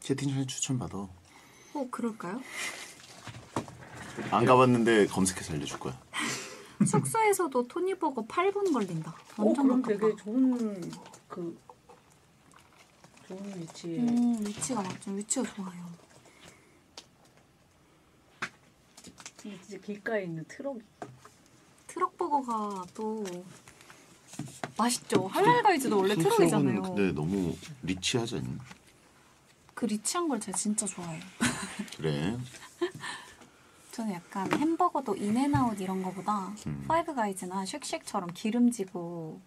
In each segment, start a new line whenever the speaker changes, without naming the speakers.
채팅창에 추천받아.
어 그럴까요?
안 가봤는데 검색해서 알려줄 거야.
숙소에서도 토니버거 8분 걸린다.
어
완전
그럼
가깝다.
되게 좋은 그 좋은 위치에
음 위치가 맞죠. 위치가 좋아요.
진짜 길가에 있는 트럭
트럭 버거가 또 맛있죠. 할랄 가이즈도 원래
큰
트럭이잖아요.
트럭은 근데 너무 rich하지 않니?
그 rich한 걸 제가 진짜 좋아해요.
그래.
저는 약간 햄버거도 인앤아웃 이런 거보다
음.
파이브 가이즈나 쉑쉑처럼 기름지고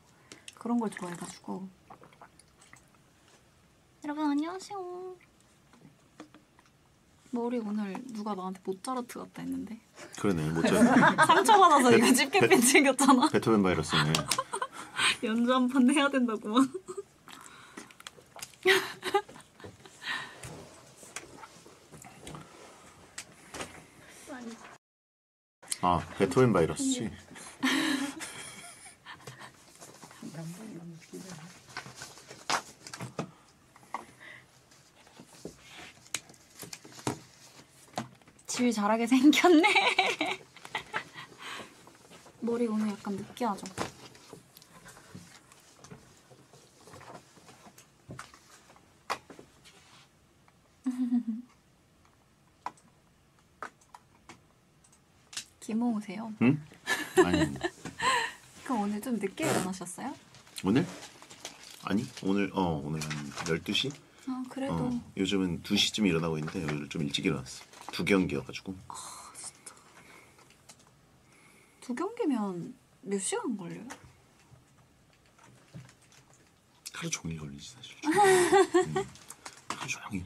그런 걸 좋아해가지고 여러분 안녕하세요. 머리 오늘 누가 나한테 모짜르트 같다 했는데
그러네. 모짜
상처받아서 이거 집게핀 챙겼잖아.
베토벤 바이러스네.
연주 한 판 해야 된다고만.
아 베토벤 바이러스지.
기다려.
질 잘하게 생겼네. 머리 오늘 약간 느끼하죠? 김호우세요?
응? 아니
그럼 오늘 좀 늦게 일어나셨어요?
오늘? 아니 오늘 어 오늘 한 12시?
아 그래도
어 요즘은 2시쯤 일어나고 있는데 오늘 좀 일찍 일어났어. 두 경기여가지고
두 경기면 몇 시간 걸려요?
하루 종일 걸리지 사실. 음, 하루 종일.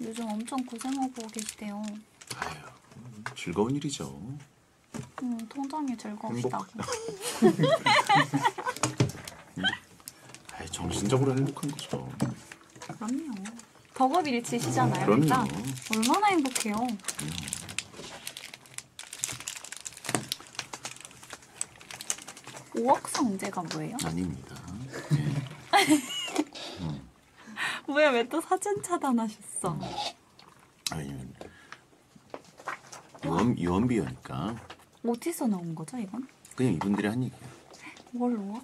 요즘 엄청 고생하고 계시대요.
아유 즐거운 일이죠.
음, 통장이 즐거우시다고.
아이, 정신적으로 행복한 거죠.
그럼요. 버거 밀치시잖아요.
그럼요.
진짜. 얼마나 행복해요. 오억 성제가 뭐예요?
아닙니다.
뭐야 왜 또 사진 차단하셨어?
아니면 유언 유언비어니까
어디서 나온 거죠 이건?
그냥 이분들이 한 얘기야.
월 5억?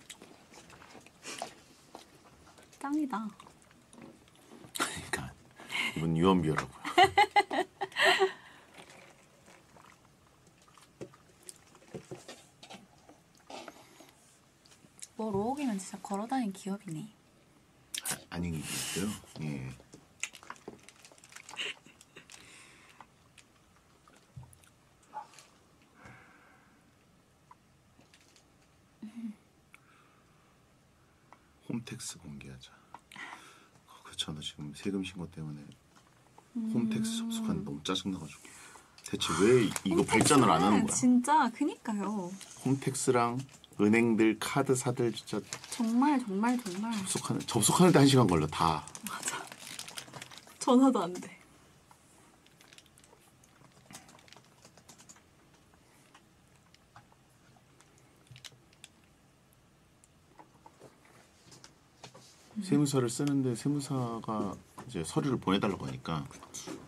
짱이다.
그러니까 이분 유언비어라고요.
월 5억이면 진짜 걸어다니는 기업이네.
아, 안녕히 계세요. 예. 홈택스 공개하자. 나 지금 세금 신고 때문에 홈택스 접속하는 너무 짜증나가지고. 대체 왜 이거 발전을 안 하는 거야?
진짜 그니까요.
홈택스랑 은행들 카드사들 진짜
정말 정말 정말
접속하는 접속하는데 한 시간 걸려 다.
전화도 안 돼.
세무서를 쓰는데 세무사가 이제 서류를 보내달라고 하니까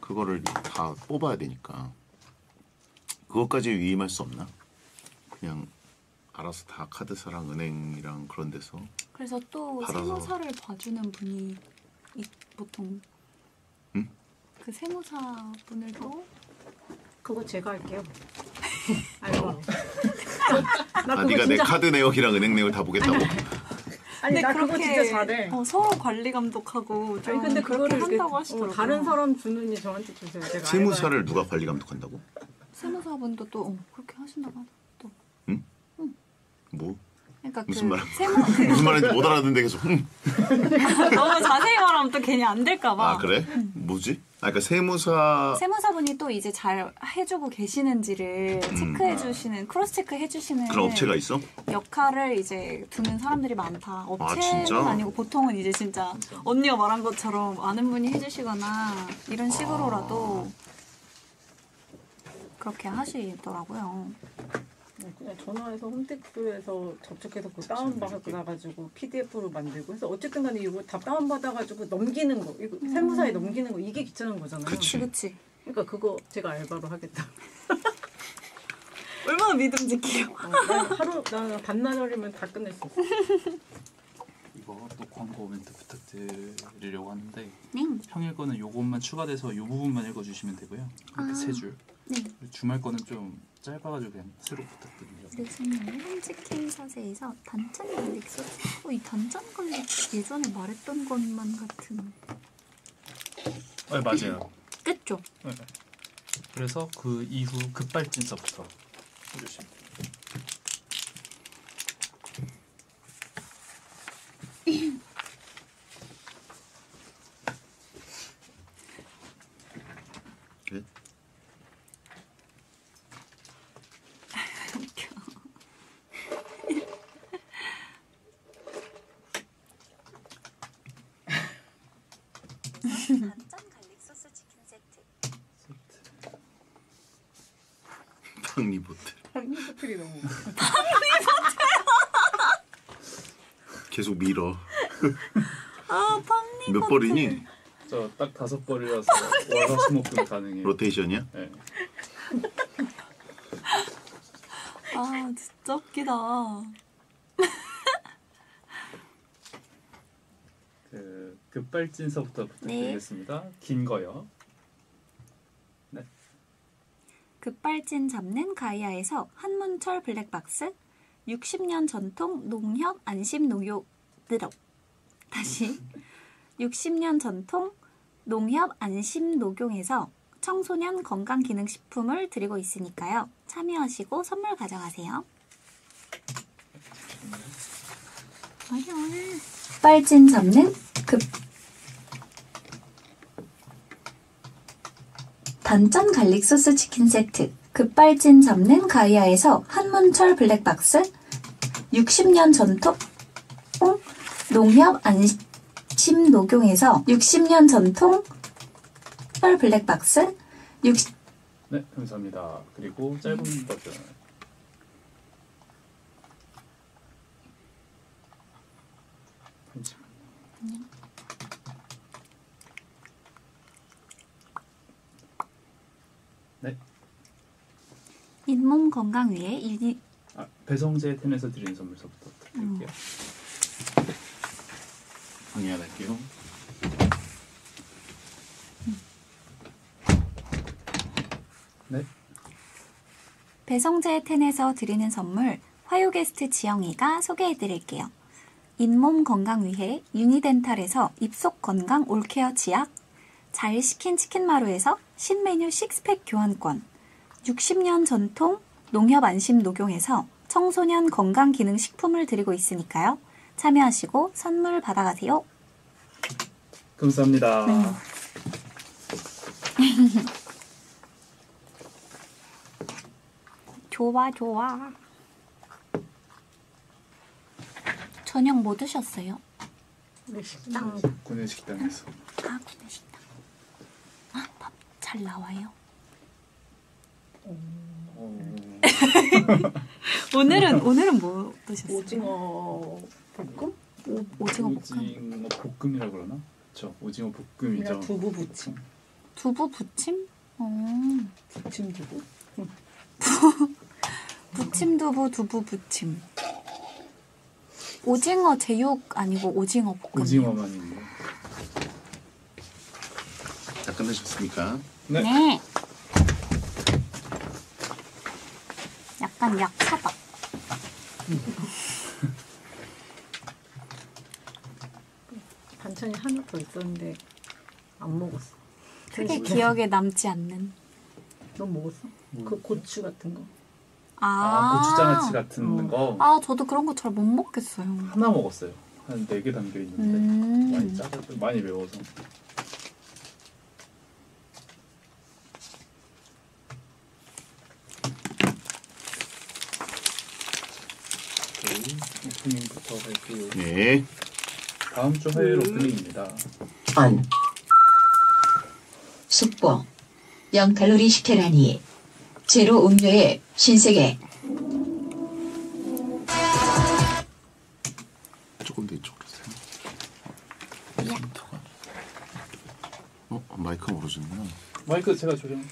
그거를 다 뽑아야 되니까 그것까지 위임할 수 없나? 그냥 알아서 다 카드사랑 은행이랑 그런 데서
그래서 또
받아서.
세무사를 봐주는 분이 이- 보통
응?
그 세무사 분을 또
그거 제가 할게요. 알고.
나아 네가 내
진짜
카드 내역이랑 은행 내역을 다 보겠다고?
아니 나 그거 진짜 잘해.
어, 서로 관리 감독하고 좀
아니 근데
그렇게
그거를
한다고 하시더라고요.
어, 다른 사람 주느니 저한테 주세요. 제가
세무사를 누가 관리 감독한다고?
세무사분도 또 어, 그렇게 하신다고 하더 또.
뭐
그러니까
무슨
그
말?
세무
무슨 말인지 못 알아듣는데 계속 음.
너무 자세히 말하면 또 괜히 안 될까봐.
아 그래? 뭐지? 아 그러니까 세무사
세무사분이 또 이제 잘 해주고 계시는지를 체크해주시는 cross check 해주시는
음. 그런 업체가 있어?
역할을 이제 두는 사람들이 많다. 업체는
진짜?
아, 니고 보통은 이제 진짜 언니가 말한 것처럼 아는 분이 해주시거나 이런 식으로라도 그렇게 하시더라고요.
그냥 전화해서 홈택스에서 접촉해서 그 다운받아가지고 PDF로 만들고 해서 어쨌든 간에 이거 다 다운받아가지고 넘기는 거 이거 세무사에 넘기는 거 이게 귀찮은 거잖아요.
그치.
그치.
그러니까 그거 제가 알바로 하겠다.
얼마나 믿음직해요.
어, 난 하루 난 반나절이면 다 끝낼 수 있어.
이거 또 광고 멘트 부탁드리려고 하는데
네.
평일 거는 요것만 추가돼서 요 부분만 읽어주시면 되고요. 이렇게
아.
세 줄.
네.
주말 거는 좀 짧아가지고 그냥 새로 부탁드리려고.
네, 선생님 치킨 사세에서 단짠 garlic 소스. 어, 이 단짠 garlic 예전에 말했던 것만 같은.
네 맞아요.
그죠?
네. 그래서 그 이후 급발진서부터 해주시면.
네.
웃겨. 단짠 갈릭 소스 치킨 세트.
세트.
박리보트.
방리보틀이 너무 웃겨.
계속 밀어.
아, 팡니.
몇 벌이니?
저 딱 다섯 벌이라서 월화수목금 가능해요.
로테이션이야?
네.
아, 진짜 웃기다.
그 급발진서부터 부탁드리겠습니다. 긴 거요.
급발진 잡는 가이아에서 한문철 블랙박스 60년 전통 농협 안심 농요 뜨덕. 다시. 60년 전통 농협 안심 녹용에서 청소년 건강기능식품을 드리고 있으니까요. 참여하시고 선물 가져가세요. 급발진 잡는 급. 단짠 garlic 소스 치킨 세트, 급발진 잡는 가이아에서 한문철 블랙박스, 60년 전통 농협 안심 녹용에서 60년 전통 철 블랙박스, 60
네, 감사합니다. 그리고 짧은 버전. 잠시만요. 네,
잇몸 건강 위해 유니
아, 배성재 텐에서 드리는 선물서부터 부탁드릴게요.
방해 안 할게요.
네,
배성재 텐에서 드리는 선물 화요 게스트 지영이가 소개해 드릴게요. 잇몸 건강 위해 유니덴탈에서 입속 건강 올케어 치약, 잘 식힌 치킨마루에서 신메뉴 식스팩 교환권, 60년 전통 농협 안심 녹용에서 청소년 건강 기능 식품을 드리고 있으니까요. 참여하시고 선물 받아가세요.
감사합니다.
네. 좋아 좋아. 저녁 뭐 드셨어요?
우리 식당
군내 식당에서
아 구내식당. 아 밥 잘 나와요.
어,
오늘은 오늘은 뭐 드셨어요?
오징어 볶음?
오, 오징어 볶음.
오징어 볶음이라 그러나? 그렇죠. 오징어 볶음이죠.
그냥 두부 부침.
두부 부침? 어.
부침 두부.
부침 두부 두부 부침. 오징어 제육 아니고 오징어 볶음.
오징어만 있는.
다 끝내셨습니까?
네.
네. 약간 약하다.
반찬이 하나 더 있었는데 안 먹었어.
크게 기억에 남지 않는.
넌 먹었어? 그 고추 같은 거.
아, 고추장아찌 같은
어.
거
아, 저도 그런 거 잘 못 먹겠어요.
하나 먹었어요. 한 네 개 담겨 있는데
음.
많이 짜서 많이 매워서. 오케이, 오프닝부터 할게요.
네.
다음 주 화요일 오프닝입니다.
음. 언 숙보 0칼로리 식혜라니 제로 음료의 신세계 조금 더 이쪽으로 세. 어?
마이크 멀어졌구나.
마이크 제가 조정.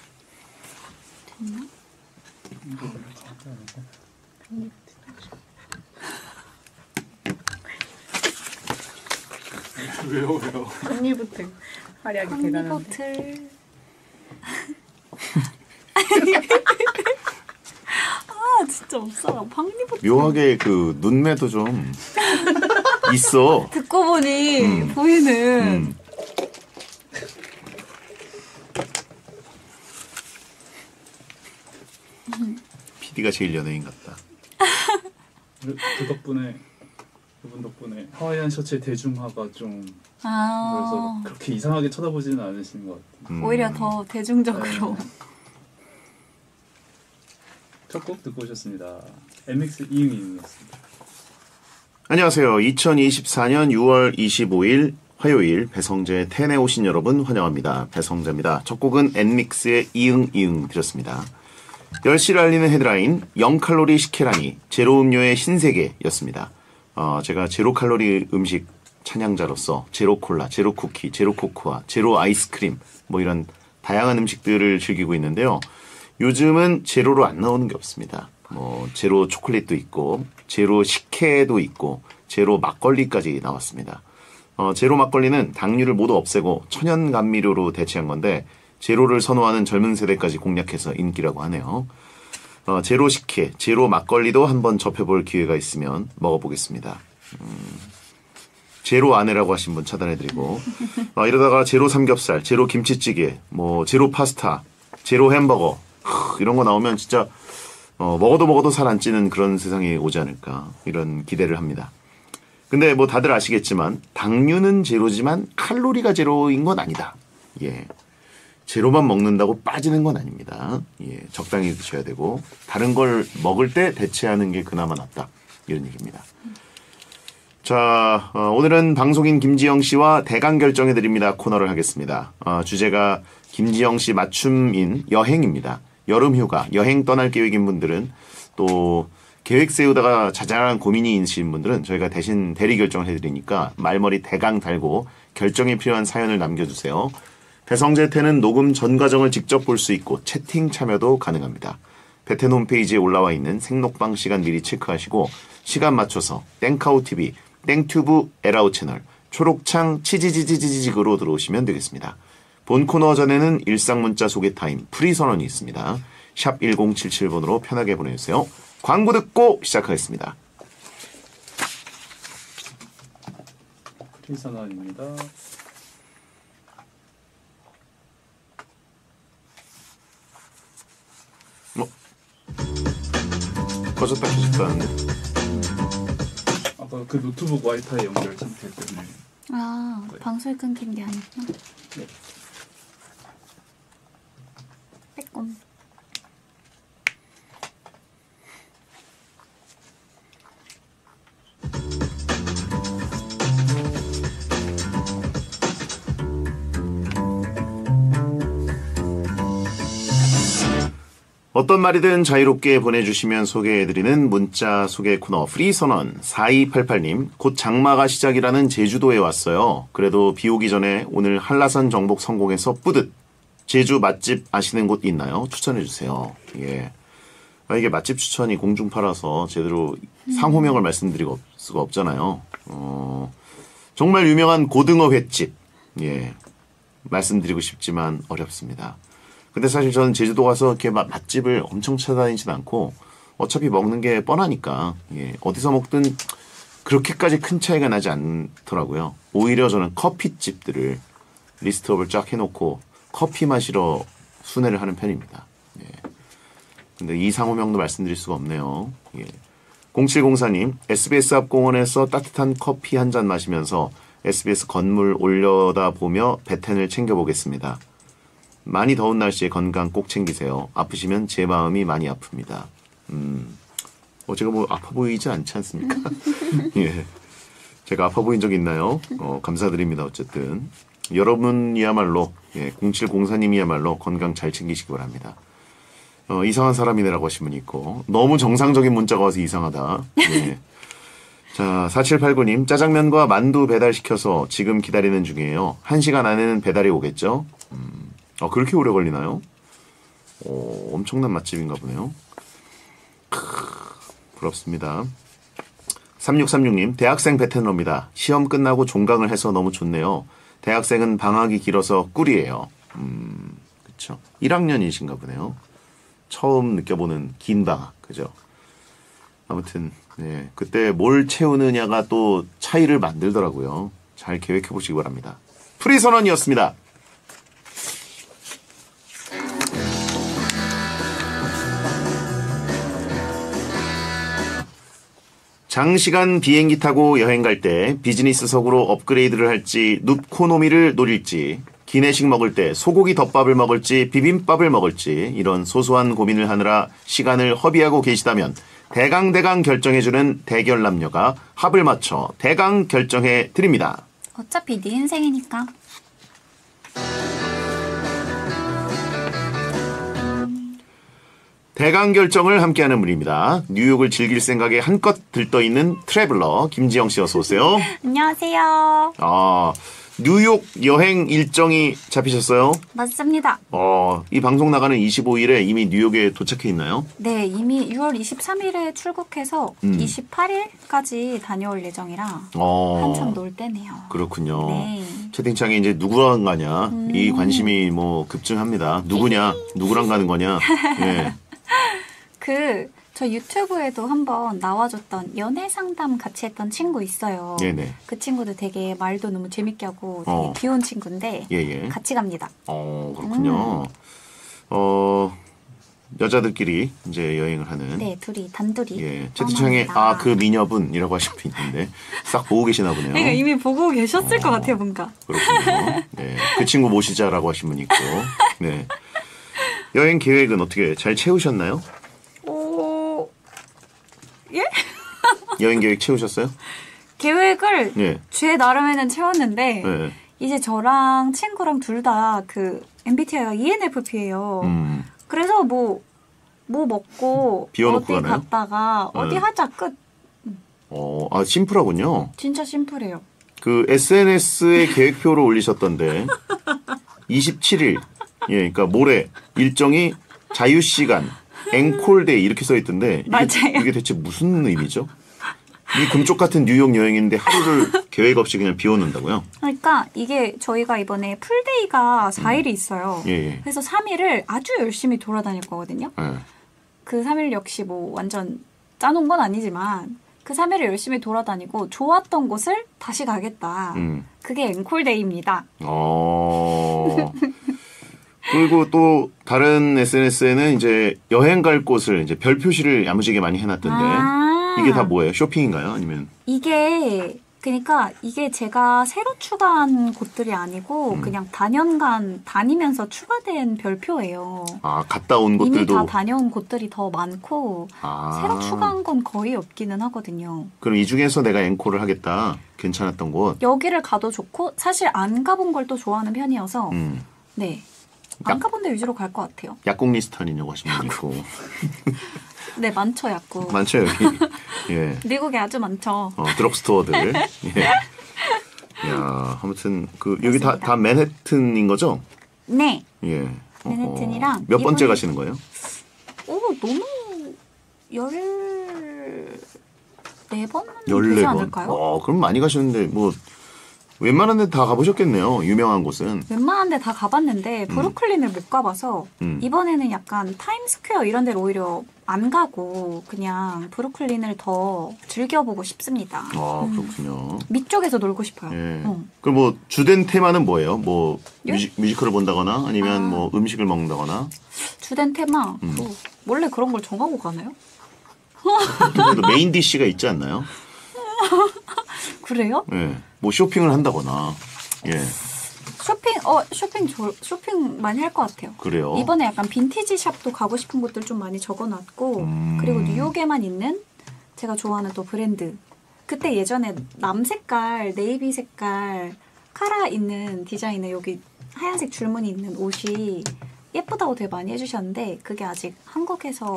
한입부터 활약이 대단한데.
허니버틀. 아 진짜 없어. 황리버틀.
묘하게 그 눈매도 좀 있어.
듣고 보니
음.
보이는.
음. PD가 제일 연예인 같다.
그, 그 덕분에 그분 덕분에 하와이안 셔츠의 대중화가 좀 그래서
아
그렇게 이상하게 쳐다보지는 않으시는 것 같아요.
음.
오히려 더 대중적으로.
네. 첫곡 듣고 오셨습니다. MX 이응이었습니다.
안녕하세요. 2024년 6월 25일 화요일 배성재 텐에 오신 여러분 환영합니다. 배성재입니다. 첫 곡은 엔믹스의 이응 이응 드렸습니다. 10시를 알리는 헤드라인 0칼로리 식혜라니 제로 음료의 신세계였습니다. 어, 제가 제로 칼로리 음식 찬양자로서 제로 콜라, 제로 쿠키, 제로 코코아, 제로 아이스크림 뭐 이런 다양한 음식들을 즐기고 있는데요. 요즘은 제로로 안 나오는 게 없습니다. 뭐 제로 초콜릿도 있고 제로 식혜도 있고 제로 막걸리까지 나왔습니다. 어, 제로 막걸리는 당류를 모두 없애고 천연 감미료로 대체한 건데 제로를 선호하는 젊은 세대까지 공략해서 인기라고 하네요. 어, 제로 식혜, 제로 막걸리도 한번 접해볼 기회가 있으면 먹어보겠습니다. 음, 제로 아내라고 하신 분 차단해드리고 어, 이러다가 제로 삼겹살, 제로 김치찌개, 뭐 제로 파스타, 제로 햄버거 크, 이런 거 나오면 진짜 어, 먹어도 먹어도 살 안 찌는 그런 세상이 오지 않을까 이런 기대를 합니다. 근데 뭐 다들 아시겠지만 당류는 제로지만 칼로리가 제로인 건 아니다. 예. 제로만 먹는다고 빠지는 건 아닙니다. 예. 적당히 드셔야 되고 다른 걸 먹을 때 대체하는 게 그나마 낫다. 이런 얘기입니다. 자, 어, 오늘은 방송인 김지영 씨와 대강 결정해 드립니다 코너를 하겠습니다. 어, 주제가 김지영 씨 맞춤인 여행입니다. 여름 휴가, 여행 떠날 계획인 분들은 또 계획 세우다가 자잘한 고민이 있으신 분들은 저희가 대신 대리 결정을 해드리니까 말머리 대강 달고 결정이 필요한 사연을 남겨주세요. 배성재텐은 녹음 전 과정을 직접 볼 수 있고 채팅 참여도 가능합니다. 베텐 홈페이지에 올라와 있는 생록방 시간 미리 체크하시고 시간 맞춰서 땡카우 TV, 땡튜브 에라오 채널, 초록창 치지지지지직으로 들어오시면 되겠습니다. 본 코너 전에는 일상 문자 소개 타임 프리 선언이 있습니다. 샵 1077번으로 편하게 보내주세요. 광고 듣고 시작하겠습니다.
프리 선언입니다.
꺼졌다 켜졌다 하는데
아까 그 노트북 와이파이 연결 상태 때문에
아 방송이 끊긴 게 아니구나.
네.
빼꼼.
어떤 말이든 자유롭게 보내주시면 소개해드리는 문자 소개 코너 프리선언 4288님 곧 장마가 시작이라는 제주도에 왔어요. 그래도 비 오기 전에 오늘 한라산 정복 성공해서 뿌듯 제주 맛집 아시는 곳 있나요? 추천해주세요. 예. 아, 이게 맛집 추천이 공중파라서 제대로 상호명을 말씀드릴 수가 없잖아요. 어, 정말 유명한 고등어 횟집. 예. 말씀드리고 싶지만 어렵습니다. 근데 사실 저는 제주도 가서 이렇게 막 맛집을 엄청 찾아다니진 않고 어차피 먹는 게 뻔하니까 예, 어디서 먹든 그렇게까지 큰 차이가 나지 않더라고요. 오히려 저는 커피집들을 리스트업을 쫙 해놓고 커피 마시러 순회를 하는 편입니다. 예. 근데 이 상호명도 말씀드릴 수가 없네요. 예. 0704님, SBS 앞 공원에서 따뜻한 커피 한 잔 마시면서 SBS 건물 올려다 보며 베텐을 챙겨보겠습니다. 많이 더운 날씨에 건강 꼭 챙기세요. 아프시면 제 마음이 많이 아픕니다. 음, 어, 제가 뭐 아파 보이지 않지 않습니까? 예. 제가 아파 보인 적 있나요? 어, 감사드립니다. 어쨌든. 여러분이야말로, 예, 0704님이야말로 건강 잘 챙기시기 바랍니다. 어, 이상한 사람이네라고 하신 분이 있고, 너무 정상적인 문자가 와서 이상하다. 예. 자, 4789님, 짜장면과 만두 배달시켜서 지금 기다리는 중이에요. 한 시간 안에는 배달이 오겠죠? 음, 아 그렇게 오래 걸리나요? 오, 엄청난 맛집인가 보네요. 크, 부럽습니다. 3636님, 대학생 베테너입니다. 시험 끝나고 종강을 해서 너무 좋네요. 대학생은 방학이 길어서 꿀이에요. 음, 그쵸. 1학년이신가 보네요. 처음 느껴보는 긴 방학, 그죠? 아무튼, 네. 그때 뭘 채우느냐가 또 차이를 만들더라고요. 잘 계획해 보시기 바랍니다. 프리 선언이었습니다. 장시간 비행기 타고 여행 갈 때 비즈니스석으로 업그레이드를 할지 눕코노미를 노릴지 기내식 먹을 때 소고기 덮밥을 먹을지 비빔밥을 먹을지 이런 소소한 고민을 하느라 시간을 허비하고 계시다면 대강대강 결정해주는 대결 남녀가 합을 맞춰 대강 결정해 드립니다.
어차피 네 인생이니까.
대강 결정을 함께하는 분입니다. 뉴욕을 즐길 생각에 한껏 들떠 있는 트래블러 김지영 씨 어서 오세요.
안녕하세요.
아 뉴욕 여행 일정이 잡히셨어요?
맞습니다.
어, 이 방송 나가는 25일에 이미 뉴욕에 도착해 있나요?
네, 이미 6월 23일에 출국해서
음.
28일까지 다녀올 예정이라
어,
한참 놀 때네요.
그렇군요.
네.
채팅창에 이제 누구랑 가냐 이 관심이 뭐 급증합니다. 누구냐, 누구랑 가는 거냐. 예.
그, 저 유튜브에도 한번 나와줬던 연애 상담 같이 했던 친구 있어요.
네네.
그 친구도 되게 말도 너무 재밌게 하고 되게
어.
귀여운 친구인데
예, 예.
같이 갑니다.
어, 그렇군요.
음.
어, 여자들끼리 이제 여행을 하는.
네, 둘이 단둘이.
예. 채팅창에. 아, 그 미녀분이라고 하신 분 있는데 싹 보고 계시나 보네요.
그러니까 이미 보고 계셨을 것 같아요, 뭔가.
그렇군요. 네. 그 친구 모시자라고 하신 분 있고. 네. 여행 계획은 어떻게 잘 채우셨나요?
오, 예?
여행 계획 채우셨어요?
계획을
예.
제 나름에는 채웠는데
네.
이제 저랑 친구랑 둘 다 그 MBTI가 ENFP예요.
음.
그래서 뭐, 뭐 먹고 어디
가나요?
갔다가 어디
네.
하자 끝.
어, 아, 심플하군요.
진짜 심플해요.
그 SNS에 계획표를 올리셨던데 27일 예, 그러니까 모레 일정이 자유 시간 앵콜데이 이렇게 써 있던데 이게,
맞아요.
이게 대체 무슨 의미죠? 이 금쪽 같은 뉴욕 여행인데 하루를 계획 없이 그냥 비워놓는다고요?
그러니까 이게 저희가 이번에 풀데이가 4일이 있어요.
예, 예.
그래서 3일을 아주 열심히 돌아다닐 거거든요.
예.
그 3일 역시 뭐 완전 짜놓은 건 아니지만 그 3일을 열심히 돌아다니고 좋았던 곳을 다시 가겠다.
음.
그게 앵콜데이입니다.
어. 그리고 또 다른 SNS에는 이제 여행 갈 곳을 이제 별 표시를 야무지게 많이 해놨던데
아.
이게 다 뭐예요? 쇼핑인가요? 아니면
이게 그러니까 이게 제가 새로 추가한 곳들이 아니고
음.
그냥 단연간 다니면서 추가된 별표예요.
아 갔다 온
이미
곳들도
다 다녀온 곳들이 더 많고
아.
새로 추가한 건 거의 없기는 하거든요.
그럼 이 중에서 내가 앵콜을 하겠다. 괜찮았던 곳.
여기를 가도 좋고 사실 안 가본 걸 또 좋아하는 편이어서
음.
네. 안
약-
가본 데 위주로 갈 것 같아요.
약국 리스트 아니냐고 하신 분 있고.
네, 많죠, 약국.
많죠, 여기. 예.
미국에 아주 많죠.
어, 드럭스토어들. 예. 야, 아무튼 그 여기 다,
그렇습니다.
다 맨해튼인 거죠?
네.
예. 어,
맨해튼이랑
몇 번째
이번에-
가시는 거예요?
오, 너무 열... 네 번은 되지
14번.
않을까요?
어, 그럼 많이 가시는데 뭐 웬만한 데 다 가보셨겠네요. 유명한 곳은.
웬만한 데 다 가봤는데 브루클린을 못 가봐서
음.
이번에는 약간 타임스퀘어 이런 데를 오히려 안 가고 그냥 브루클린을 더 즐겨보고 싶습니다.
아, 그렇군요.
밑쪽에서 놀고 싶어요.
예.
응.
그럼 뭐 주된 테마는 뭐예요? 뭐
예?
뮤직, 뮤지컬을 본다거나 아니면
아.
뭐 음식을 먹는다거나
주된 테마
음.
뭐, 원래 그런 걸 정하고 가나요?
main dish가 있지 않나요?
그래요?
예. 뭐 쇼핑을 한다거나. 예.
쇼핑 어 쇼핑 조, 쇼핑 많이 할 것 같아요.
그래요.
이번에 약간 빈티지 샵도 가고 싶은 곳들 좀 많이 적어놨고
음.
그리고 뉴욕에만 있는 제가 좋아하는 또 브랜드 그때 예전에 남 색깔 네이비 색깔 카라 있는 디자인의 여기 하얀색 줄무늬 있는 옷이 예쁘다고 되게 많이 해주셨는데 그게 아직 한국에서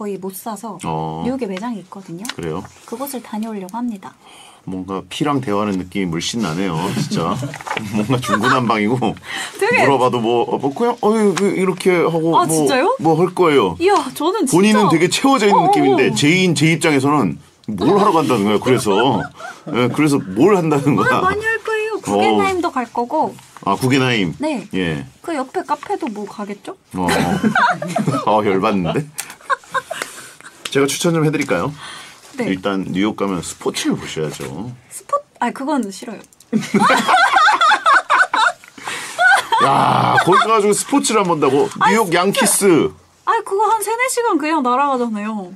거의 못 사서
어.
뉴욕에 매장이 있거든요.
그래요.
그곳을 다녀오려고 합니다.
뭔가 피랑 대화하는 느낌이 물씬 나네요. 진짜 뭔가 중구난방이고
되게-
물어봐도 뭐, 어, 뭐어 이렇게 하고
아, 진짜요?
뭐할 거예요.
이야, 저는 진짜
본인은 되게 채워져 있는
어, 어.
느낌인데 제인 제 입장에서는 뭘 하러 간다는 거야. 그래서 예, 그래서 뭘 한다는 거야.
아, 많이 할 거예요. 구겐하임도 갈 거고.
아 구겐하임.
네.
예.
그 옆에 카페도 뭐 가겠죠?
어, 어 열받는데. 제가 추천 좀 해드릴까요?
네.
일단 뉴욕 가면 스포츠를 보셔야죠.
스포 아, 그건 싫어요.
야 거기 가가지고 스포츠를 안 본다고? 뉴욕 양키스.
아, 그거 한 3, 4시간 그냥 날아가잖아요.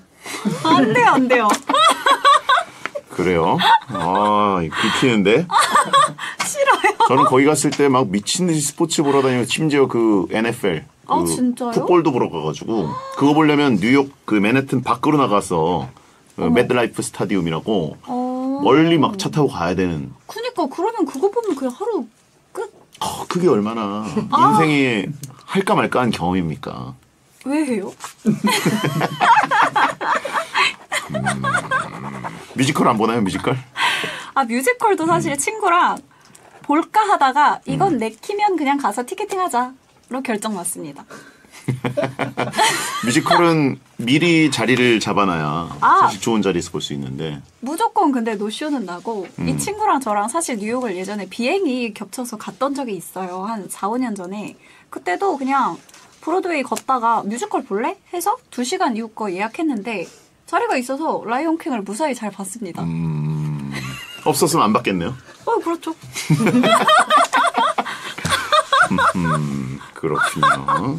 안 돼요, 안 돼요.
그래요? 아, 긁히는데?
싫어요.
저는 거기 갔을 때 막 미친 듯이 스포츠 보러 다니고 심지어 그 NFL.
아,
그
진짜요?
풋볼도 보러 가가지고 그거 보려면 뉴욕 그 맨해튼 밖으로 나가서 그 메트라이프 스타디움이라고
어.
멀리 막 차 타고 가야 되는
그니까 그러면 그거 보면 그냥 하루 끝.
어, 그게 얼마나
아.
인생에 할까 말까한 경험입니까?
왜 해요?
뮤지컬 안 보나요 뮤지컬?
아 뮤지컬도 사실 친구랑 볼까 하다가 이건 내키면 그냥 가서 티켓팅 하자 로 결정 났습니다.
뮤지컬은 미리 자리를 잡아놔야
아.
사실 좋은 자리에서 볼 수 있는데
무조건 근데 노쇼는 나고
음.
이 친구랑 저랑 사실 뉴욕을 예전에 비행이 겹쳐서 갔던 적이 있어요. 한 4, 5년 전에. 그때도 그냥 브로드웨이 걷다가 뮤지컬 볼래? 해서 2시간 이후 거 예약했는데 자리가 있어서 라이온킹을 무사히 잘 봤습니다.
음, 없었으면 안 봤겠네요.
어, 그렇죠.
음, 그렇군요.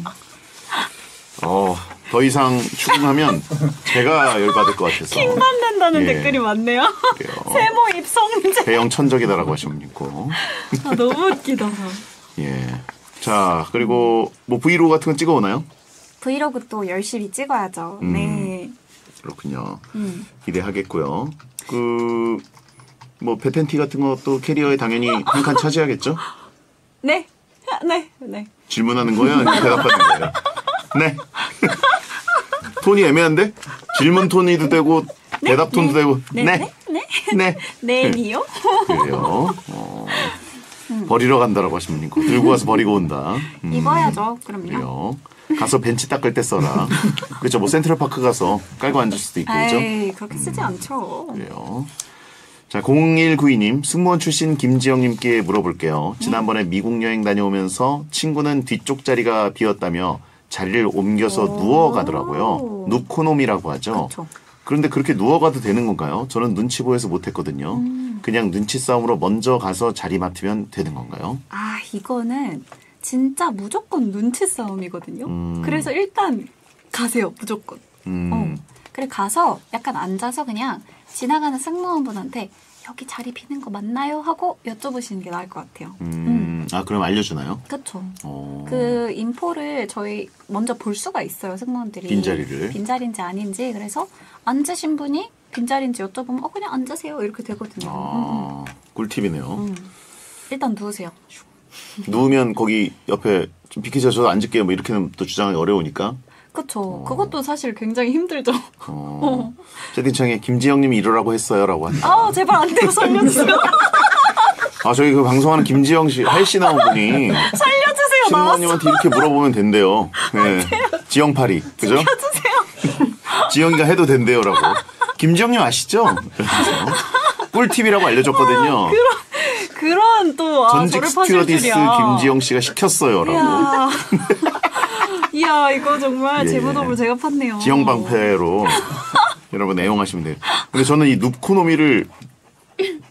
어, 더 이상 추궁하면 제가 열받을 것 같아서.
킹받는다는
예.
댓글이 많네요. 세모 입성제.
대형 천적이다라고 하시고.
아, 너무 웃기다.
예. 자, 그리고 뭐 브이로그 같은 거 찍어 오나요?
브이로그 또 열심히 찍어야죠.
음.
네.
그렇군요.
음.
기대하겠고요. 그, 뭐, 베텐티 같은 것도 캐리어에 당연히 한 칸 차지하겠죠?
네. 네. 네.
질문하는 거예요? 아니면 대답하는 거예요? 네. 톤이 애매한데? 질문 톤이도 되고, 대답 톤도 되고,
네.
네.
네. 네.
네.
네니요?
그래요. 어, 버리러 간다라고 있고, 들고 와서 버리고 온다. 음,
입어야죠. 그럼요.
그래요. 가서 벤치 닦을 때 써라. 그렇죠. 뭐 센트럴파크 가서 깔고 앉을 수도 있고, 그죠?
에이, 그렇게 쓰지 않죠.
그래요. 자, 0192님, 승무원 출신 김지영님께 물어볼게요. 지난번에 미국 여행 다녀오면서 친구는 뒤쪽 자리가 비었다며 자리를 옮겨서
오.
누워가더라고요. 누코놈이라고 하죠.
그렇죠.
그런데 그렇게 누워가도 되는 건가요? 저는 눈치 보여서 못했거든요.
음.
그냥 눈치 싸움으로 먼저 가서 자리 맡으면 되는 건가요?
아, 이거는 진짜 무조건 눈치 싸움이거든요.
음.
그래서 일단 가세요. 무조건.
음,
어. 그래 가서 약간 앉아서 그냥 지나가는 승무원분한테 여기 자리 비는 거 맞나요? 하고 여쭤보시는 게 나을 것 같아요.
음, 아, 그럼 알려주나요?
그렇죠.
어,
그 인포를 저희 먼저 볼 수가 있어요 승무원들이
빈자리를.
빈자리인지 아닌지 그래서 앉으신 분이 빈자리인지 여쭤보면 어 그냥 앉으세요 이렇게 되거든요.
아, 꿀팁이네요.
음, 음. 일단 누우세요.
누우면 거기 옆에 좀 비키자 저도 앉을게요. 뭐 이렇게는 또 주장하기 어려우니까.
그쵸. 그것도 사실 굉장히 힘들죠.
어. 채팅창에 김지영님이 이러라고 했어요라고 한다.
아 제발 안 돼요 살려주세요.
아 저희 그 방송하는 김지영 씨, 할씨 나온 분이
살려주세요.
신부님한테 이렇게 물어보면 된대요. 네. 지영팔이 그죠?
살려주세요.
지영이가 해도 된대요라고. 김지영님 아시죠? 꿀팁이라고 알려줬거든요.
그런 또 아,
전직 스튜어디스. 김지영 씨가 시켰어요라고.
이야. 이거 정말
예,
제
예.
무덤을 제가 팠네요.
지영 방패로 여러분 애용하시면 돼요. 근데 저는 이 누코노미를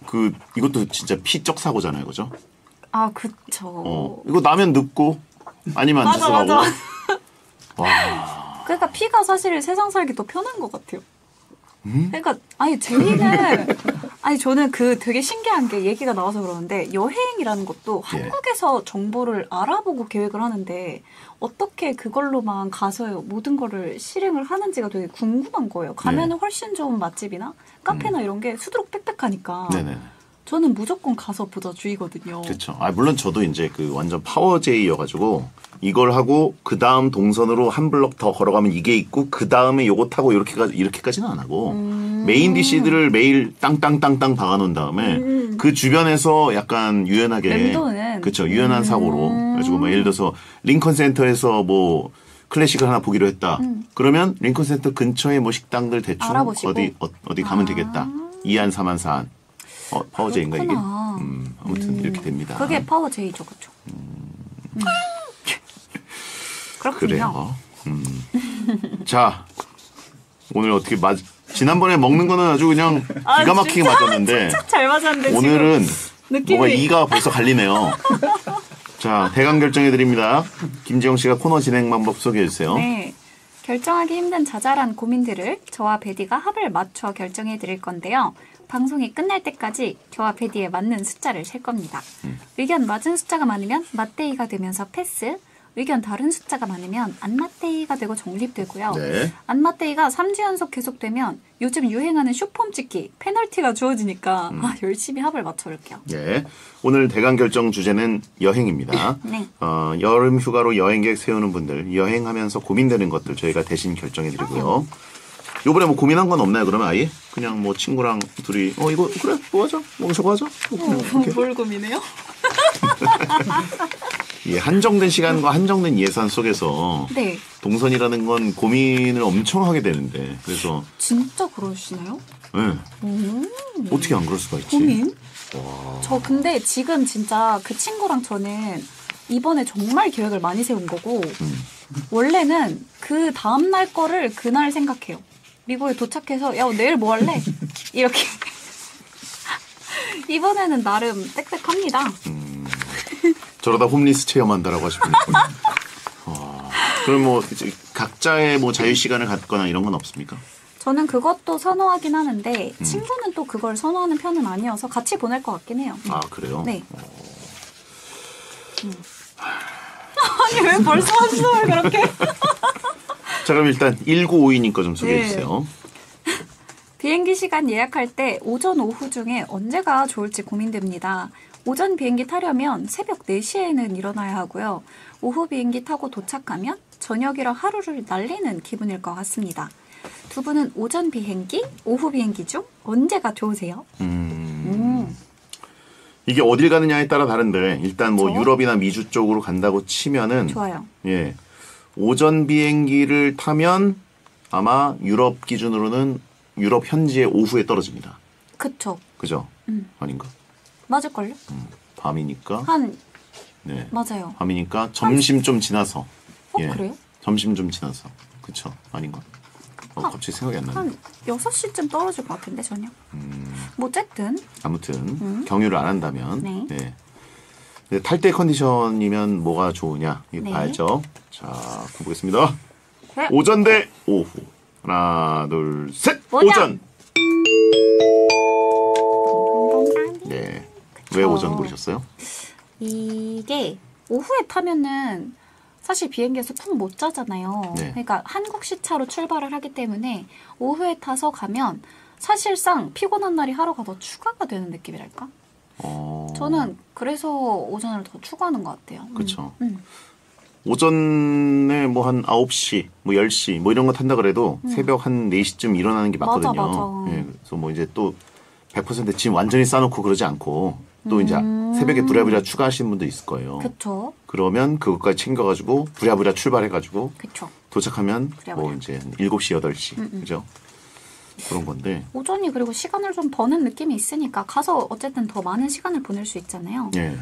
그 이것도 진짜 피적 사고잖아요, 그죠?
아 그쵸.
어 이거 나면 눕고 아니면
맞아
앉아서
맞아.
가고. 와,
그러니까 피가 사실 세상 살기 더 편한 것 같아요.
음?
그러니까 아니 재미는 아니 저는 그 되게 신기한 게 얘기가 나와서 그러는데 여행이라는 것도
예.
한국에서 정보를 알아보고 계획을 하는데 어떻게 그걸로만 가서 모든 거를 실행을 하는지가 되게 궁금한 거예요. 가면은 훨씬 좋은 맛집이나 카페나 이런 게 수두룩 빽빽하니까
네. 네네.
저는 무조건 가서 보자 주의거든요.
그렇죠. 아 물론 저도 이제 그 완전 파워제이여가지고 이걸 하고 그 다음 동선으로 한 블럭 더 걸어가면 이게 있고 그 다음에 요거 타고 이렇게까지 이렇게까지는 안 하고 메인 DC들을 매일 땅땅땅땅 박아놓은 다음에 그 주변에서 약간 유연하게. 그렇죠. 유연한 사고로 그래가지고 뭐 예를 들어서 링컨 센터에서 뭐 클래식을 하나 보기로 했다. 그러면 링컨 센터 근처에 뭐 식당들 대충
알아보시고.
어디 어, 디 가면
아.
되겠다. 이안 삼안 사안. 어, 파워 J인가 이게? 음, 아무튼 이렇게 됩니다.
그게 파워 J죠, 그렇죠? 음. 그렇군요.
그래요. 음. 자, 오늘 어떻게 맞? 지난번에 먹는 거는 아주 그냥 기가 막히게 맞았는데
착 잘 맞았는데
오늘은
느낌이-
뭐가 이가 벌써 갈리네요. 자, 대강 결정해 드립니다. 김지영 씨가 코너 진행 방법 소개해 주세요.
네. 결정하기 힘든 자잘한 고민들을 저와 배디가 합을 맞춰 결정해 드릴 건데요. 방송이 끝날 때까지 저와 배디의 맞는 숫자를 셀 겁니다.
음.
의견 맞은 숫자가 많으면 맞데이가 되면서 패스, 의견 다른 숫자가 많으면 안 맞데이가 되고 적립되고요.
네.
안 맞데이가 3주 연속 계속되면 요즘 유행하는 short form 찍기, 페널티가 주어지니까
음.
아, 열심히 합을 맞춰볼게요.
예. 오늘 대강 결정 주제는 여행입니다.
네.
어, 여름 휴가로 여행 계획 세우는 분들, 여행하면서 고민되는 것들 저희가 대신 결정해 드리고요. 요번에 뭐 고민한 건 없나요, 그러면 아예? 그냥 뭐 친구랑 둘이, 어, 이거, 그래, 뭐 하자? 뭐 저거 하자? 뭐 그냥 이렇게.
뭘 고민해요?
예, 한정된 시간과 한정된 예산 속에서
네.
동선이라는 건 고민을 엄청 하게 되는데, 그래서,
진짜 그러시나요?
예.
음.
어떻게 안 그럴 수가 있지?
고민? 저 근데 지금 진짜 그 친구랑 저는 이번에 정말 계획을 많이 세운 거고
음.
원래는 그 다음 날 거를 그날 생각해요. 미국에 도착해서 야 내일 뭐 할래? 이렇게 이번에는 나름 빽빽합니다.
저러다 홈리스 체험한다라고 하시는 분. 어, 그럼 뭐 각자의 뭐 자유 시간을 갖거나 이런 건 없습니까?
저는 그것도 선호하긴 하는데
음.
친구는 또 그걸 선호하는 편은 아니어서 같이 보낼 것 같긴 해요.
아 그래요?
네. 음. 아니 왜 벌써 한숨을 그렇게?
자 그럼 일단 1952님 거 좀 소개해
네.
주세요.
비행기 시간 예약할 때 오전 오후 중에 언제가 좋을지 고민됩니다. 오전 비행기 타려면 새벽 4시에는 일어나야 하고요. 오후 비행기 타고 도착하면 저녁이라 하루를 날리는 기분일 것 같습니다. 두 분은 오전 비행기, 오후 비행기 중 언제가 좋으세요?
음,
음,
이게 어딜 가느냐에 따라 다른데 일단 뭐
그렇죠.
유럽이나 미주 쪽으로 간다고 치면은
좋아요.
예 오전 비행기를 타면 아마 유럽 기준으로는 유럽 현지의 오후에 떨어집니다.
그쵸.
그죠?
음.
아닌가?
맞을걸요?
밤이니까
한,
네
맞아요.
밤이니까 점심 좀 지나서
어,
예.
그래요?
점심 좀 지나서 그쵸? 아닌가? 어, 갑자기 생각이 안 나네.
한 6시쯤 떨어질 것 같은데, 저녁.
음.
뭐, 어쨌든.
아무튼 경유를 안 한다면
네.
네. 네, 탈때 컨디션이면 뭐가 좋으냐 이거
네.
봐야죠. 자, 보겠습니다.
네.
오전 대 오후. 하나, 둘, 셋.
오전.
오전. 네. 왜
그쵸.
오전 고르셨어요?
이게 오후에 타면은 사실 비행기에서 푹 못 자잖아요.
네.
그러니까 한국 시차로 출발을 하기 때문에 오후에 타서 가면 사실상 피곤한 날이 하루가 더 추가가 되는 느낌이랄까?
어...
저는 그래서 오전을 더 추구하는 것 같아요. 음.
그쵸.
음.
오전에 뭐 한 9시, 뭐 10시 뭐 이런 거 탄다 그래도 새벽 한 4시쯤 일어나는 게
음. 맞아,
맞거든요.
맞아.
예, 그래서 뭐 이제 또 100%짐 완전히 싸놓고 그러지 않고 또 이제
음.
새벽에 부랴부랴 추가하시는 분도 있을 거예요.
그쵸.
그러면 그것까지 챙겨가지고 부랴부랴 출발해가지고
그쵸.
도착하면
부랴부랴.
뭐 이제 7시, 8시
음, 음.
그죠? 그런 건데
오전이 그리고 시간을 좀 버는 느낌이 있으니까 가서 어쨌든 더 많은 시간을 보낼 수 있잖아요.
예.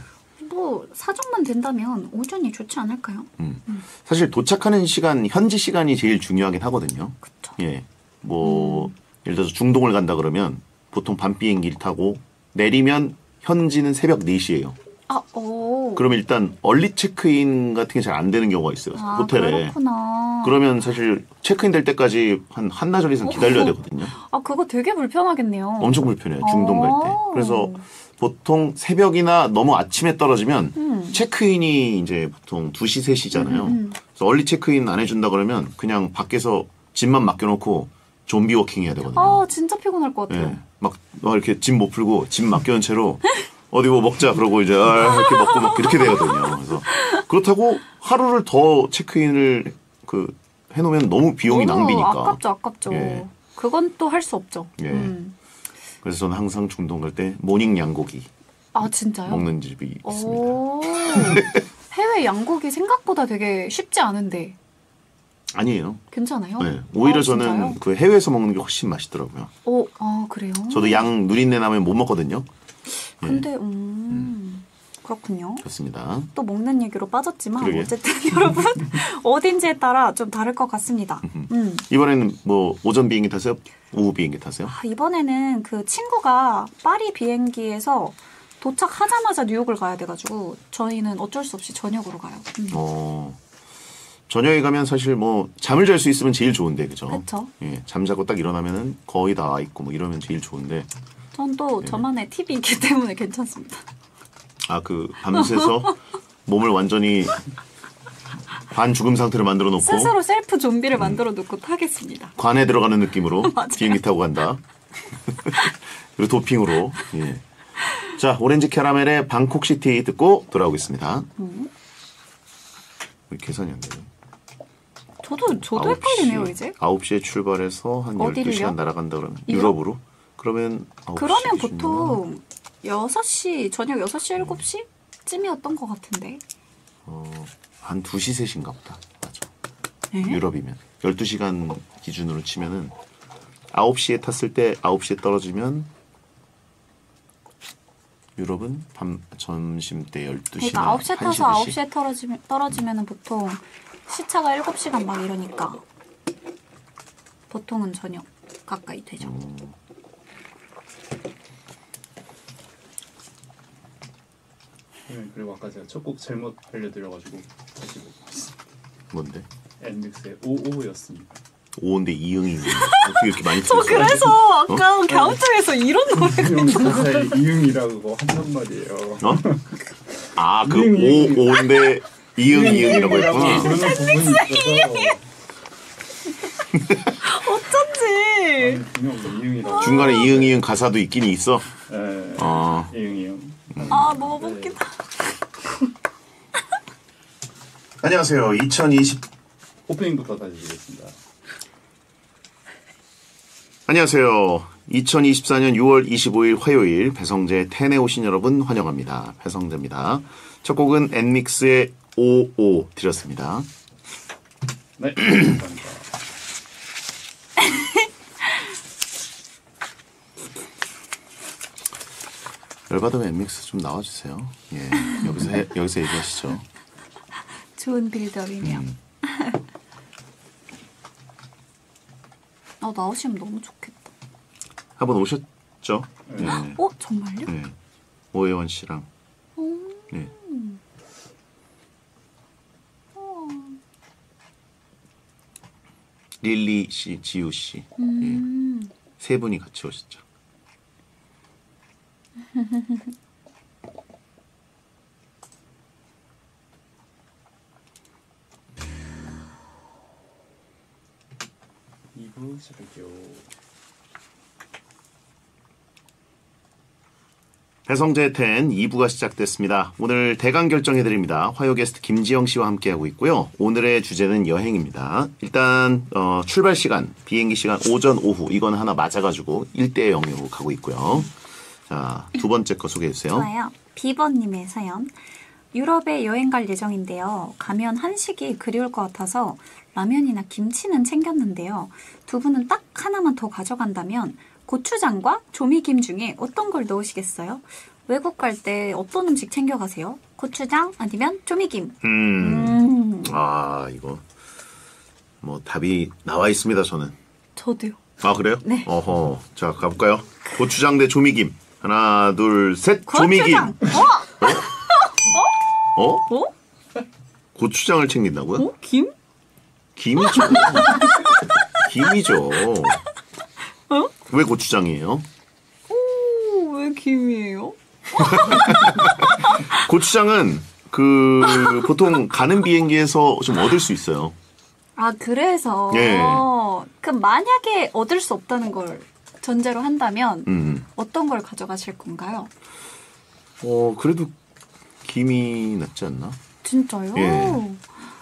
뭐 사정만 된다면 오전이 좋지 않을까요?
음. 사실 도착하는 시간 현지 시간이 제일 중요하긴 하거든요.
그쵸.
예. 뭐
음.
예를 들어서 중동을 간다 그러면 보통 밤 비행기를 타고 내리면 현지는 새벽 4시예요.
아, 오.
그러면 일단 얼리 체크인 같은 게 잘 안 되는 경우가 있어요.
아,
호텔에.
그렇구나.
그러면 사실 체크인 될 때까지 한 한나절 이상 기다려야 되거든요.
아, 그거 되게 불편하겠네요.
엄청 불편해요. 중동 갈 때.
어.
그래서 보통 새벽이나 너무 아침에 떨어지면
음.
체크인이 이제 보통 2시, 3시잖아요.
음, 음.
그래서 얼리 체크인 안 해준다 그러면 그냥 밖에서 짐만 맡겨놓고 좀비 워킹 해야 되거든요.
아 진짜 피곤할 것 같아요.
예. 막, 막 이렇게 짐 못 풀고 짐 맡겨놓은 채로 어디 뭐 먹자 그러고 이제 아, 이렇게 먹고 막 이렇게 되거든요. 그래서 그렇다고 하루를 더 체크인을 그 해놓으면 너무 비용이
너무
낭비니까.
아깝죠, 아깝죠.
예.
그건 또 할 수 없죠.
예.
음.
그래서 저는 항상 중동 갈 때 morning 양고기
아 진짜요?
먹는 집이 있습니다.
오, 해외 양고기 생각보다 되게 쉽지 않은데
아니에요.
괜찮아요?
네. 오히려
아,
저는
진짜요?
그 해외에서 먹는 게 훨씬 맛있더라고요.
오, 아 그래요?
저도 양 누린내 나면 못 먹거든요. 예.
근데 음, 그렇군요.
그렇습니다.
또 먹는 얘기로 빠졌지만
그러게.
어쨌든 여러분 어딘지에 따라 좀 다를 것 같습니다. 음.
이번에는 뭐 오전 비행기 타세요? 오후 비행기 타세요?
아, 이번에는 그 친구가 파리 비행기에서 도착하자마자 뉴욕을 가야 돼가지고 저희는 어쩔 수 없이 저녁으로 가요. 음.
어, 저녁에 가면 사실 뭐 잠을 잘 수 있으면 제일 좋은데 그죠?
그쵸.
예, 잠자고 딱 일어나면은 거의 다와 있고 뭐 이러면 제일 좋은데
전또
네.
저만의 팁이 있기 때문에 괜찮습니다.
아 그 밤새서 몸을 완전히 반 죽음 상태로 만들어 놓고
스스로 셀프
음.
좀비를 만들어 놓고 타겠습니다.
관에 들어가는 느낌으로. 비행기 타고 간다. 그리고 도핑으로. 예. 자, 오렌지 캐러멜의 방콕 시티 듣고 돌아오겠습니다.
음.
계산이 안 되네.
저도 저도 헷갈리네요 이제.
9시에 출발해서 한
어디를요?
12시간 날아간다 그러면
유럽?
유럽으로? 그러면 9시
그러면 보통 6시 저녁 6시 7시 쯤이었던 것 같은데.
어, 한 2시 3시인가 보다. 맞아.
네?
유럽이면 12시간 기준으로 치면은 9시에 탔을 때 9시에 떨어지면 유럽은 밤 점심 때 12시나
그러니까 9시에
1시,
타서
2시.
9시에 떨어지면 떨어지면은 보통 시차가 7시간 막 이러니까 보통은 저녁 가까이 되죠.
음.
네, 그리고 아까 제가 첫 곡 잘못 알려드려가지고 다시 보고 있습니다.
뭔데?
엔믹스의 오오였습니다.
5인데 이응이 어떻게 이렇게 많이
저
틀렸어요?
그래서 아까 갸우뚱에서 이런 노래
이응 가사에 이응이라고 한단 말이에요.
어? 아, 그. 5, 5인데 이응 이응이라고 했구나.
어쩐지.
중간에 이응 이응 가사도 있긴 있어.
네,
어.
이응 이응.
아 너무 웃기다.
안녕하세요. 2020
오프닝부터 다시 드리겠습니다.
안녕하세요. 2024년 6월 25일 화요일 배성재 텐에 오신 여러분 환영합니다. 배성재입니다. 첫 곡은 엔믹스의 55 드렸습니다.
네, 감사합니다.
열받으면 엔믹스 좀 나와주세요. 예, 여기서 해- 여기서 얘기하시죠.
좋은 빌드업이네요.
음.
어 나오시면 너무 좋겠다.
한번 오셨죠? 네.
어 정말요?
네. 오혜원 씨랑.
음.
네. 릴리 씨, 지우 씨.
음.
예. 세 분이 같이 오셨죠.
이부 시작할게요.
배성재 텐 2부가 시작됐습니다. 오늘 대강 결정해드립니다. 화요 게스트 김지영 씨와 함께하고 있고요. 오늘의 주제는 여행입니다. 일단 어, 출발 시간, 비행기 시간 오전, 오후 이건 하나 맞아가지고 1대 0으로 가고 있고요. 자, 두 번째 거 소개해주세요.
좋아요. 비버님의 사연. 유럽에 여행 갈 예정인데요. 가면 한식이 그리울 것 같아서 라면이나 김치는 챙겼는데요. 두 분은 딱 하나만 더 가져간다면 고추장과 조미김 중에 어떤 걸 넣으시겠어요? 외국 갈 때 어떤 음식 챙겨가세요? 고추장 아니면 조미김?
음,
음,
아 이거 뭐 답이 나와 있습니다. 저는.
저도요.
아 그래요?
네.
어허. 자 가볼까요? 고추장 대 조미김. 하나, 둘, 셋. 조미김.
고추장! 어?
어?
어?
고추장을 챙긴다고요?
어? 김?
김이죠. 김이죠.
어?
왜 고추장이에요?
오, 왜 김이에요?
고추장은 그 보통 가는 비행기에서 좀 얻을 수 있어요.
아 그래서
예.
그럼 만약에 얻을 수 없다는 걸 전제로 한다면
음.
어떤 걸 가져가실 건가요?
어 그래도 김이 낫지 않나?
진짜요?
예.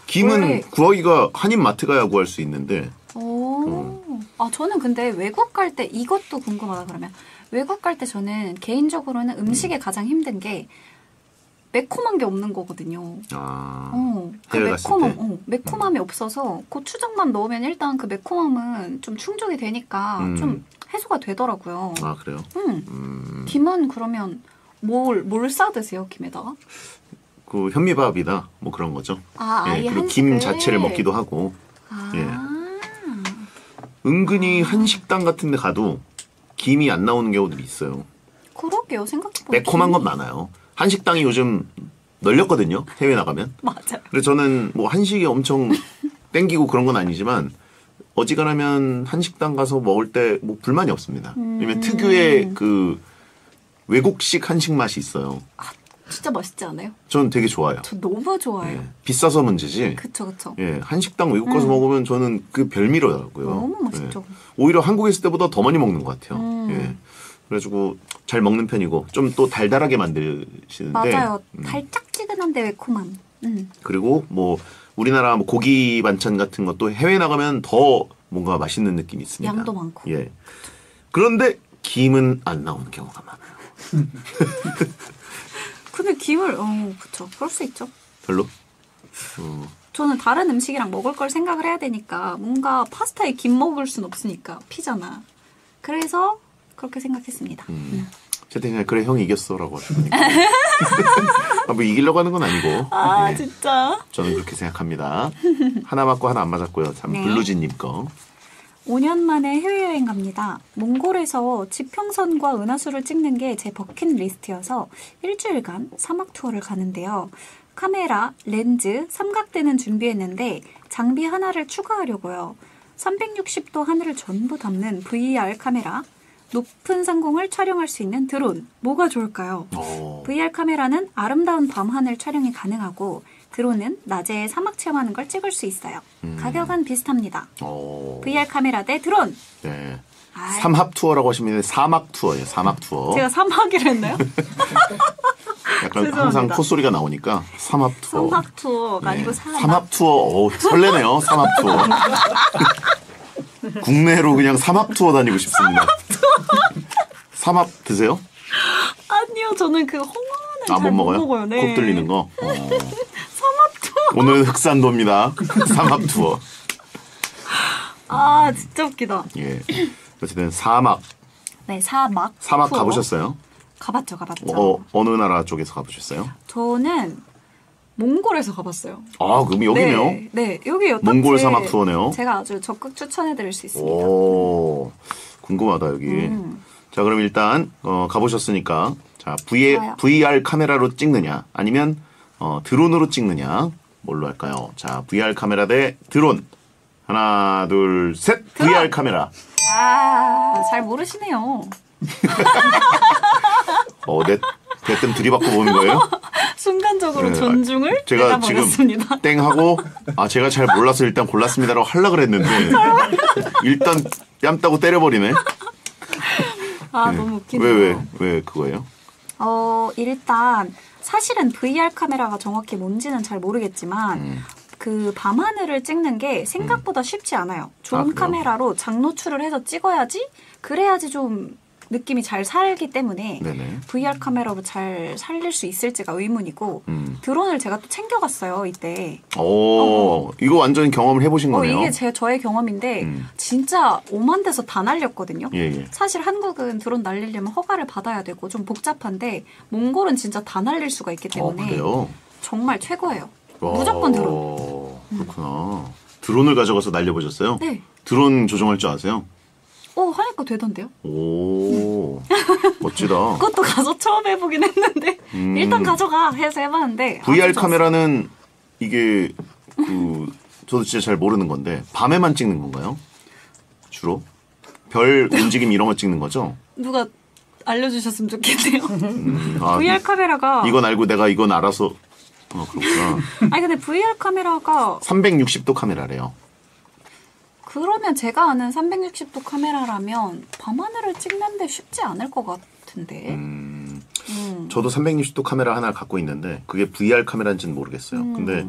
김은
원래-
구하기가 한인 마트 가야 구할 수 있는데
오. 아 저는 근데 외국 갈 때 이것도 궁금하다 그러면 외국 갈 때 저는 개인적으로는 음식에 가장 힘든 게 매콤한 게 없는 거거든요.
아
어, 그 매콤함,
때?
어, 매콤함이 없어서 고추장만 넣으면 일단 그 매콤함은 좀 충족이 되니까
음.
좀 해소가 되더라고요.
아 그래요?
음.
음,
김은 그러면 뭘, 뭘 싸드세요, 김에다가?
그 현미밥이다 뭐 그런 거죠.
아,
예, 그리고. 김 자체를 먹기도 하고
아,
예. 은근히 한식당 같은 데 가도 김이 안 나오는 경우들이 있어요.
그러게요, 생각해보니까.
매콤한 건 많아요. 한식당이 요즘 널렸거든요. 해외 나가면.
맞아요.
그래서 저는 뭐 한식이 엄청 땡기고 그런 건 아니지만 어지간하면 한식당 가서 먹을 때 뭐 불만이 없습니다. 왜냐면
음.
특유의 그 외국식 한식 맛이 있어요.
진짜 맛있지 않아요?
저는 되게 좋아요.
저 너무 좋아해요.
예. 비싸서 문제지.
그쵸, 그쵸.
예, 한식당 외국 가서 먹으면 저는 그 별미더라고요.
음. 너무
예.
맛있죠.
오히려 한국에 있을 때보다 더 많이 먹는 것 같아요.
음.
예. 그래가지고 잘 먹는 편이고 좀 또 달달하게 만드시는데
맞아요.
음.
달짝지근한데 매콤함. 음.
그리고 뭐 우리나라 뭐 고기 반찬 같은 것도 해외 나가면 더 뭔가 맛있는 느낌이 있습니다.
양도 많고.
예. 그런데 김은 안 나오는 경우가 많아요.
근데 김을, 어, 그쵸. 그럴 수 있죠.
별로. 어,
저는 다른 음식이랑 먹을 걸 생각을 해야 되니까 뭔가 파스타에 김 먹을 순 없으니까 피잖아. 그래서 그렇게 생각했습니다.
음. 채팅에 그래 형이 이겼어라고 하시니까 아, 뭐 이기려고 하는 건 아니고
아
예.
진짜.
저는 그렇게 생각합니다. 하나 맞고 하나 안 맞았고요. 참
네.
블루진님 거.
5년 만에 해외여행 갑니다. 몽골에서 지평선과 은하수를 찍는 게 제 버킷리스트여서 일주일간 사막 투어를 가는데요. 카메라, 렌즈, 삼각대는 준비했는데 장비 하나를 추가하려고요. 360도 하늘을 전부 담는 VR 카메라, 높은 상공을 촬영할 수 있는 드론. 뭐가 좋을까요?
어.
VR 카메라는 아름다운 밤 하늘 촬영이 가능하고 드론은 낮에 사막 체험하는 걸 찍을 수 있어요.
음.
가격은 비슷합니다.
어.
VR 카메라 대 드론.
네.
아이,
삼합 투어라고 하시면 사막 투어예요. 사막 투어.
제가 사막이라 했나요?
약간
죄송합니다.
항상 콧소리가 나오니까 삼합 투어.
투어가 아니고
네.
사막.
삼합 투어. 어, 설레네요. 삼합 투어. 국내로 그냥 삼합 투어 다니고 싶습니다. 삼합 드세요?
아니요, 저는 그 홍어는
아, 잘못 먹어요?
먹어요. 네.
코 뚫리는 거. 어.
사막.
오늘 흑산도입니다. 삼합 투어.
아, 진짜 웃기다.
예. 어쨌든 사막.
네, 사막.
사막
투어.
가보셨어요?
가봤죠, 가봤죠.
어, 어느 나라 쪽에서 가보셨어요?
저는 몽골에서 가봤어요.
아, 그럼 여기네요.
네, 네, 여기요. 딱
몽골
제-
사막 투어네요.
제가 아주 적극 추천해드릴 수 있습니다.
오, 궁금하다 여기.
음.
자, 그럼 일단 어, 가보셨으니까 자 VR. VR 카메라로 찍느냐, 아니면 어, 드론으로 찍느냐, 뭘로 할까요? 자, VR 카메라 대 드론. 하나, 둘, 셋. VR 카메라.
아, 잘 모르시네요.
어, 내 대뜸 들이받고 보는 거예요?
순간적으로
네,
존중을
제가 지금. 땡 하고 아 제가 잘 몰라서 일단 골랐습니다라고 하려 그랬는데 일단 뺨 따고 때려버리네.
아,
네.
너무 웃기네요.
왜왜왜 그거예요?
어, 일단 사실은 VR 카메라가 정확히 뭔지는 잘 모르겠지만
음.
그 밤하늘을 찍는 게 생각보다 쉽지 않아요. 좋은
아?
카메라로 장노출을 해서 찍어야지 그래야지 좀 느낌이 잘 살기 때문에
네네.
VR 카메라로 잘 살릴 수 있을지가 의문이고
음.
드론을 제가 또 챙겨갔어요 이때.
오 이거 완전 경험을 해보신
어,
거네요.
이게 제 저의 경험인데
음.
진짜 오만 대서 다 날렸거든요.
예 예.
사실 한국은 드론 날리려면 허가를 받아야 되고 좀 복잡한데 몽골은 진짜 다 날릴 수가 있기
어
때문에
그래요.
정말 최고예요.
와,
무조건 드론.
그렇구나. 드론을 가져가서 날려보셨어요?
네.
드론 조종할 줄 아세요?
오 하니까 되던데요?
오 멋지다.
그것도 가서 처음 해보긴 했는데
음.
일단 가져가 해서 해봤는데
VR. 카메라는 이게 그 저도 진짜 잘 모르는 건데 밤에만 찍는 건가요? 주로 별 움직임 이런 거 찍는 거죠?
누가 알려주셨으면 좋겠네요.
음, 아,
VR 카메라가
이건 알고 내가 이건 알아서 어 그렇구나.
아니 근데 VR 카메라가
360도 카메라래요.
그러면 제가 아는 360도 카메라라면 밤하늘을 찍는데 쉽지 않을 것 같은데.
음,
음.
저도 360도 카메라 하나 갖고 있는데 그게 VR 카메라인지는 모르겠어요.
음.
근데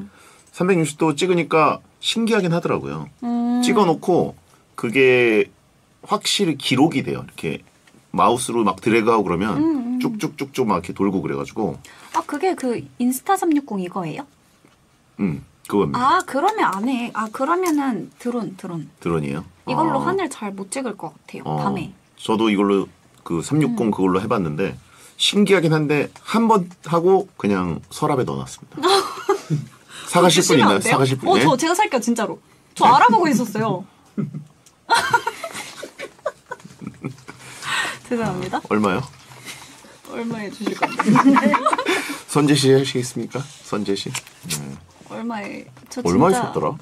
360도 찍으니까 신기하긴 하더라고요.
음.
찍어놓고 그게 확실히 기록이 돼요. 이렇게 마우스로 막 드래그하고 그러면
음, 음.
쭉쭉쭉쭉 막 이렇게 돌고 그래가지고
아 그게 그 인스타 360 이거예요?
음 그겁니다.
아 그러면 안 해. 아 그러면은 드론 드론.
드론이에요.
이걸로
어.
하늘 잘 못 찍을 것 같아요.
어,
밤에.
저도 이걸로 그 360
음.
그걸로 해봤는데 신기하긴 한데 한 번 하고 그냥 서랍에 넣어놨습니다. 사가실 분 있나요? 사가실 분?
어,
예?
저 제가 살게요, 진짜로. 저 알아보고 있었어요. 죄송합니다.
얼마요?
얼마에 주실 건데?
선재 씨 하시겠습니까? 선재 씨. 네.
얼마에? 저
얼마에
진짜
줬더라?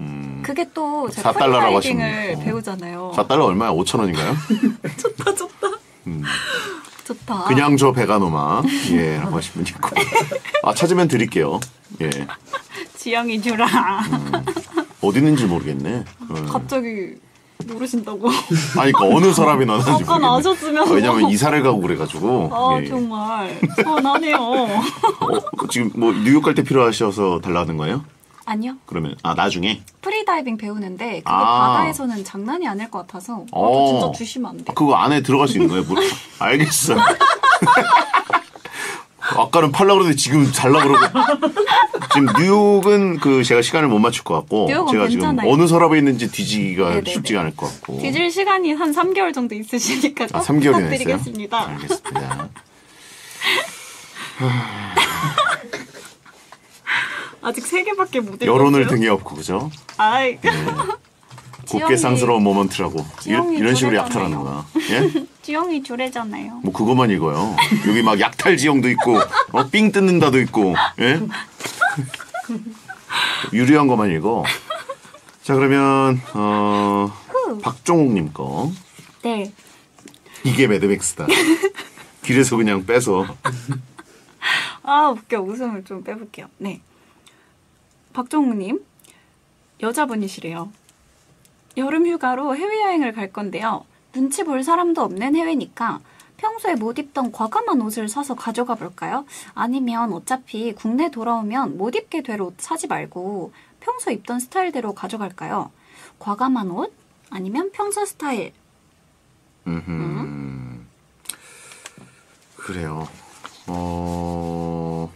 음,
그게 또 제가
4달러라고
폴라이딩을
하시면, 어.
배우잖아요.
4달러 얼마야? 5천 원인가요?
좋다, 좋다.
음,
좋다.
그냥 저 베가노마 예 라고 분 있고 아 찾으면 드릴게요. 예
지영이 주라.
어디 있는지 모르겠네. 어.
갑자기 모르신다고.
아니 그러니까 어느 서랍에 넣었는지
아까
모르겠네.
아셨으면서.
왜냐면 이사를 가고 그래가지고
아
예.
정말 서운하네요.
어, 지금 뭐 뉴욕 갈 때 필요하셔서 달라는 거예요?
아니요.
그러면 아 나중에
프리다이빙 배우는데 그거
아.
바다에서는 장난이 아닐 것 같아서 아,
어.
저 진짜 주시면 안 돼요.
그거 안에 들어갈 수 있는 거예요? 뭐, 알겠어. 아까는 팔라 그러는데 지금 잘라 그러고 지금 뉴욕은 그 제가 시간을 못 맞출 것 같고 제가
괜찮아요.
지금 어느 서랍에 있는지 뒤지기가
네네네.
쉽지가 않을 것 같고
뒤질 시간이 한 3개월 정도 있으시니까
아,
꼭
3개월이나 있어요?
부탁드리겠습니다.
알겠습니다.
아직 3개밖에 못 읽었어요.
여론을 등에 업고 그죠?
아이,
곱게 쌍스러운 모먼트라고 이런, 이런 식으로
저래잖아요.
약탈하는구나. 예?
지영이 주례잖아요.
뭐 그것만 읽어요. 여기 막 약탈 지형도 있고 어, 삥 뜯는다도 있고 예? 유리한 것만 읽어. 자 그러면 어, 박종욱님 거
네.
이게 매드맥스다. 길에서 그냥 빼서
아, 웃겨. 웃음을 좀 빼볼게요. 네. 박정우님, 여자분이시래요. 여름 휴가로 해외여행을 갈 건데요. 눈치 볼 사람도 없는 해외니까 평소에 못 입던 과감한 옷을 사서 가져가 볼까요? 아니면 어차피 국내 돌아오면 못 입게 될 옷 사지 말고 평소 입던 스타일대로 가져갈까요? 과감한 옷? 아니면 평소 스타일?
음흠. 그래요. 어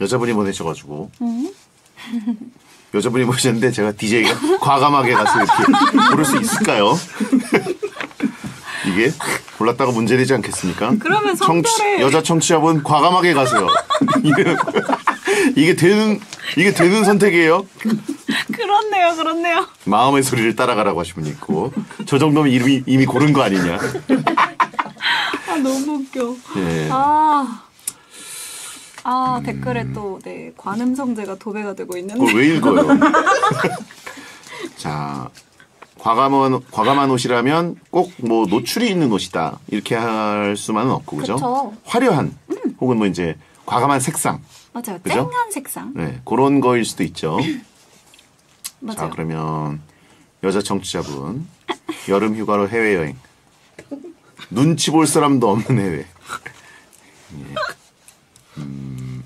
여자분이 보내셔가지고
음?
여자분이 보셨는데 제가 DJ가 과감하게 가서 이렇게 고를 수 있을까요? 이게 골랐다가 문제되지 않겠습니까?
그러면
청취,
성별을-
여자 청취자분 과감하게 가세요. 이게, 이게 되는 이게 되는 선택이에요?
그렇네요, 그렇네요.
마음의 소리를 따라가라고 하신 분이 있고 저 정도면 이미 이미 고른 거 아니냐?
아, 너무 웃겨.
예.
아, 아 댓글에 또 네, 관음성제가 도배가 되고 있는데
그걸 왜 읽어요? 자, 과감한 과감한 옷이라면 꼭 뭐 노출이 있는 옷이다 이렇게 할 수만은 없고 그죠?
그쵸.
화려한 혹은 뭐 이제 과감한 색상,
맞아요.
그죠?
쨍한 색상
네 그런 거일 수도 있죠. 자
맞아요.
그러면 여자 청취자분 여름 휴가로 해외 여행 눈치 볼 사람도 없는 해외. 예. 음.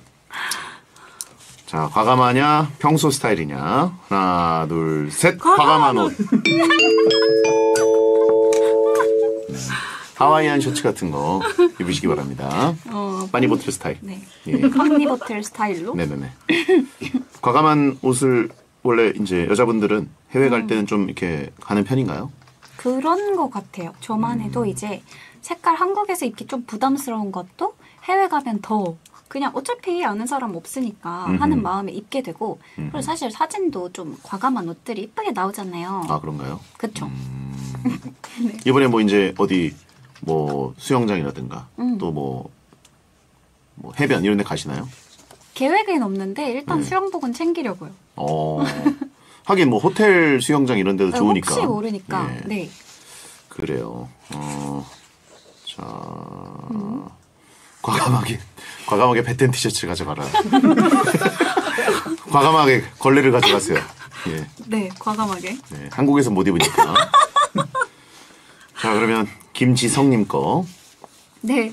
자 과감하냐 평소 스타일이냐 하나 둘 셋 과감한 옷. 네. 하와이안 셔츠 같은 거 입으시기 바랍니다.
어,
빠니 보틀 스타일.
네.
예.
컵니버틀 스타일로
네네네. 과감한 옷을 원래 이제 여자분들은 해외
음.
갈 때는 좀 이렇게 가는 편인가요?
그런 것 같아요. 저만
음.
해도 이제 색깔 한국에서 입기 좀 부담스러운 것도 해외 가면 더 그냥 어차피 아는 사람 없으니까
음흠.
하는 마음에 입게 되고
음흠.
그리고 사실 사진도 좀 과감한 옷들이 이쁘게 나오잖아요.
아 그런가요?
그쵸?
이번에 뭐 이제 어디 뭐 수영장이라든가
음.
또뭐 뭐 해변 이런 데 가시나요?
계획은 없는데 일단
네.
수영복은 챙기려고요.
어. 하긴 뭐 호텔 수영장 이런 데도
네,
좋으니까.
혹시 모르니까.
예,
네.
그래요. 어. 자.
음.
과감하게 과감하게 배텐 티셔츠 가져가라. 과감하게 걸레를 가져가세요. 예.
네, 과감하게.
네, 한국에서 못 입으니까. 자 그러면 김지성님 거.
네.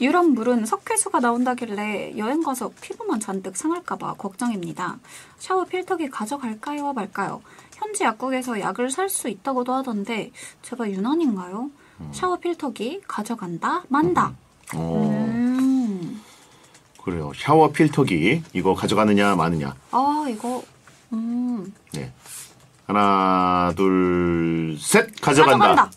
유럽 물은 석회수가 나온다길래 여행 가서 피부만 잔뜩 상할까봐 걱정입니다. 샤워 필터기 가져갈까요 말까요? 현지 약국에서 약을 살 수 있다고도 하던데 제가 유난인가요? 샤워 필터기 가져간다 만다.
어,
음.
그래요. 샤워 필터기 이거 가져가느냐 마느냐.
아 이거 음.
네. 하나 둘 셋 가져간다.
가져간다.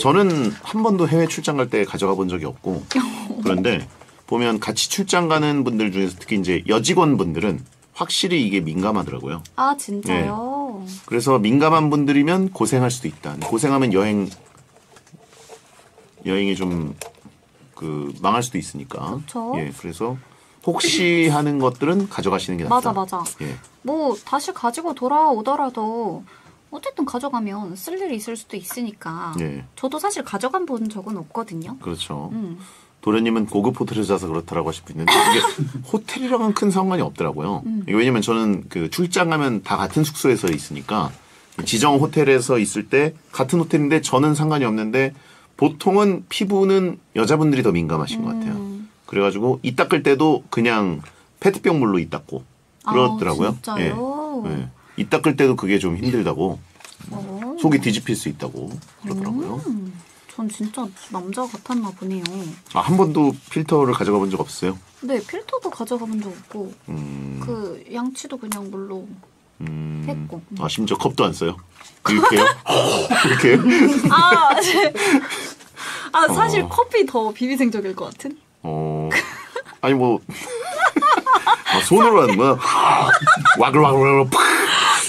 저는 한 번도 해외 출장 갈 때 가져가 본 적이 없고 그런데 보면 같이 출장 가는 분들 중에서 특히 이제 여직원 분들은 확실히 이게 민감하더라고요.
아 진짜요?
그래서 민감한 분들이면 고생할 수도 있다. 고생하면 여행 여행이 좀 그 망할 수도 있으니까.
그쵸.
예, 그래서 혹시 하는 것들은 가져가시는 게 낫다.
맞아 맞아.
예,
뭐 다시 가지고 돌아오더라도 어쨌든 가져가면 쓸 일이 있을 수도 있으니까.
예,
저도 사실 가져간 본 적은 없거든요.
그렇죠.
음.
도련님은 고급 호텔에 자서 그렇다라고 하실 수 있는데 이게 호텔이랑은 큰 상관이 없더라고요.
음.
왜냐면 저는 그 출장 가면 다 같은 숙소에서 있으니까 지정 호텔에서 있을 때 같은 호텔인데 저는 상관이 없는데 보통은 피부는 여자분들이 더 민감하신 것 같아요.
음.
그래가지고 이 닦을 때도 그냥 페트병 물로 이 닦고 그러더라고요.
아, 진짜요?
예, 예. 이 닦을 때도 그게 좀 힘들다고
어.
속이 뒤집힐 수 있다고 그러더라고요.
음. 전 진짜 남자 같았나 보네요.
아, 한 번도 필터를 가져가 본 적 없어요.
네, 필터도 가져가 본 적 없고
음,
그 양치도 그냥 물로
음,
했고.
아 심지어 컵도 안 써요. 이렇게요? 이렇게?
아, 아 사실
어.
커피 더 비위생적일 것 같은?
어, 아니 뭐 아, 손으로 하는 거야? 와글와글 팍!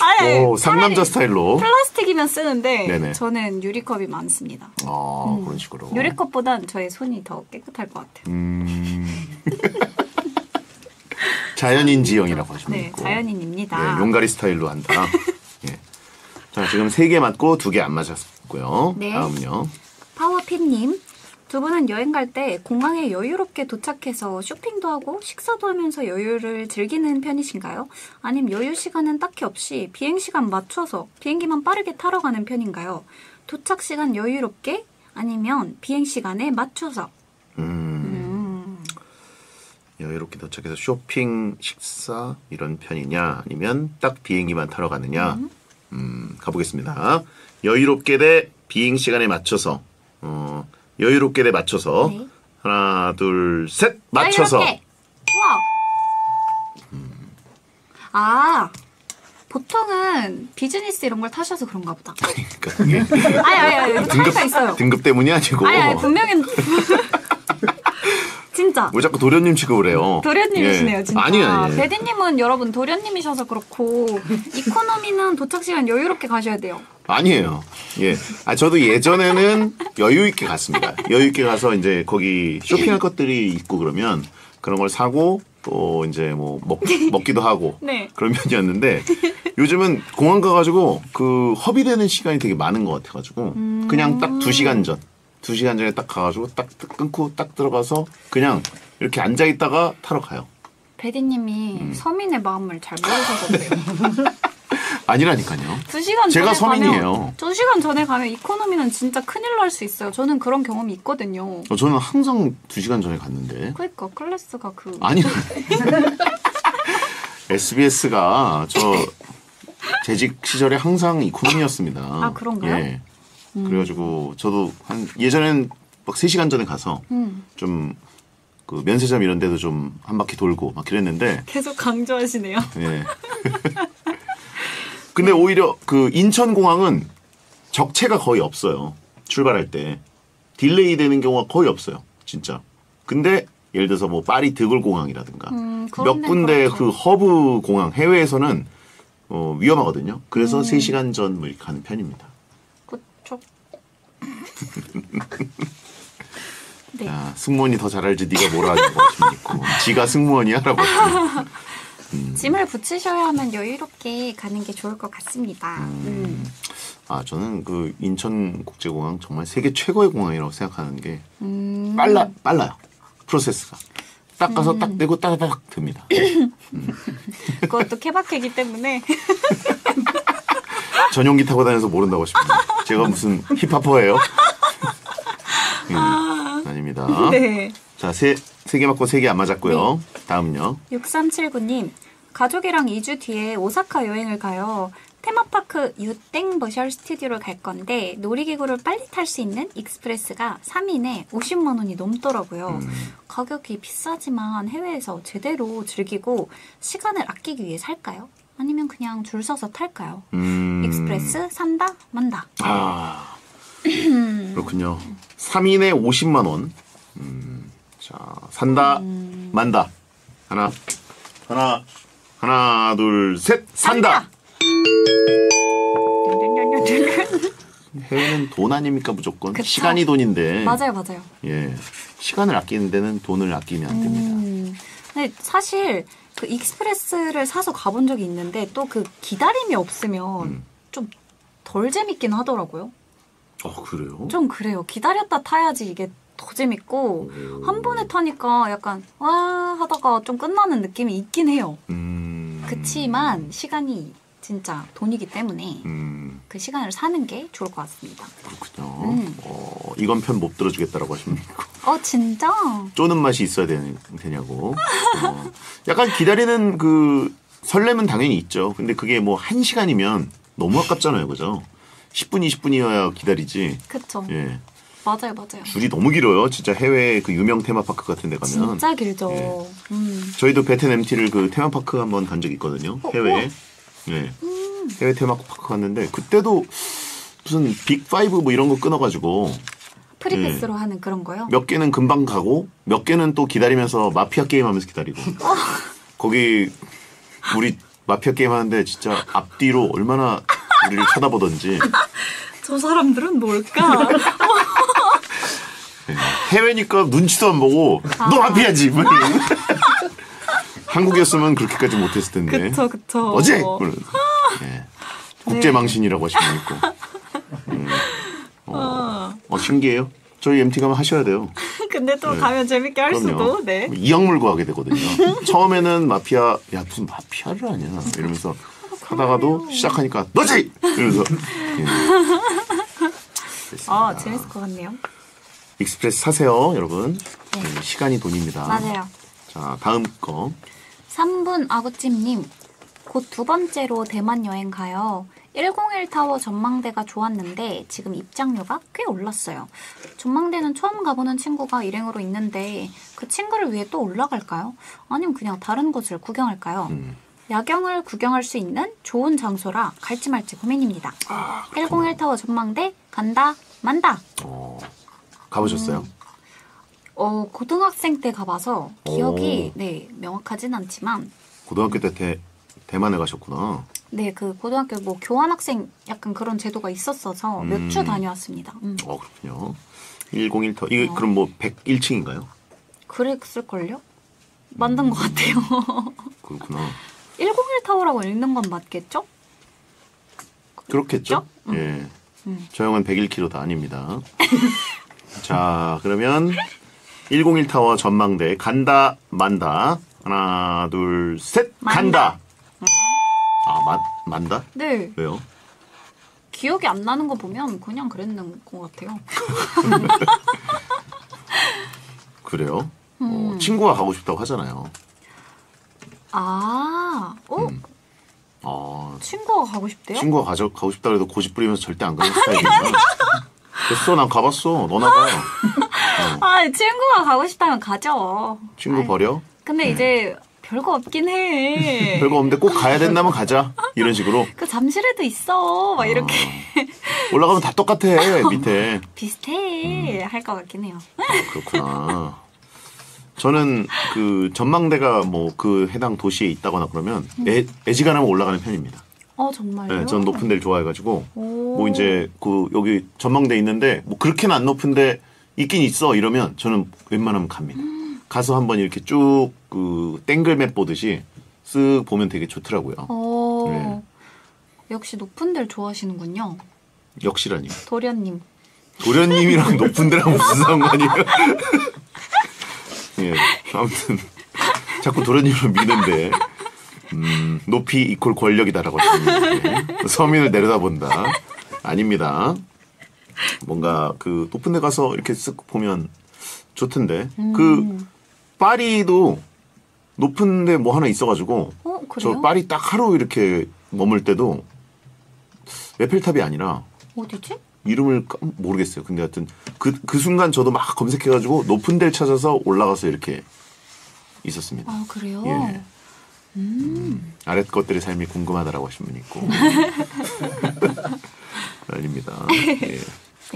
아니,
오, 상남자 스타일로.
플라스틱이면 쓰는데
네네.
저는 유리컵이 많습니다.
아 그런 식으로.
유리컵보단 저의 손이 더 깨끗할 것 같아요.
음. 자연인 지형이라고 하시면
네,
있고.
자연인입니다.
네, 용가리 스타일로 한다. 예. 자, 지금 세 개 맞고 두 개 안 맞았고요.
네.
다음요.
파워핀님, 두 분은 여행 갈 때 공항에 여유롭게 도착해서 쇼핑도 하고 식사도 하면서 여유를 즐기는 편이신가요? 아니면 여유 시간은 딱히 없이 비행 시간 맞춰서 비행기만 빠르게 타러 가는 편인가요? 도착 시간 여유롭게 아니면 비행 시간에 맞춰서?
음,
음,
여유롭게 도착해서 쇼핑, 식사 이런 편이냐 아니면 딱 비행기만 타러 가느냐? 음, 가보겠습니다. 여유롭게 대 비행 시간에 맞춰서 어, 여유롭게 대 맞춰서
네.
하나, 둘, 셋 맞춰서
여유롭게! 와. 아. 보통은 비즈니스 이런 걸 타셔서 그런가 보다.
그러니까
아니, 아니, 아니,
등급
차이가 있어요.
등급 때문이 아니고
아니, 아니, 분명히. 진짜.
왜 자꾸 도련님 취급을 해요?
도련님이시네요,
예.
진짜.
아니에요, 아니에요.
베디님은 여러분 도련님이셔서 그렇고 이코노미는 도착 시간 여유롭게 가셔야 돼요.
아니에요. 예. 아, 저도 예전에는 여유 있게 갔습니다. 여유 있게 가서 이제 거기 쇼핑할 것들이 있고 그러면 그런 걸 사고 또 이제 뭐 먹, 먹기도 하고
네.
그런 편이었는데 요즘은 공항 가가지고 그 허비되는 시간이 되게 많은 것 같아가지고 그냥 딱 두 시간 전, 두 시간 전에 딱 가가지고 딱 끊고 딱 들어가서 그냥 이렇게 앉아 있다가 타러 가요.
베디님이
음.
서민의 마음을 잘 모르셔서 그래요.
아니라니까요.
두 시간
제가 서민이에요.
두 시간 전에 가면 이코노미는 진짜 큰일 날 수 있어요. 저는 그런 경험이 있거든요.
어, 저는 항상 두 시간 전에 갔는데.
그러니까 클래스가 그
아니요. SBS가 저 재직 시절에 항상 이코노미였습니다.
아, 그런가요?
예. 그래가지고 저도 한 예전엔 막 3시간 전에 가서
음,
좀그 면세점 이런 데도 좀 한 바퀴 돌고 막 그랬는데
계속 강조하시네요.
예. 근데 오히려 그 인천공항은 적체가 거의 없어요. 출발할 때. 딜레이 되는 경우가 거의 없어요. 진짜. 근데 예를 들어서 뭐 파리 드골 공항이라든가
음,
몇 군데
그렇죠.
그 허브 공항 해외에서는 어, 위험하거든요. 그래서
음.
3시간 전뭐 가는 편입니다.
네.
야, 승무원이 더 잘 알지 네가 뭐라 하냐고 하시면 있고 지가 승무원이야라고 하시면
짐을 붙이셔야 하면 여유롭게 가는 게 좋을 것 같습니다. 음.
아 저는 그 인천 국제공항 정말 세계 최고의 공항이라고 생각하는 게
음.
빨라 빨라요 프로세스가 닦아서 딱 떼고 따다닥 듭니다.
그것도 케바케기 때문에
전용기 타고 다녀서 모른다고 하십니다. 제가 무슨 힙합퍼예요? 음, 아닙니다.
네.
자, 세, 세 개 맞고 세 개 안 맞았고요. 다음요.
6379님 가족이랑 2주 뒤에 오사카 여행을 가요. 테마파크 유땡 버셜 스튜디오를 갈 건데 놀이기구를 빨리 탈 수 있는 익스프레스가 3인에 50만 원이 넘더라고요.
음.
가격이 비싸지만 해외에서 제대로 즐기고 시간을 아끼기 위해 살까요? 아니면 그냥 줄 서서 탈까요?
음,
익스프레스 산다 만다.
아, 그렇군요. 3인에 50만 원. 음, 자, 산다,
음.
만다. 하나, 하나, 하나, 둘, 셋, 산다. 해외는 돈 아닙니까 무조건?
그쵸.
시간이 돈인데.
맞아요, 맞아요.
예, 시간을 아끼는 데는 돈을 아끼면 안 됩니다.
음, 근데 사실 그 익스프레스를 사서 가본 적이 있는데 또 그 기다림이 없으면
음.
좀덜 재밌긴 하더라고요.
어 그래요?
좀 그래요. 기다렸다 타야지 이게 더 재밌고
오.
한 번에 타니까 약간 와 하다가 좀 끝나는 느낌이 있긴 해요.
음,
그치만 시간이 진짜 돈이기 때문에
음,
그 시간을 사는 게 좋을 것 같습니다.
그렇군요.
음.
어, 이건 편 못 들어주겠다라고 하십니까?
어 진짜?
쪼는 맛이 있어야 되는, 되냐고. 어, 약간 기다리는 그 설렘은 당연히 있죠. 근데 그게 뭐 한 시간이면 너무 아깝잖아요, 그죠? 10분, 20분이어야 기다리지.
그쵸.
예.
맞아요, 맞아요.
줄이 너무 길어요. 진짜 해외 그 유명 테마파크 같은 데 가면.
진짜 길죠.
예.
음.
저희도 베텐 MT를 그 테마파크 한번 간 적이 있거든요.
어,
해외에.
우 와.
예. 해외 테마파크 갔는데 그때도 무슨 빅5 뭐 이런 거 끊어가지고
프리패스로 하는 그런 거요?
몇 개는 금방 가고 몇 개는 또 기다리면서 마피아 게임 하면서 기다리고 거기 우리 마피아 게임 하는데 진짜 앞뒤로 얼마나 우리를 쳐다보던지
저 사람들은 뭘까?
예. 해외니까 눈치도 안 보고 너 마피아지 뭐 이러고. 한국이었으면 그렇게까지 못했을 텐데
그쵸, 그쵸.
어제 그러면서. 예. 국제망신이라고 하시면 있고 음. 어. 어, 신기해요 저희 MT 가면 하셔야 돼요
근데 또
네.
가면 재밌게 할 수도, 네.
이 악물고 하게 되거든요. 처음에는 마피아, 야 무슨 마피아를 하냐 이러면서 하다가도 시작하니까 너지 이러면서 예.
아, 재밌을 것 같네요.
익스프레스 사세요, 여러분.
네.
음, 시간이 돈입니다.
맞아요.
자 다음 거
3분 아구찜님, 곧 두 번째로 대만 여행 가요. 101 타워 전망대가 좋았는데 지금 입장료가 꽤 올랐어요. 전망대는 처음 가보는 친구가 일행으로 있는데 그 친구를 위해 또 올라갈까요? 아니면 그냥 다른 곳을 구경할까요?
음.
야경을 구경할 수 있는 좋은 장소라 갈지 말지 고민입니다.
아,
101 타워 전망대 간다 만다.
어, 가보셨어요?
음. 어 고등학생 때 가봐서 기억이
오.
네 명확하진 않지만
고등학교 때 대, 대만에 가셨구나.
네 그 고등학교 뭐 교환학생 약간 그런 제도가 있었어서
음.
몇주 다녀왔습니다. 음.
어 그렇군요. 101 터 이게
어.
그럼 뭐 101층인가요?
그랬을 걸요? 만든 것 같아요.
그렇구나.
101 타워라고 읽는 건 맞겠죠?
그렇겠죠?
음.
예.
음.
저 형은 101kg 다 아닙니다. 자, 그러면 101 타워 전망대 간다 만다 하나 둘 셋. 간다. 아, 만 만다?
네
왜요?
기억이 안 나는 거 보면 그냥 그랬는 것 같아요.
그래요? 어,
음.
친구가 가고 싶다고 하잖아요.
아, 어?
음. 아,
친구가 가고 싶대요?
친구가 가져, 가고 싶다 그래도 고집 부리면서 절대 안 가는 스타일이야. 됐어, 난 가봤어. 너 나가.
아, 친구가 가고 싶다면 가죠.
친구
아이,
버려?
근데 이제 별거 없긴 해.
음. 별거 없는데 꼭 가야 된다면 가자. 이런 식으로.
그 잠실에도 있어. 막 이렇게
올라가면 다 똑같아, 밑에.
비슷해
음.
할것 같긴 해요.
그렇구나. 저는 그 전망대가 뭐 그 해당 도시에 있다거나 그러면 애, 애지간하면 올라가는 편입니다.
어 정말요?
네, 저는 높은 데를 좋아해가지고
오.
뭐 이제 그 여기 전망대 있는데 뭐 그렇게는 안 높은데 있긴 있어 이러면 저는 웬만하면 갑니다. 가서 한번 이렇게 쭉 그 땡글맵 보듯이 쓱 보면 되게 좋더라고요.
어.
네.
역시 높은 데를 좋아하시는군요.
역시라니요.
도련님.
도련님이랑 높은 데랑 무슨 상관이에요? 예. 아무튼 자꾸 도련님을 미는데 음, 높이 이퀄 권력이다라고 하시는데 서민을 내려다본다. 아닙니다. 뭔가 그 높은 데 가서 이렇게 쓱 보면 좋던데. 그 파리도 높은 데 뭐 하나 있어가지고
어?
저 파리 딱 하루 이렇게 머물 때도 에펠탑이 아니라
어디지?
이름을 까- 모르겠어요. 근데 하여튼 그, 그 순간 저도 막 검색해가지고 높은 데를 찾아서 올라가서 이렇게 있었습니다.
아 그래요?
예. 아랫 것들의 삶이 궁금하다라고 하신 분 있고. 아닙니다. 예.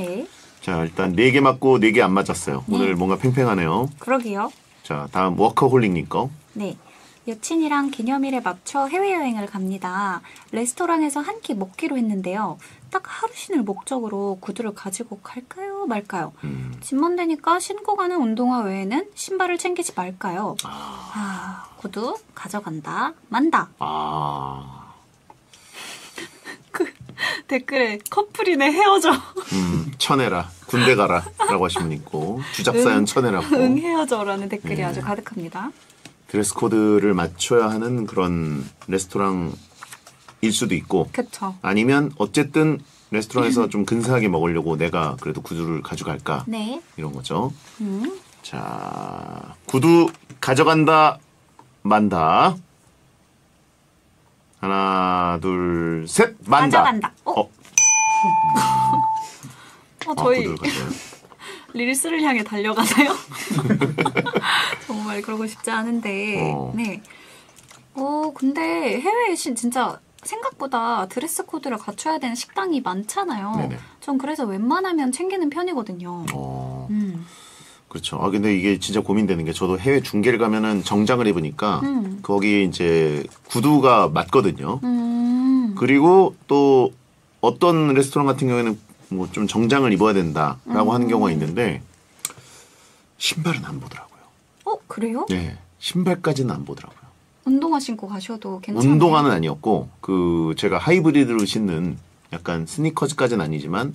네.
자, 일단 네 개 맞고 네 개 안 맞았어요. 오늘 뭔가 팽팽하네요.
그러게요.
자, 다음 워커홀릭님 거.
네. 여친이랑 기념일에 맞춰 해외여행을 갑니다. 레스토랑에서 한 끼 먹기로 했는데요. 딱 하루 쉰을 목적으로 구두를 가지고 갈까요? 말까요?
음.
집만 되니까 신고 가는 운동화 외에는 신발을 챙기지 말까요?
아,
아, 구두 가져간다. 만다.
아,
댓글에 커플이네 헤어져.
음, 쳐내라. 군대 가라. 라고 하신 분 있고. 주작사연
응.
쳐내라고.
응 헤어져라는 댓글이
네.
아주 가득합니다.
드레스 코드를 맞춰야 하는 그런 레스토랑일 수도 있고
그쵸.
아니면 어쨌든 레스토랑에서 좀 근사하게 먹으려고 내가 그래도 구두를 가져갈까
네.
이런 거죠.
음.
자, 구두 가져간다 만다. 하나, 둘, 셋, 만다.
가져간다. 어?
어,
어,
아,
저희
구두를 가져요.
릴스를 향해 달려가나요? 정말 그러고 싶지 않은데.
어.
네. 어, 근데 해외에 신 진짜 생각보다 드레스 코드를 갖춰야 되는 식당이 많잖아요.
네네.
전 그래서 웬만하면 챙기는 편이거든요.
어,
음.
그렇죠. 아 근데 이게 진짜 고민되는 게 저도 해외 중계를 가면은 정장을 입으니까
음.
거기 이제 구두가 맞거든요.
음.
그리고 또 어떤 레스토랑 같은 경우에는 뭐 좀 정장을 입어야 된다라고 하는
음.
경우가 있는데 신발은 안 보더라고요.
어, 그래요?
네, 신발까지는 안 보더라고요.
운동화 신고 가셔도 괜찮아요.
운동화는 아니었고 그 제가 하이브리드로 신는 약간 스니커즈까지는 아니지만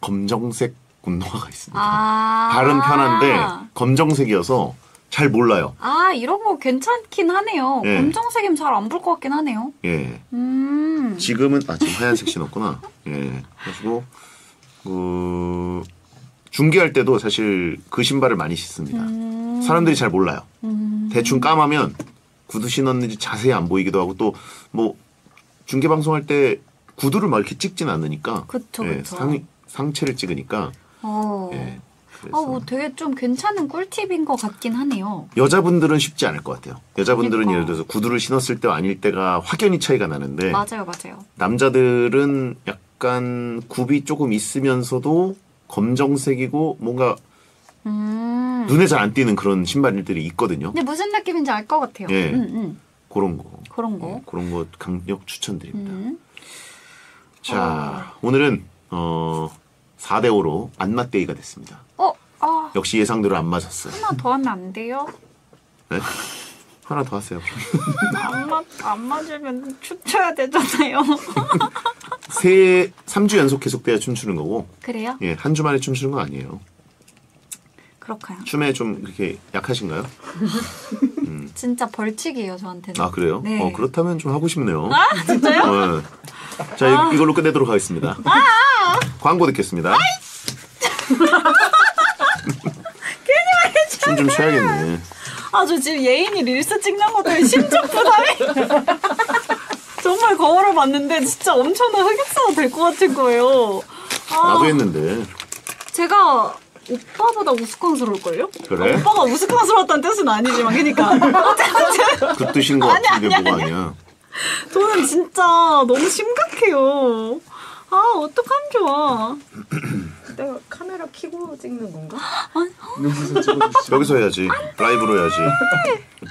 검정색 운동화가 있습니다.
아.
발은 편한데 검정색이어서 잘 몰라요.
아, 이런 거 괜찮긴 하네요.
예.
검정색이면 잘 안 볼 것 같긴 하네요.
예.
음.
지금은 아 지금 하얀색 신었구나. 예. 그래가지고 그 중계할 때도 사실 그 신발을 많이 신습니다.
음.
사람들이 잘 몰라요.
음.
대충 까마면 구두 신었는지 자세히 안 보이기도 하고 또 뭐 중계 방송할 때 구두를 막 이렇게 찍진 않으니까
그쵸,
예,
그쵸.
상 상체를 찍으니까
어.
예.
어, 뭐 되게 좀 괜찮은 꿀팁인 것 같긴 하네요.
여자분들은 쉽지 않을 것 같아요. 여자분들은
그러니까.
예를 들어서 구두를 신었을 때와 아닐 때가 확연히 차이가 나는데
맞아요, 맞아요.
남자들은 약 간 굽이 조금 있으면서도 검정색이고 뭔가
음.
눈에 잘 안 띄는 그런 신발들이 있거든요.
근데 무슨 느낌인지 알 것 같아요.
예.
음, 음.
그런 거.
그런 거.
예, 그런 거 강력 추천드립니다.
음.
자, 오늘은 어 4대 5로 안 맞대기가 됐습니다.
어, 아,
역시 예상대로 안 맞았어요.
하나 더 하면 안 돼요?
네? 하나 더 하세요.
안, 맞, 안 맞으면 춤춰야 되잖아요.
세 3주 연속 계속돼야 춤추는 거고
그래요?
예, 한 주 만에 춤추는 건 아니에요.
그렇고요.
춤에 좀 이렇게 약하신가요?
진짜 벌칙이에요, 저한테는.
아 그래요?
네.
어 그렇다면 좀 하고 싶네요.
아, 진짜요?
어. 자 이- 이걸로 끝내도록 하겠습니다. 광고 듣겠습니다. 춤 좀 춰야겠네.
아, 저 지금 예인이 릴스 찍는 거 때문에 심적 부담이. 정말 거울을 봤는데 진짜 엄청난 흑역사가 될 것 같은 거예요. 아,
나도 했는데
제가 오빠보다 우스꽝스러울걸요?
그래?
아, 오빠가 우스꽝스러웠다는 뜻은 아니지만, 그러니까.
그 뜻인 거 같은데 뭐가 아니야.
저는 진짜 너무 심각해요. 아, 어떡하면 좋아.
내가 카메라 켜고 찍는 건가?
여기서 찍어주시죠.
여기서 해야지. 라이브로 해야지.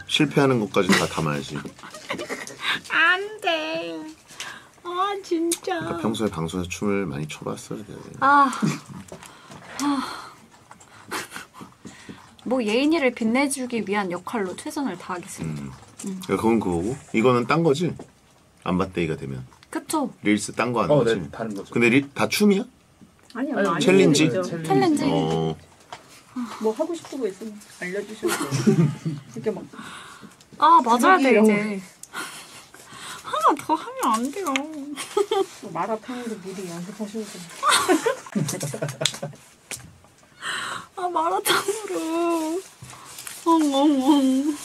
실패하는 것까지 다 담아야지.
안 돼. 아, 진짜.
그러니까 평소에 방송에서 춤을 많이 춰봤어야 돼.
아. 아. 뭐 예인이를 빛내주기 위한 역할로 최선을 다하겠습니다.
그러니까 그건 그거고 이거는 딴 거지. 안맞대기가 되면
그쵸?
릴스 딴 거 하는
어,
거지.
네, 다른 거죠.
근데 리, 다 춤이야?
아니요,
아니,
챌린지?
챌린지죠.
챌린지.
어.
뭐 하고 싶은 거 있으면 알려주셔도 돼요. 이렇게 막
아 맞아야 돼 이제. 하나 더 하면 안 돼요.
마라탕으로 미리 연습하셔도 돼요.
아 마라탕으로. 엉엉엉.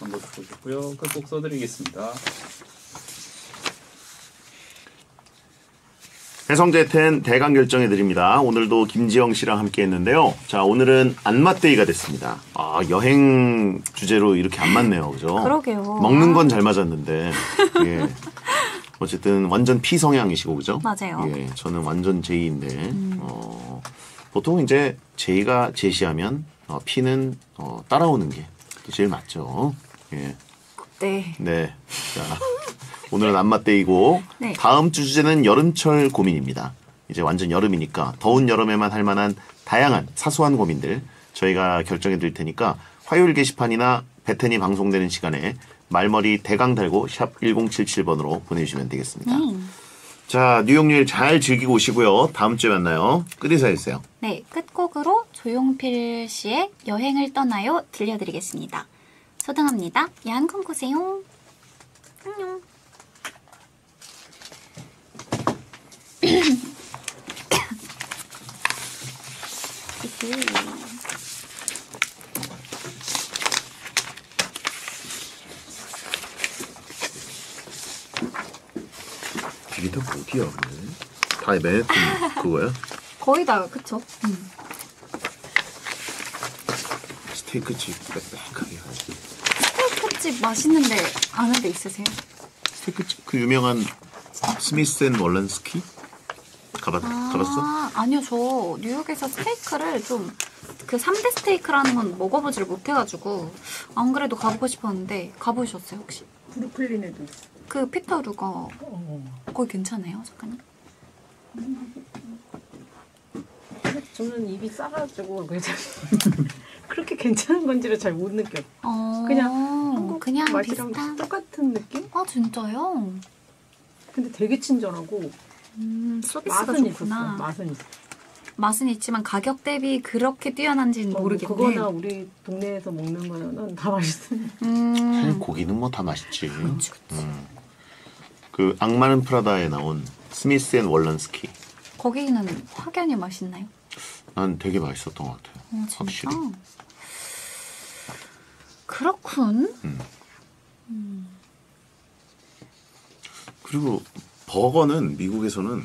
한번 보셨고요. 끝곡 써드리겠습니다.
해성제 텐 대강 결정해 드립니다. 오늘도 김지영 씨랑 함께 했는데요. 자, 오늘은 안 맞데이가 됐습니다. 아, 여행 주제로 이렇게 안 맞네요. 그죠?
그러게요.
먹는 건 잘 맞았는데. 예. 어쨌든 완전 P 성향이시고 그죠?
맞아요. 음.
예. 저는 완전 J인데 어, 보통 이제 J가 제시하면 어, P는 어, 따라오는 게 제일 맞죠. 예.
네.
네. 자, 오늘은 안맞데이고
네.
다음 주 주제는 여름철 고민입니다. 이제 완전 여름이니까 더운 여름에만 할 만한 다양한 사소한 고민들 저희가 결정해 드릴 테니까 화요일 게시판이나 베텐이 방송되는 시간에 말머리 대강 달고 샵 1077번으로 보내주시면 되겠습니다.
음.
자, 뉴욕 일 잘 즐기고 오시고요. 다음 주에 만나요. 끝 인사 해주세요.
네, 끝곡으로 조용필 씨의 여행을 떠나요 들려드리겠습니다. 소등합니다. 야한컴 고세요. 안녕.
이게 다 근데? 다 맨해튼 그거야?
거의 다 그쵸? 음.
스테이크 집 빽빽하게 가지고.
스테이크집 맛있는데 아는 데 있으세요?
스테이크집 그 유명한 스미스 앤 월런스키? 가봤, 가봤어?
아, 아니요. 저 뉴욕에서 스테이크를 좀 그 3대 스테이크라는 건 먹어보질 못해가지고 안 그래도 가보고 싶었는데 가보셨어요 혹시?
브루클린에도 있어.
그 피터 루거
어.
거기 괜찮아요 작가님?
저는 입이 싸가지고 그냥 그렇게 괜찮은 건지를 잘 못 느껴.
어,
그냥 한국
그냥
맛이랑
비슷한.
똑같은 느낌?
아 진짜요?
근데 되게 친절하고
음 서비스가
맛은
좋구나.
있었어. 맛은 있어.
맛은 있지만 가격 대비 그렇게 뛰어난지는
어,
모르겠네.
그거나 우리 동네에서 먹는 거는 다 맛있어.
음,
고기는 뭐 다 맛있지.
그치, 그치.
음. 그 악마는 프라다에 나온 스미스 앤 월런스키.
거기는 확연히 맛있나요?
난 되게 맛있었던 것 같아요.
어, 진짜?
확실히.
그렇군.
그리고 버거는 미국에서는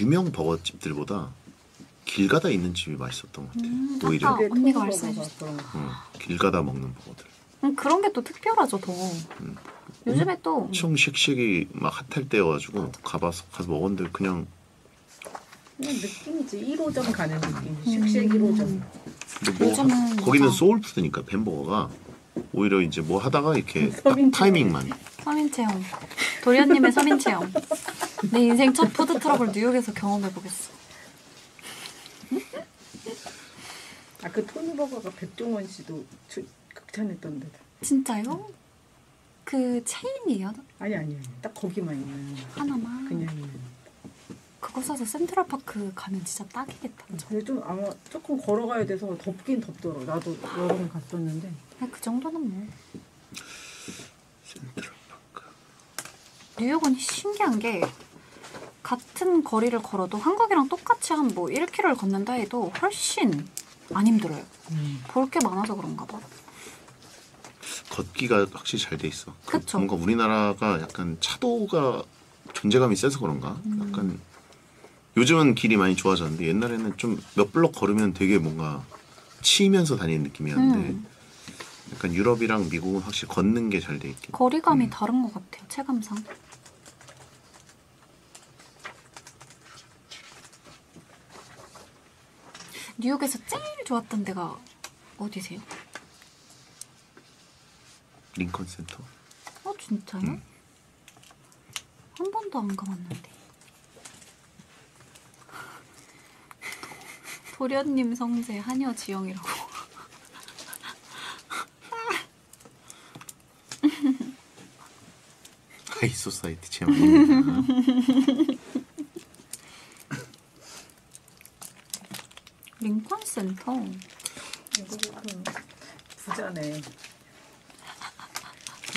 유명 버거집들보다 길 가다 있는 집이 맛있었던 것 같아요.
음,
오히려
아까 언니가 말씀해주셨어.
응, 길 가다 먹는 버거들.
음, 그런 게 또 특별하죠, 더. 요즘에 또
엄청 쉑쉑이 막 핫할 때여가지고 가봐서 가서 먹었는데 그냥
그냥 느낌이지. 1호점 가는 느낌. 쉑쉑 1호점.
근데 뭐
요즘은
거기는. 소울푸드니까 햄버거가 오히려 이제 뭐 하다가 이렇게 딱
서민
타이밍만
서민 체험. 도련님의 서민 체험. 내 인생 첫 푸드 트럭을 뉴욕에서 경험해 보겠어.
아그 토니버거가 백종원 씨도 주- 극찬했던 데다.
진짜요? 그 체인이에요?
아니 아니 아니. 딱 거기만 있는.
하나만.
그냥 있는.
그거 사서 센트럴파크 가면 진짜 딱이겠다.
근데 좀 아마 조금 걸어가야 돼서 덥긴 덥더라. 나도 여러 번 갔었는데.
아니, 그 정도는 뭐.
센트럴파크.
뉴욕은 신기한 게 같은 거리를 걸어도 한국이랑 똑같이 한 뭐 1km를 걷는다 해도 훨씬 안 힘들어요. 볼게 많아서 그런가 봐.
걷기가 확실히 잘 돼 있어. 그
그쵸.
뭔가 우리나라가 약간 차도가 존재감이 세서 그런가?
음.
약간 요즘은 길이 많이 좋아졌는데 옛날에는 좀 몇 블럭 걸으면 되게 뭔가 치이면서 다니는 느낌이었는데
음.
약간 유럽이랑 미국은 확실히 걷는 게 잘 돼 있긴.
거리감이 다른 것 같아요. 체감상. 뉴욕에서 제일 좋았던 데가 어디세요?
링컨 센터.
어 진짜요?
음.
한 번도 안 가봤는데. 도련님 성재 한여 지영이라고.
아이 비소사이티 제 아닙니다.
링컨 센터.
이거 그 부자네.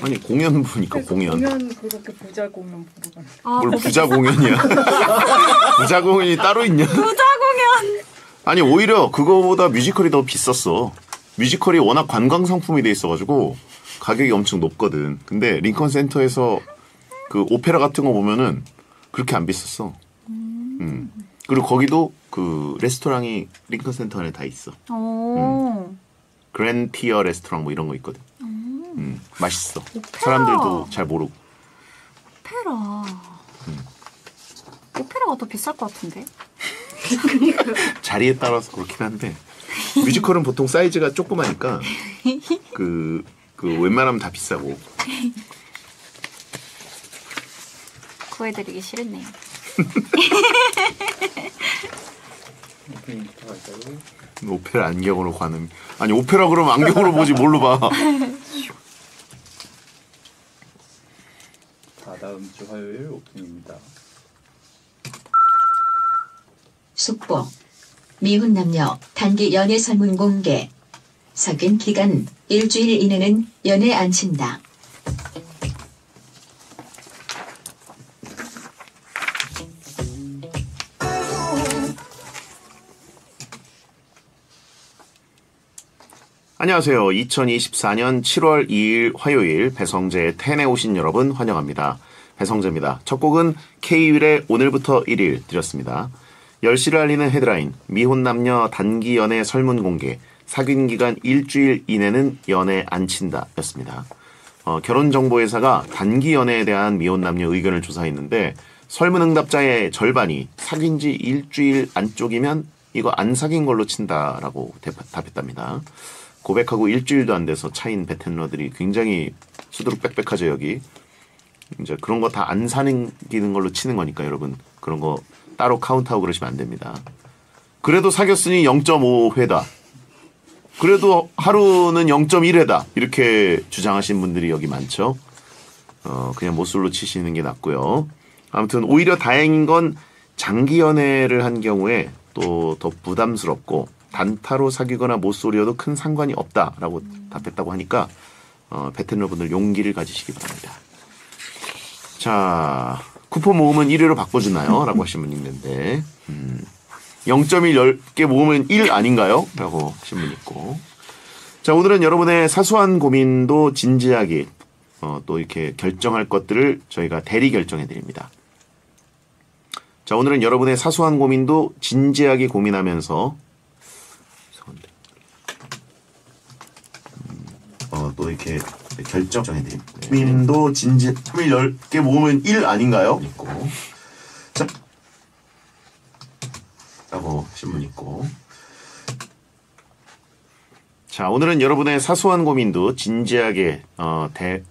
아니 공연 보니까 공연.
공연 그렇게 부자 공연 보러 가.
아,
뭘 부자 공연이야. 부자 공연이 따로 있냐?
부자 공연.
아니 오히려 그거보다 뮤지컬이 더 비쌌어. 뮤지컬이 워낙 관광 상품이 돼 있어가지고 가격이 엄청 높거든. 근데 링컨 센터에서 그 오페라 같은 거 보면은 그렇게 안 비쌌어. 음. 그리고 거기도 그 레스토랑이 링컨 센터 안에 다 있어.
오.
그랜티어 레스토랑 뭐 이런 거 있거든. 음, 맛있어.
오페라.
사람들도 잘 모르고.
오페라. 오페라가 더 비쌀 것 같은데?
자리에 따라서 그렇긴 한데 뮤지컬은 보통 사이즈가 조그마니까 그, 그 웬만하면 다 비싸고
구해드리기 싫네요.
갈까요?
오페라 안경으로 가는 아니 오페라 그러면 안경으로 보지 뭘로 봐
다 다음 주 화요일 오프닝입니다.
속보 미혼 남녀 단기 연애 설문 공개. 사귄 기간 일주일 이내는 연애 안 친다.
안녕하세요. 2024년 7월 2일 화요일 배성재의 텐에 오신 여러분 환영합니다. 배성재입니다. 첫 곡은 K윌의 오늘부터 1일 드렸습니다 열시를 알리는 헤드라인 미혼 남녀 단기 연애 설문 공개 사귄 기간 일주일 이내는 연애 안 친다 였습니다 어, 결혼정보회사가 단기 연애에 대한 미혼 남녀 의견을 조사했는데 설문 응답자의 절반이 사귄 지 일주일 안쪽이면 이거 안 사귄 걸로 친다라고 답했답니다. 고백하고 일주일도 안 돼서 차인 베텐러들이 굉장히 수두룩 빽빽하죠 여기. 이제 그런 거 다 안 사귀는 걸로 치는 거니까 여러분 그런 거 따로 카운트하고 그러시면 안 됩니다. 그래도 사귀었으니 0.5회다. 그래도 하루는 0.1회다. 이렇게 주장하신 분들이 여기 많죠. 어, 그냥 모쏠로 치시는 게 낫고요. 아무튼 오히려 다행인 건 장기 연애를 한 경우에 또 더 부담스럽고 단타로 사귀거나 모쏠이어도 큰 상관이 없다라고 답했다고 하니까 어, 베테너 분들 용기를 가지시기 바랍니다. 자, 쿠폰 모으면 1회로 바꿔주나요? 라고 하신 분 있는데, 음, 0.1 10개 모으면 1 아닌가요? 라고 하신 분 있고. 자, 오늘은 여러분의 사소한 고민도 진지하게 어, 또 이렇게 결정할 것들을 저희가 대리 결정해 드립니다. 자, 오늘은 여러분의 사소한 고민도 진지하게 고민하면서. 음, 어, 또 이렇게 결정해 드립니다. 고민도 진지 고민 10개 모으면 1 아닌가요? 있고. 자, 라고 신문 있고. 자, 오늘은 여러분의 사소한 고민도 진지하게 어, 대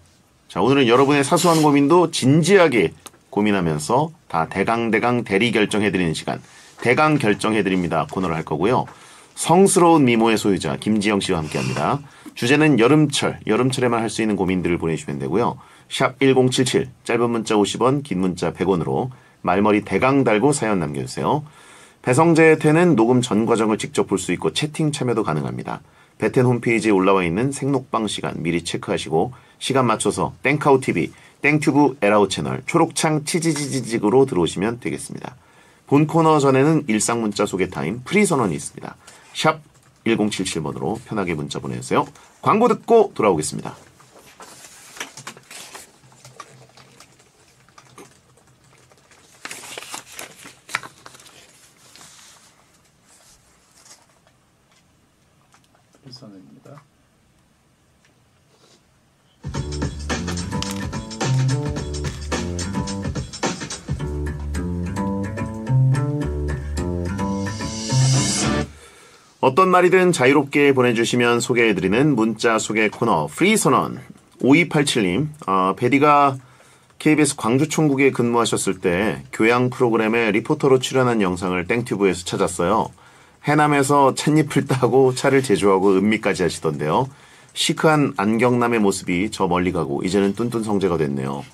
자, 오늘은 여러분의 사소한 고민도 진지하게 고민하면서 다 대강대강 대리 결정해 드리는 시간. 대강 결정해 드립니다. 코너를 할 거고요. 성스러운 미모의 소유자 김지영 씨와 함께 합니다. 주제는 여름철, 여름철에만 할 수 있는 고민들을 보내주시면 되고요. 샵 1077, 짧은 문자 50원, 긴 문자 100원으로 말머리 대강 달고 사연 남겨주세요. 배성재의 텐은 녹음 전 과정을 직접 볼 수 있고 채팅 참여도 가능합니다. 베텐 홈페이지에 올라와 있는 생록방 시간 미리 체크하시고 시간 맞춰서 땡카우 TV, 땡튜브 에라오 채널, 초록창 치지지지직으로 들어오시면 되겠습니다. 본 코너 전에는 일상 문자 소개 타임 프리 선언이 있습니다. 샵 1077번으로 편하게 문자 보내주세요. 광고 듣고 돌아오겠습니다. 말이든 자유롭게 보내주시면 소개해드리는 문자 소개 코너 프리 선언 5287님 어, 베디가 KBS 광주총국에 근무하셨을 때 교양 프로그램에 리포터로 출연한 영상을 땡튜브에서 찾았어요. 해남에서 찻잎을 따고 차를 제조하고 음미까지 하시던데요. 시크한 안경남의 모습이 저 멀리 가고 이제는 뚠뚠 성재가 됐네요.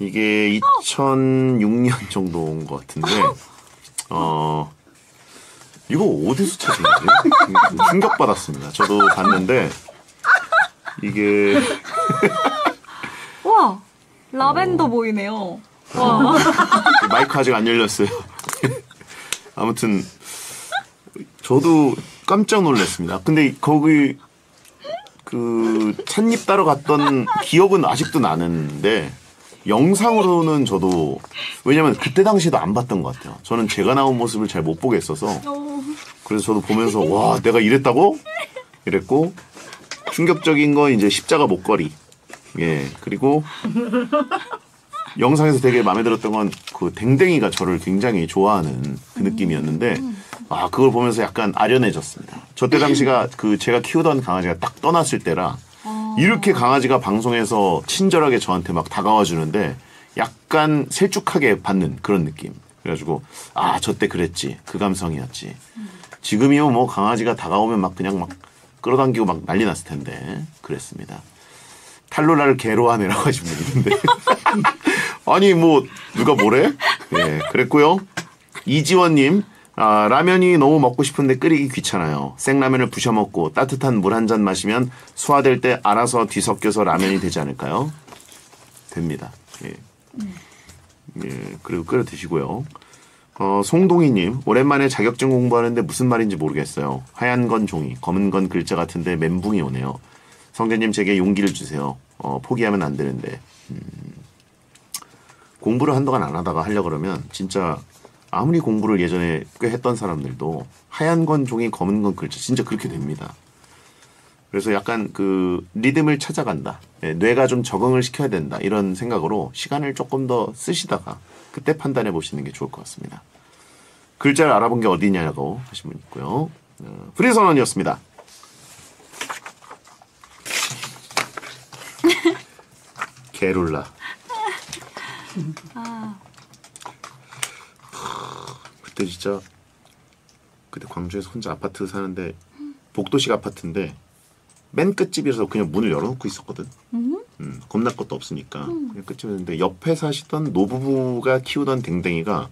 이게 2006년 정도 온 것 같은데 어 이거 어디서 찾은 거지? 충격 받았습니다. 저도 봤는데 이게
와 라벤더 보이네요. 와.
마이크 아직 안 열렸어요. 아무튼 저도 깜짝 놀랐습니다. 근데 거기 그 찻잎 따러 갔던 기억은 아직도 나는데 영상으로는 저도 왜냐면 그때 당시도 안 봤던 것 같아요. 저는 제가 나온 모습을 잘 못 보겠어서 그래서 저도 보면서 와 내가 이랬다고 이랬고 충격적인 건 이제 십자가 목걸이 예 그리고 영상에서 되게 마음에 들었던 건 그 댕댕이가 저를 굉장히 좋아하는 그 느낌이었는데 아 그걸 보면서 약간 아련해졌습니다. 저 때 당시가 그 제가 키우던 강아지가 딱 떠났을 때라 이렇게 강아지가 방송에서 친절하게 저한테 막 다가와 주는데 약간 셀쭉하게 받는 그런 느낌. 그래가지고 아 저 때 그랬지 그 감성이었지. 지금이요 뭐 강아지가 다가오면 막 그냥 막 끌어당기고 막 난리 났을 텐데 그랬습니다. 탈로라를 괴로워하네라고 하신 분 있는데 아니 뭐 누가 뭐래? 예 그랬고요. 이지원님 아, 라면이 너무 먹고 싶은데 끓이기 귀찮아요. 생라면을 부셔 먹고 따뜻한 물 한 잔 마시면 소화될 때 알아서 뒤섞여서 라면이 되지 않을까요? 됩니다. 예. 예, 그리고 끓여 드시고요. 어, 송동희님, 오랜만에 자격증 공부하는데 무슨 말인지 모르겠어요. 하얀 건 종이, 검은 건 글자 같은데 멘붕이 오네요. 성재님 제게 용기를 주세요. 어, 포기하면 안 되는데. 음, 공부를 한동안 안 하다가 하려 그러면 진짜 아무리 공부를 예전에 꽤 했던 사람들도 하얀 건 종이, 검은 건 글자 진짜 그렇게 됩니다. 그래서 약간 그 리듬을 찾아간다. 예, 뇌가 좀 적응을 시켜야 된다. 이런 생각으로 시간을 조금 더 쓰시다가 그때 판단해 보시는 게 좋을 것 같습니다. 글자를 알아본 게 어디냐고 하신 분 있고요. 어, 프리선언이었습니다. 게룰라. 그때 진짜 그때 광주에서 혼자 아파트 사는데 복도식 아파트인데 맨 끝집에서 그냥 문을 열어놓고 있었거든. 음, 겁날 것도 없으니까 그냥 끝집이었는데 옆에 사시던 노부부가 키우던 댕댕이가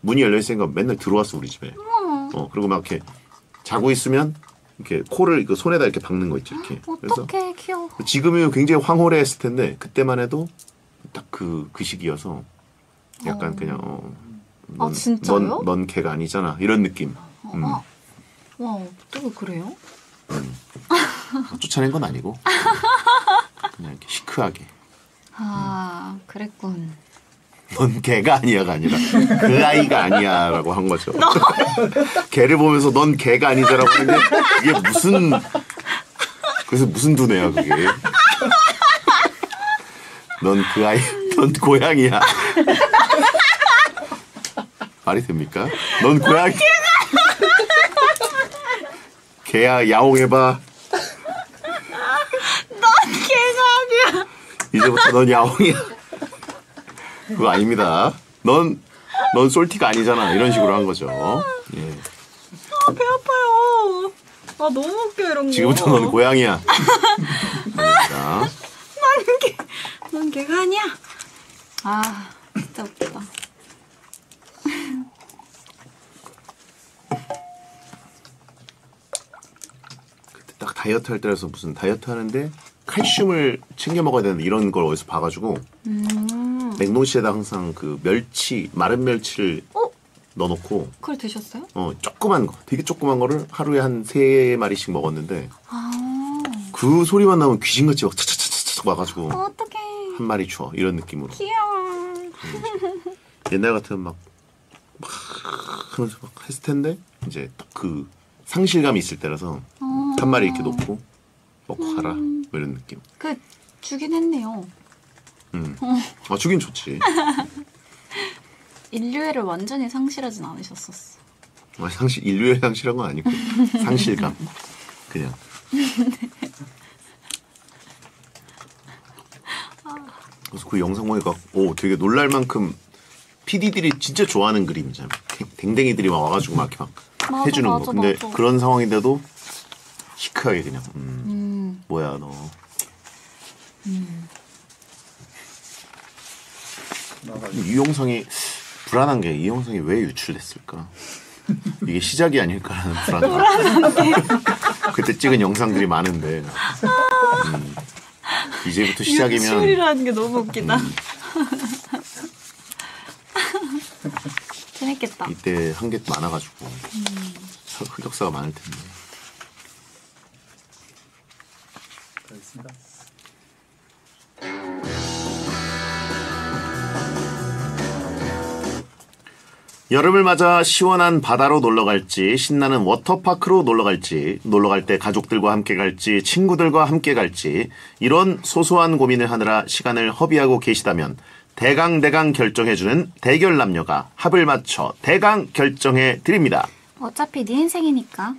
문이 열려 있으니까 맨날 들어왔어 우리 집에. 어 그리고 막 이렇게 자고 있으면 이렇게 코를 이거 손에다 이렇게 박는 거 있죠 이렇게.
어떡해 귀여워.
지금이면 굉장히 황홀해했을 텐데 그때만 해도 딱 그그 시기여서 약간 그냥 어,
아, 진짜요?
넌, 넌 걔가 아니잖아 이런 느낌. 음,
아, 와 어떻게 그래요?
쫓아낸 건 아니고 그냥 이렇게 시크하게.
아 그랬군.
넌 걔가 아니야가 아니라 그 아이가 아니야라고 한 거죠. 걔를 보면서 넌 걔가 아니자라고 하는데 이게 무슨 그래서 무슨 두뇌야 그게. 넌 그 아이, 넌 고양이야. 말이 됩니까? 넌 고양이. 걔야 야옹해봐.
걔가 아니야.
이제부터 넌 야옹이야. 그거 아닙니다. 넌, 넌 솔티가 아니잖아. 이런 식으로 한 거죠. 예.
아, 배 아파요. 아 너무 웃겨 이런 거.
지금부터 넌 고양이야. 아닙니다.
넌 걔가 아니야. 아 진짜 웃기다.
딱 다이어트 할 때라서 무슨 다이어트 하는데 칼슘을 챙겨 먹어야 되는데 이런 걸 어디서 봐가지고
음.
냉동실에다 항상 그 멸치 마른 멸치를
어?
넣어놓고
그걸 드셨어요?
어 조그만 거 되게 조그만 거를 하루에 한 세 마리씩 먹었는데
아
그 소리만 나면 귀신같이 막 차차차차차 와가지고
어떡해.
한 마리 줘 이런 느낌으로
귀여워.
옛날 같으면 막, 막 하면서 막 했을 텐데 이제 딱 그 상실감이 있을 때라서 한 마리 이렇게 놓고 먹고 가라 뭐 이런 느낌.
그 주긴 했네요.
음. 아 주긴 좋지.
인류애를 완전히 상실하진 않으셨었어.
아, 상실 인류의 상실한 건 아니고 상실감 그냥. 그래서 그 영상 보니까 오 되게 놀랄 만큼 PD들이 진짜 좋아하는 그림이잖아. 댕- 댕댕이들이 막 와가지고 막 이렇게 막
맞아,
해주는
맞아,
거. 근데
맞아.
그런 상황인데도 시크하게 그냥 음,
음.
뭐야 너.
나가지고
이 영상이 불안한 게이 영상이 왜 유출됐을까? 이게 시작이 아닐까라는 불안. 그때 찍은 영상들이 많은데 음, 이제부터 시작이면 음.
유출이라는 게 너무 웃기다. 재밌겠다.
이때 한 게 많아가지고 흑역사가 많을 텐데.
가겠습니다.
여름을 맞아 시원한 바다로 놀러 갈지 신나는 워터파크로 놀러 갈지 놀러 갈 때 가족들과 함께 갈지 친구들과 함께 갈지 이런 소소한 고민을 하느라 시간을 허비하고 계시다면 대강대강 결정해주는 대결 남녀가 합을 맞춰 대강 결정해 드립니다.
어차피 네 인생이니까.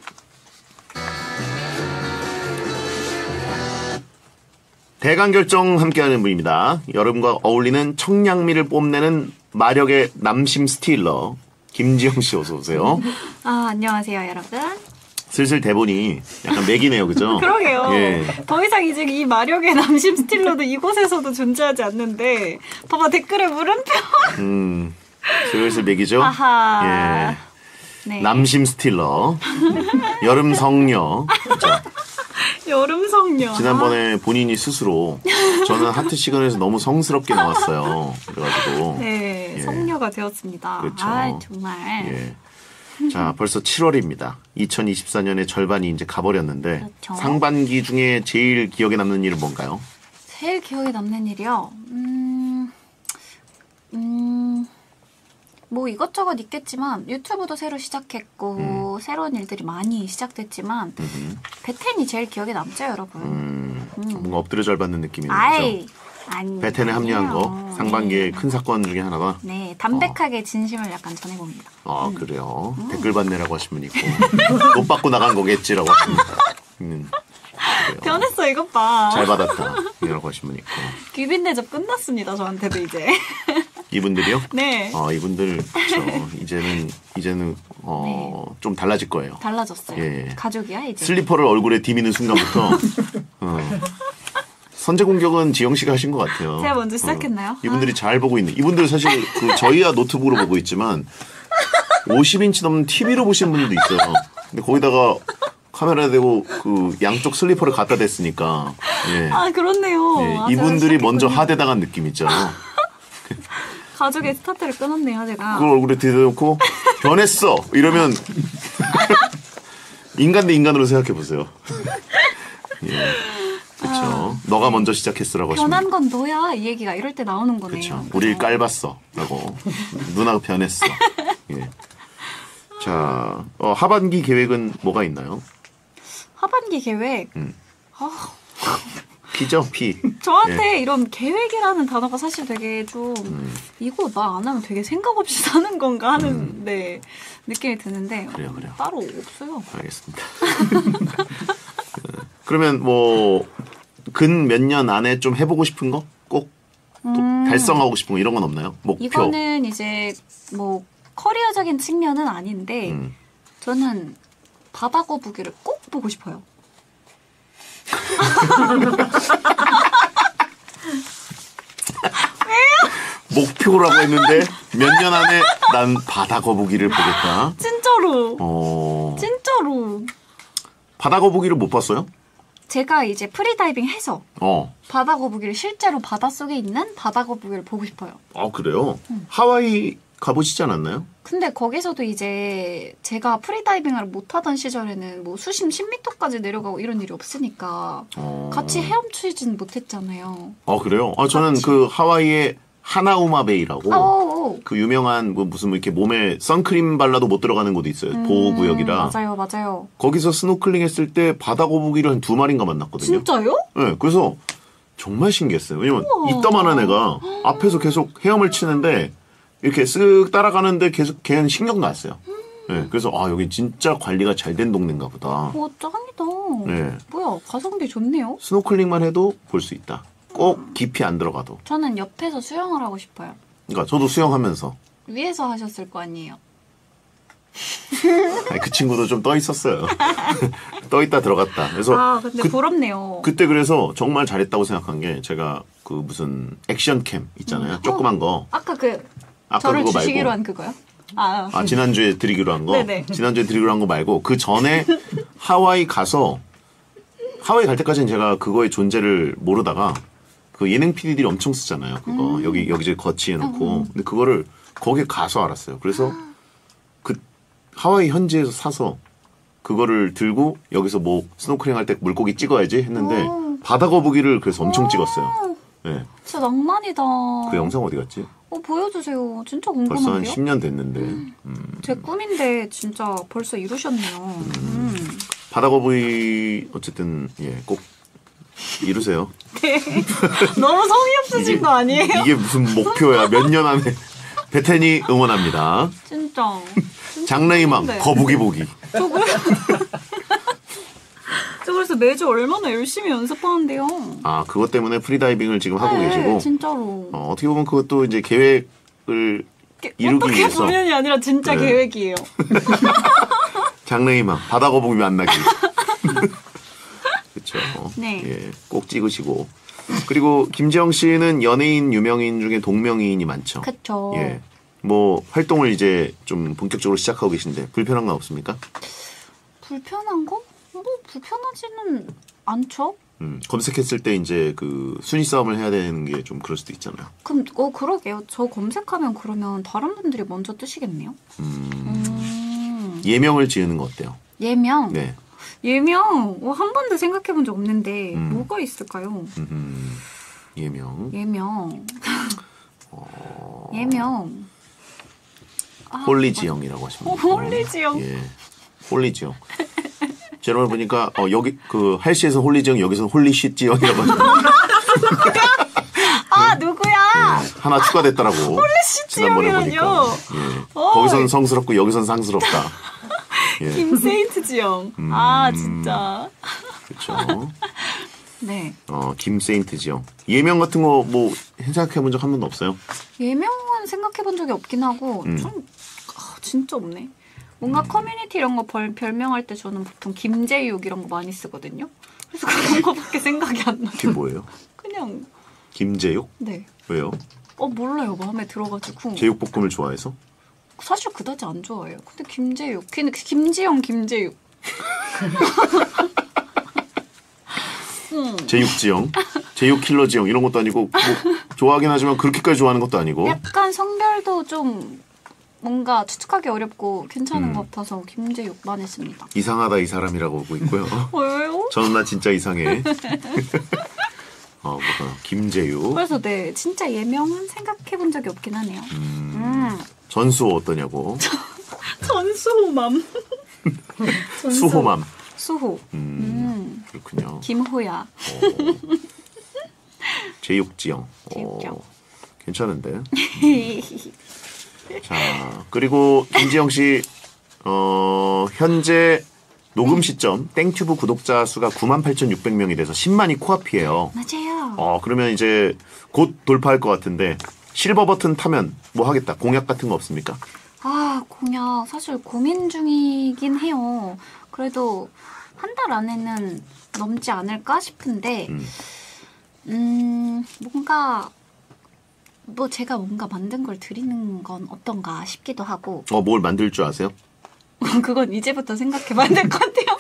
대강 결정 함께하는 분입니다. 여름과 어울리는 청량미를 뽐내는 마력의 남심 stealer 김지영 씨 어서 오세요.
아 안녕하세요 여러분.
슬슬 대본이 약간 맥이네요, 그죠?
그러게요.
예.
더 이상 이제 이 마력의 남심 stealer도 이곳에서도 존재하지 않는데 봐봐 댓글에 물음표.
음, 슬슬 맥이죠?
아하.
예.
네.
남심 stealer, 여름 성녀. 자,
여름 성녀.
지난번에 본인이 스스로 저는 하트 시간에서 너무 성스럽게 나왔어요. 그래가지고.
네,
예.
성녀가 되었습니다.
그렇죠.
아 정말.
예. 자, 벌써 7월입니다. 2024년의 절반이 이제 가버렸는데
그렇죠.
상반기 중에 제일 기억에 남는 일은 뭔가요?
제일 기억에 남는 일이요. 음, 음, 뭐 이것저것 있겠지만 유튜브도 새로 시작했고 새로운 일들이 많이 시작됐지만
음,
베텐이 제일 기억에 남죠, 여러분.
음,
음.
뭔가 엎드려 절 받는 느낌이죠. 베텐에 합류한 거. 상반기의
네.
큰 사건 중에 하나가
네, 담백하게 진심을 약간 전해봅니다.
아 그래요 댓글 받내라고 하신 분 있고 못 받고 나간 거겠지라고 하십니다 음, 그래요.
변했어, 이것 봐.
잘 받았다 이라고 하신 분 있고
귀빈 대접 끝났습니다, 저한테도 이제.
이분들이요?
네.
어 이분들 그렇죠 이제는 이제는 어 좀 달라질 거예요
달라졌어요.
예.
가족이야, 이제.
슬리퍼를 얼굴에 디미는 순간부터 어, 선제 공격은 지영 씨가 하신 것 같아요.
제가 먼저 시작했나요?
어, 이분들이 잘 보고 있는. 이분들 사실 그 저희야 노트북으로 보고 있지만 50인치 넘는 TV로 보시는 분들도 있어요. 근데 거기다가 카메라 대고 그 양쪽 슬리퍼를 갖다 댔으니까 예.
아, 그렇네요.
예,
아,
이분들이 먼저. 하대당한 느낌 있죠.
가족의 스타트를 끊었네요, 제가.
그걸 얼굴에 대놓고 변했어 이러면 인간 대 인간으로 생각해 보세요. 예, 그렇죠. 너가 먼저 시작했어라고 하시면
변한 건 너야 이 얘기가 이럴 때 나오는 거네요.
그렇죠. 우리를 깔봤어라고 누나가 변했어. 예. 자 어, 하반기 계획은 뭐가 있나요?
하반기 계획.
음.
아,
피죠 피.
저한테
예.
이런 계획이라는 단어가 사실 되게 좀
음.
이거 나 안 하면 되게 생각 없이 사는 건가 하는 네, 느낌이 드는데
그래요, 그래요.
따로 없어요.
알겠습니다. 그러면 뭐 근 몇 년 안에 좀 해보고 싶은 거 꼭
음,
달성하고 싶은 거 이런 건 없나요? 목표.
이거는 이제 뭐 커리어적인 측면은 아닌데
음.
저는 바다 거북이를 꼭 보고 싶어요.
목표라고 했는데 몇 년 안에 난 바다 거북이를 보겠다.
진짜로,
어.
진짜로.
바다 거북이를 못 봤어요?
제가 이제 프리다이빙 해서
어.
바다 거북이를 실제로 바닷속에 있는 바다 거북이를 보고 싶어요.
아 그래요? 하와이 가보시지 않았나요?
근데 거기서도 이제 제가 프리다이빙을 못하던 시절에는 뭐 수심 10m까지 내려가고 이런 일이 없으니까
어.
같이 헤엄치진 못했잖아요.
아 그래요? 아 저는
같이.
그 하와이의 하나우마베이라고
오,
그 유명한 뭐 무슨 뭐 이렇게 몸에 선크림 발라도 못 들어가는 곳이 있어요. 보호 구역이라.
음, 맞아요, 맞아요.
거기서 스노클링 했을 때 바다 거북이를 한 두 마리인가 만났거든요.
진짜요?
네, 그래서 정말 신기했어요. 왜냐면
우와.
이따만한 애가 앞에서 계속 헤엄을 치는데 이렇게 쓱 따라가는데 계속 걔는 신경도 안 써요. 네, 그래서 아 여기 진짜 관리가 잘 된 동네인가 보다.
와, 짱이다.
네.
뭐야, 가성비 좋네요.
스노클링만 해도 볼 수 있다. 꼭 깊이 안 들어가도.
저는 옆에서 수영을 하고 싶어요.
그러니까 저도 수영하면서
위에서 하셨을 거 아니에요.
아니, 그 친구도 좀 떠 있었어요. 떠 있다 들어갔다. 그래서
아 근데
그,
부럽네요.
그때 그래서 정말 잘했다고 생각한 게 제가 그 무슨 액션 캠 있잖아요. 조그만 거.
아까 그
아까 그거 말고.
한 그거요? 아,
아 지난주에 드리기로 한 거.
네네.
지난주에 드리기로 한 거 말고 그 전에 하와이 가서 하와이 갈 때까지는 제가 그거의 존재를 모르다가 그 예능 PD들이 엄청 쓰잖아요. 그거
음.
여기 여기저기 거치해 놓고 근데 그거를 거기에 가서 알았어요. 그래서 그 하와이 현지에서 사서 그거를 들고 여기서 뭐 스노클링 할 때 물고기 찍어야지 했는데
오.
바다 거북이를 그래서 엄청 찍었어요. 네.
진짜 낭만이다.
그 영상 어디 갔지?
어 보여주세요. 진짜
벌써 한
궁금한데요?
10년 됐는데 음.
제 꿈인데 진짜 벌써 이루셨네요. 음.
바다 거북이 어쨌든 예 꼭 이루세요.
너무 성의 없으신 거 아니에요?
이게 무슨 목표야? 몇 년 안에 베텐이 응원합니다.
진짜.
장래희망
네.
거북이 보기.
저 그래. 저 그래서 매주 얼마나 열심히 연습하는데요.
아 그것 때문에 프리다이빙을 지금 하고
네,
계시고
진짜로.
어, 어떻게 보면 그것도 이제 계획을 이루기
어떻게
위해서
보면이 아니라 진짜
네.
계획이에요.
장래희망 바다 거북이 만나기. 그렇죠.
네.
예, 꼭 찍으시고 그리고 김지영 씨는 연예인 유명인 중에 동명이인이 많죠.
그쵸.
예. 뭐 활동을 이제 좀 본격적으로 시작하고 계신데 불편한 건 없습니까?
불편한 거? 뭐 불편하지는 않죠.
음, 검색했을 때 이제 그 순위 싸움을 해야 되는 게 좀 그럴 수도 있잖아요.
그럼 어 그러게요. 저 검색하면 그러면 다른 분들이 먼저 뜨시겠네요.
음,
음.
예명을 지으는 거 어때요?
예명.
네.
예명. 어, 한 번도 생각해 본 적 없는데
음.
뭐가 있을까요?
음, 예명.
예명.
어.
예명. 아,
holy지영이라고 하시면
어,
되고.
holy지영.
예. holy지영. 제가 보니까 어, 여기 그 할시에서 holy지영 여기서 holy shit지영이라고 하시면
아 누구야?
하나 추가됐더라고. 지난번에 보니까. 예.
어.
거기선 성스럽고 여기선 상스럽다. 예.
김saint 지영.
음.
아 진짜.
그렇죠.
네.
어, 김saint 지영. 예명 같은 거 뭐 생각해 본 적 한 번도 없어요?
예명은 생각해 본 적이 없긴 하고
음.
좀 아, 진짜 없네. 뭔가 커뮤니티 이런 거 벌, 별명할 때 저는 보통 김제육 이런 거 많이 쓰거든요. 그래서 그런 거밖에 생각이 안 나요.
그게 뭐예요?
그냥
김제육?
네.
왜요?
어 몰라요. 마음에 들어가지고
제육볶음을 좋아해서?
사실 그다지 안 좋아해요. 근데 김재육, 근데 김지영, 김재육. 음.
제육지영, 제육킬러지영 이런 것도 아니고 뭐 좋아하긴 하지만 그렇게까지 좋아하는 것도 아니고
약간 성별도 좀 뭔가 추측하기 어렵고 괜찮은
음.
것 같아서 김재육만 했습니다.
이상하다 이 사람이라고 보고 있고요.
왜요?
저는 나 진짜 이상해. 어, 뭐가 김제육.
그래서 네 진짜 예명은 생각해 본 적이 없긴 하네요.
음,
음.
전수호 어떠냐고.
전수호맘.
수호맘.
수호.
음,
음.
그렇군요.
김호야.
어, 제육지영.
제육지영.
어, 괜찮은데. 자, 그리고 김지영 씨, 어, 현재 녹음 시점 땡튜브 구독자 수가 98,600명이 돼서 10만이 코앞이에요.
맞아요.
어, 그러면 이제 곧 돌파할 것 같은데 실버 버튼 타면 뭐 하겠다. 공약 같은 거 없습니까?
아 공약 사실 고민 중이긴 해요. 그래도 한 달 안에는 넘지 않을까 싶은데
음.
음 뭔가 뭐 제가 뭔가 만든 걸 드리는 건 어떤가 싶기도 하고
어, 뭘 만들 줄 아세요?
그건 이제부터 될것 같아요.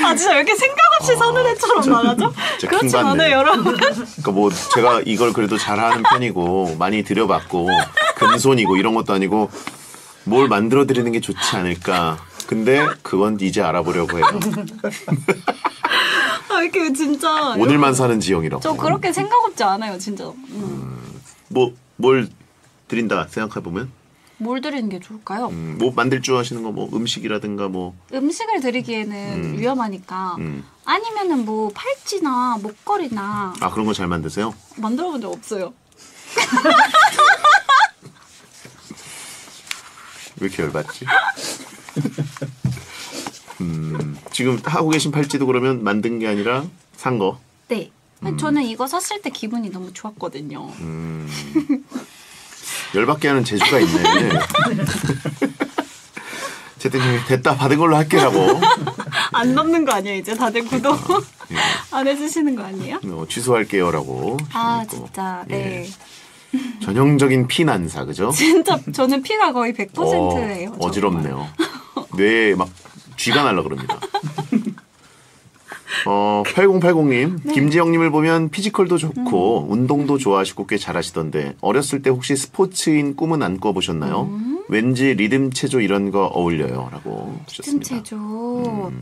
아 진짜 왜 이렇게 생각 없이 서는 애처럼 말하죠?
진짜
그렇지. 않아요 여러분.
그러니까 뭐 제가 이걸 그래도 잘하는 편이고 많이 들여봤고 금손이고 이런 것도 아니고 뭘 만들어 드리는 게 좋지 않을까. 근데 그건 이제 알아보려고 해요.
아 이렇게 진짜
오늘만 사는 지영이라고.
저 그렇게 생각 없지 않아요 진짜. 음.
뭐 뭘 드린다 생각해 보면
뭘 드리는 게 좋을까요?
음, 뭐 만들 줄 아시는 거 뭐 음식이라든가 뭐
음식을 드리기에는
음.
위험하니까
음.
아니면은 뭐 팔찌나 목걸이나
아 그런 거 잘 만드세요?
만들어 본 적 없어요.
왜 이렇게 열받지? 음, 지금 하고 계신 팔찌도 그러면 만든 게 아니라 산 거.
네. 저는 이거 샀을 때 기분이 너무 좋았거든요.
음, 열받게 하는 재주가 있네. 채팅창에 됐다 받은 걸로 할게라고
안 넘는 거 아니에요? 이제 다들 구독
예.
안 해주시는 거 아니에요?
어, 취소할게요라고.
아
있고.
진짜 네.
예. 전형적인 피난사 그죠?
진짜 저는 피가 거의 100%예요.
어, 어지럽네요. 뇌에 막 쥐가 날라 그럽니다. 어, 8080님,
네.
김지영님을 보면 피지컬도 좋고
음.
운동도 좋아하시고 꽤 잘하시던데 어렸을 때 혹시 스포츠인 꿈은 안 꿔보셨나요?
음.
왠지 리듬 체조 이런 거 어울려요라고
리듬. 체조.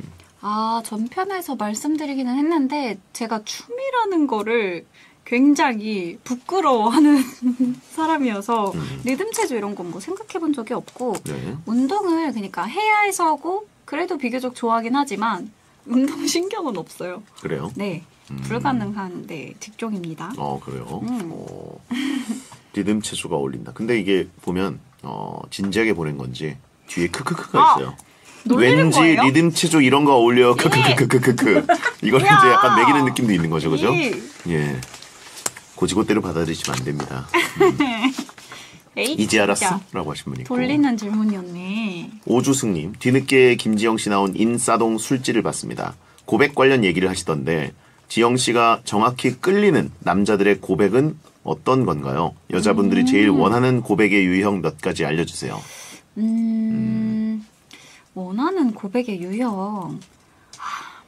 아 전편에서 말씀드리기는 했는데 제가 춤이라는 거를 굉장히 부끄러워하는 사람이어서
음.
리듬 체조 이런 건 뭐 생각해 본 적이 없고
네.
운동을 그러니까 해야 해서 하고 그래도 비교적 좋아하긴 하지만 운동 신경은 없어요.
그래요?
네. 불가능한 네, 직종입니다.
어 그래요.
음.
어, 리듬 체조가 어울린다. 근데 이게 보면 어, 진지하게 보낸 건지 뒤에 크크크가
아,
있어요. 왠지
거예요?
리듬 체조 이런 거 어울려 크크크크크크 이걸 이제
야.
약간 매기는 느낌도 있는 거죠, 그죠?
이.
예. 고지고대로 받아들이시면 안 됩니다.
에이,
이제. 알았어?라고 하신 분이 있고
돌리는 질문이었네.
오주승님 뒤늦게 김지영 씨 나온 인싸동 술지를 봤습니다. 고백 관련 얘기를 하시던데 지영 씨가 정확히 끌리는 남자들의 고백은 어떤 건가요? 여자분들이 제일
음.
원하는 고백의 유형 몇 가지 알려주세요.
음, 원하는 고백의 유형. 하,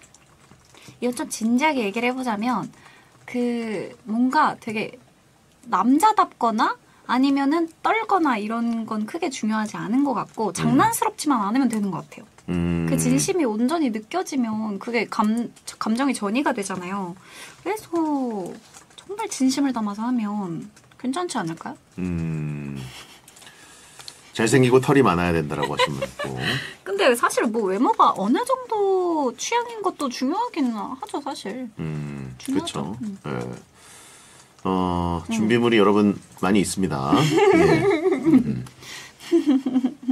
이거 좀 진지하게 얘기를 해보자면, 그, 뭔가 되게 남자답거나 아니면은 떨거나 이런 건 크게 중요하지 않은 것 같고, 장난스럽지만 않으면 되는 것 같아요.
음,
그 진심이 온전히 느껴지면 그게 감, 감정이 전이가 되잖아요. 그래서 정말 진심을 담아서 하면 괜찮지 않을까요?
음, 잘생기고 털이 많아야 된다라고 하신 분 있고
근데 사실 뭐 외모가 어느 정도 취향인 것도 중요하긴 하죠, 사실.
음,
중요하죠.
그렇죠.
음.
어, 준비물이 여러분 많이 있습니다. 예. 음.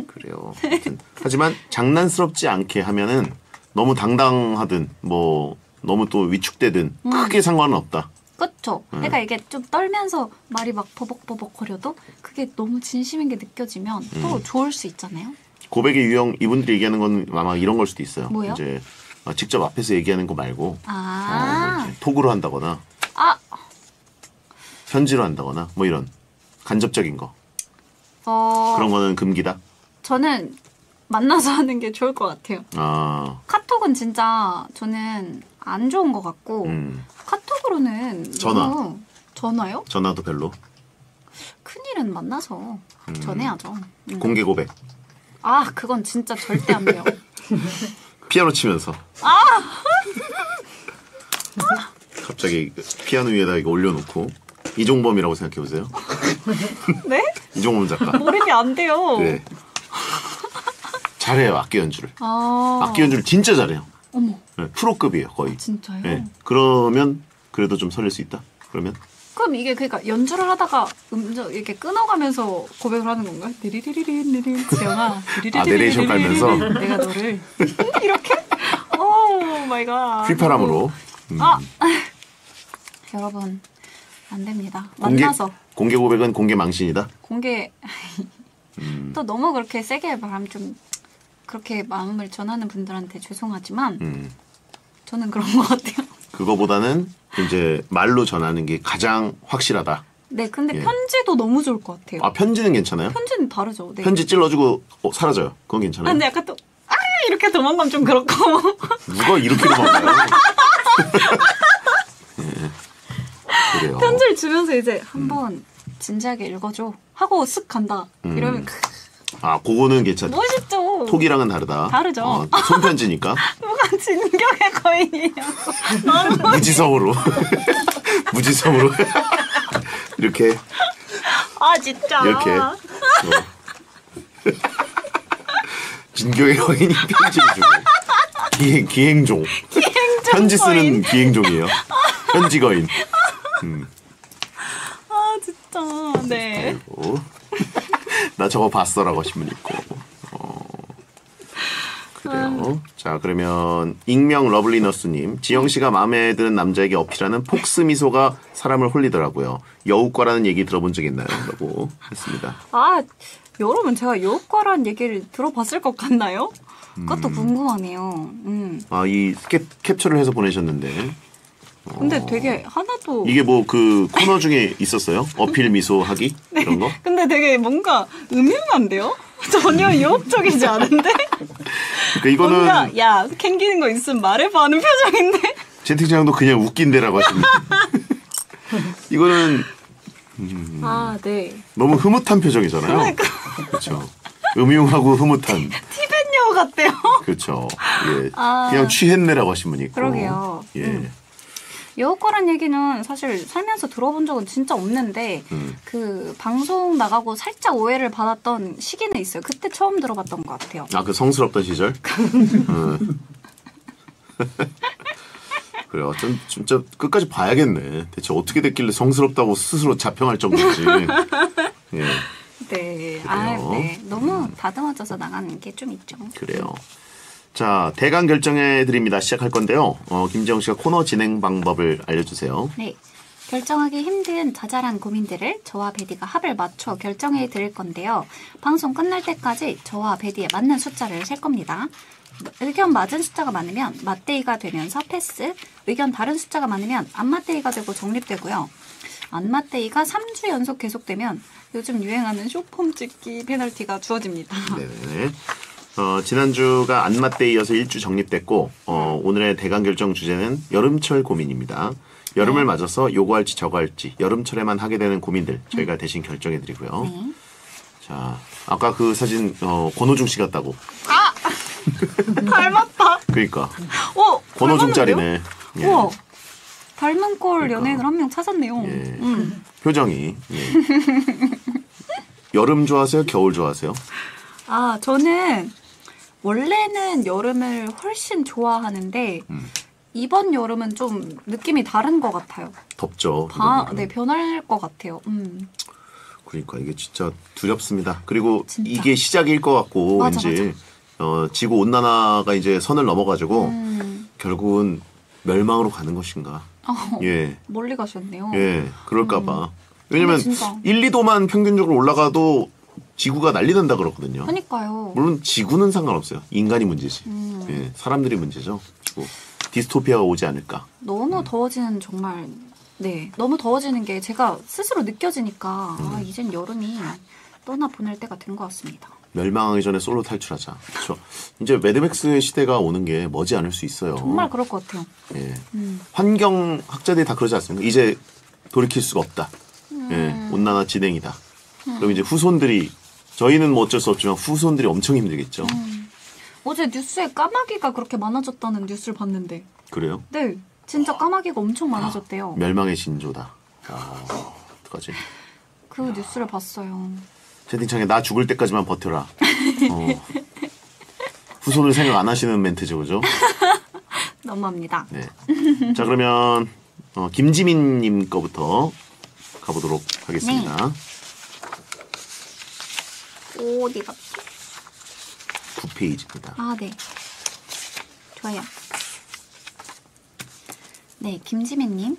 그래요. 아무튼 하지만 장난스럽지 않게 하면은 너무 당당하든 뭐 너무 또 위축되든
음.
크게 상관은 없다.
그쵸?
음.
그러니까 이게 좀 떨면서 말이 막 버벅버벅 거려도 그게 너무 진심인 게 느껴지면
음.
또 좋을 수 있잖아요.
고백의 유형 이분들이 얘기하는 건 아마 이런 걸 수도 있어요.
뭐요?
이제 어, 직접 앞에서 얘기하는 거 말고 어, 뭐
아,
톡으로 한다거나
아,
편지로 한다거나 뭐 이런 간접적인 거
어,
그런 거는 금기다.
저는 만나서 하는 게 좋을 것 같아요.
아,
카톡은 진짜 저는 안 좋은 것 같고
음,
카톡으로는
전화.
너무 전화요?
전화도 별로.
큰일은 만나서 전해야죠. 음.
공개 고백.
아 그건 진짜 절대 안 돼요.
피아노 치면서.
아!
갑자기 그 피아노 위에다 이거 올려놓고 이종범이라고 생각해 보세요.
네?
이종범 작가.
몰입이 안 돼요.
네. 잘해요 악기 연주를.
아,
악기 연주를 진짜 잘해요.
어머
네, 프로급이에요 거의.
진짜요?
네. 그러면 그래도 좀 설렐 수 있다. 그러면
그럼 이게 그러니까 연주를 하다가 음정 이렇게 끊어가면서 고백을 하는 건가요? 리리리리리리 지영아
아, 내레이션 깔면서?
내가 너를 이렇게 oh my god
휘파람으로 음,
아 여러분 안 됩니다
공개
만나서
공개 고백은 공개 망신이다.
공개
음,
또 너무 그렇게 세게 말하면 좀 그렇게 마음을 전하는 분들한테 죄송하지만
음.
저는 그런 것 같아요.
그거보다는 이제 말로 전하는 게 가장 확실하다.
네, 근데
예.
편지도 너무 좋을 것 같아요.
아 편지는 괜찮아요?
편지는 다르죠. 네.
편지 찔러주고 어, 사라져요. 그건
아,
괜찮아요.
근데 약간 또 아, 이렇게 도망가면 좀 그렇고.
누가 이렇게 도망가요? 예. 그래요.
편지를 주면서 이제 한번 진지하게 읽어줘 하고 쓱 간다.
음.
이러면 크,
아, 그거는 괜찮다.
멋있죠.
톡이랑은 다르다.
다르죠.
어, 손편지니까.
누가 진격의 거인이냐고.
무지성으로. 무지성으로. 이렇게,
아 진짜.
이렇게. 어. 진격의 거인이 편지를 주고. 기행, 기행종. 편지 쓰는 기행종이에요. 편지 거인.
아 진짜. 네.
그리고 나 저거 봤어라고 분 있고. 어, 그래요. 자 그러면 익명 러블리너스님 지영 씨가 마음에 드는 남자에게 어필하는 폭스 미소가 사람을 홀리더라고요. 여우과라는 얘기 들어본 적 있나요?라고 했습니다.
아, 여러분 제가 여우과라는 얘기를 들어봤을 것 같나요? 그것도 궁금하네요. 음.
아이 캡처를 해서 보내셨는데
근데 되게 하나도
이게 뭐 그 코너 중에 있었어요? 어필 미소 하기 이런 거?
근데 되게 뭔가 음흉한데요? 전혀 유혹적이지 않은데?
그러니까 이거는
뭔가 야 캥기는 거 있으면 말해봐 하는 표정인데?
채팅창도 그냥 웃긴데라고 하십니다. 이거는
아 네.
너무 흐뭇한 표정이잖아요. 그렇죠. 음흉하고 흐뭇한.
티벳 여우 같대요.
그렇죠. 예.
아.
그냥 취했네라고 하신 분이 있고.
그러게요.
예.
음. 여우과란 얘기는 사실 살면서 들어본 적은 진짜 없는데
음.
그 방송 나가고 살짝 오해를 받았던 시기는 있어요. 그때 처음 들어봤던 것 같아요.
아, 그 성스럽던 시절? 음. 그래요. 좀 진짜 끝까지 봐야겠네. 대체 어떻게 됐길래 성스럽다고 스스로 자평할 정도인지. 예,
네, 아,
그래요?
네, 너무 다듬어져서 나가는 게 좀 있죠.
그래요. 자, 대강 결정해 드립니다. 시작할 건데요. 어, 김재영 씨가 코너 진행 방법을 알려주세요.
네. 결정하기 힘든 자잘한 고민들을 저와 베디가 합을 맞춰 결정해 드릴 건데요. 방송 끝날 때까지 저와 베디의 맞는 숫자를 셀 겁니다. 의견 맞은 숫자가 많으면 맞대이가 되면서 패스, 의견 다른 숫자가 많으면 안 맞대이가 되고 정립되고요. 안 맞대이가 3주 연속 계속되면 요즘 유행하는 쇼폼 찍기 페널티가 주어집니다.
네네. 어, 지난주가 안맞대 이어서 일주 정립됐고, 어, 오늘의 대강 결정 주제는 여름철 고민입니다. 여름을 맞아서 요거 할지 저거 할지 여름철에만 하게 되는 고민들 저희가 대신 결정해 드리고요.
네.
자, 아까 그 사진 어, 권호중 씨 같다고.
닮았다.
그러니까
오,
권호중
닮았는데요?
짤이네. 예.
우와. 닮은 꼴
그러니까.
연예인을 한 명 찾았네요.
예.
음.
표정이. 예. 여름 좋아하세요? 겨울 좋아하세요?
아, 저는 원래는 여름을 훨씬 좋아하는데
음.
이번 여름은 좀 느낌이 다른 것 같아요.
덥죠.
다,
이번
네,
여름.
변할 것 같아요. 음.
그러니까 이게 진짜 두렵습니다. 그리고
진짜.
이게 시작일 것 같고
맞아,
왠지 어, 지구 온난화가 이제 선을 넘어가지고
음.
결국은 멸망으로 가는 것인가?
어,
예,
멀리 가셨네요.
예, 그럴까봐. 왜냐면
근데 진짜.
1, 2도만 평균적으로 올라가도 지구가 난리 난다 그러거든요.
그러니까요.
물론 지구는 상관없어요. 인간이 문제지.
음.
예, 사람들이 문제죠. 그리고 디스토피아가 오지 않을까.
너무 더워지는 정말 네 너무 더워지는 게 제가 스스로 느껴지니까
음.
아, 이젠 여름이 떠나 보낼 때가 된 것 같습니다.
멸망하기 전에 솔로 탈출하자. 그렇죠. 이제 매드맥스의 시대가 오는 게 머지 않을 수 있어요.
정말 그럴 것 같아요.
예.
음.
환경 학자들이 다 그러지 않습니까? 이제 돌이킬 수가 없다.
음.
예, 온난화 진행이다. 그럼 이제 후손들이 저희는 뭐 어쩔 수 없지만 후손들이 엄청 힘들겠죠.
음. 어제 뉴스에 까마귀가 그렇게 많아졌다는 뉴스를 봤는데
그래요?
네 진짜 까마귀가 엄청 많아졌대요.
멸망의 신조다. 아, 어떡하지?
그 뉴스를 봤어요.
채팅창에 나 죽을 때까지만 버텨라. 어. 후손을 생각 안 하시는 멘트죠, 그죠?
너무합니다.
네. 자 그러면 어, 김지민님 거부터 가보도록 하겠습니다.
어디 갔지?
9페이지입니다.
아, 네. 좋아요. 네, 김지민님.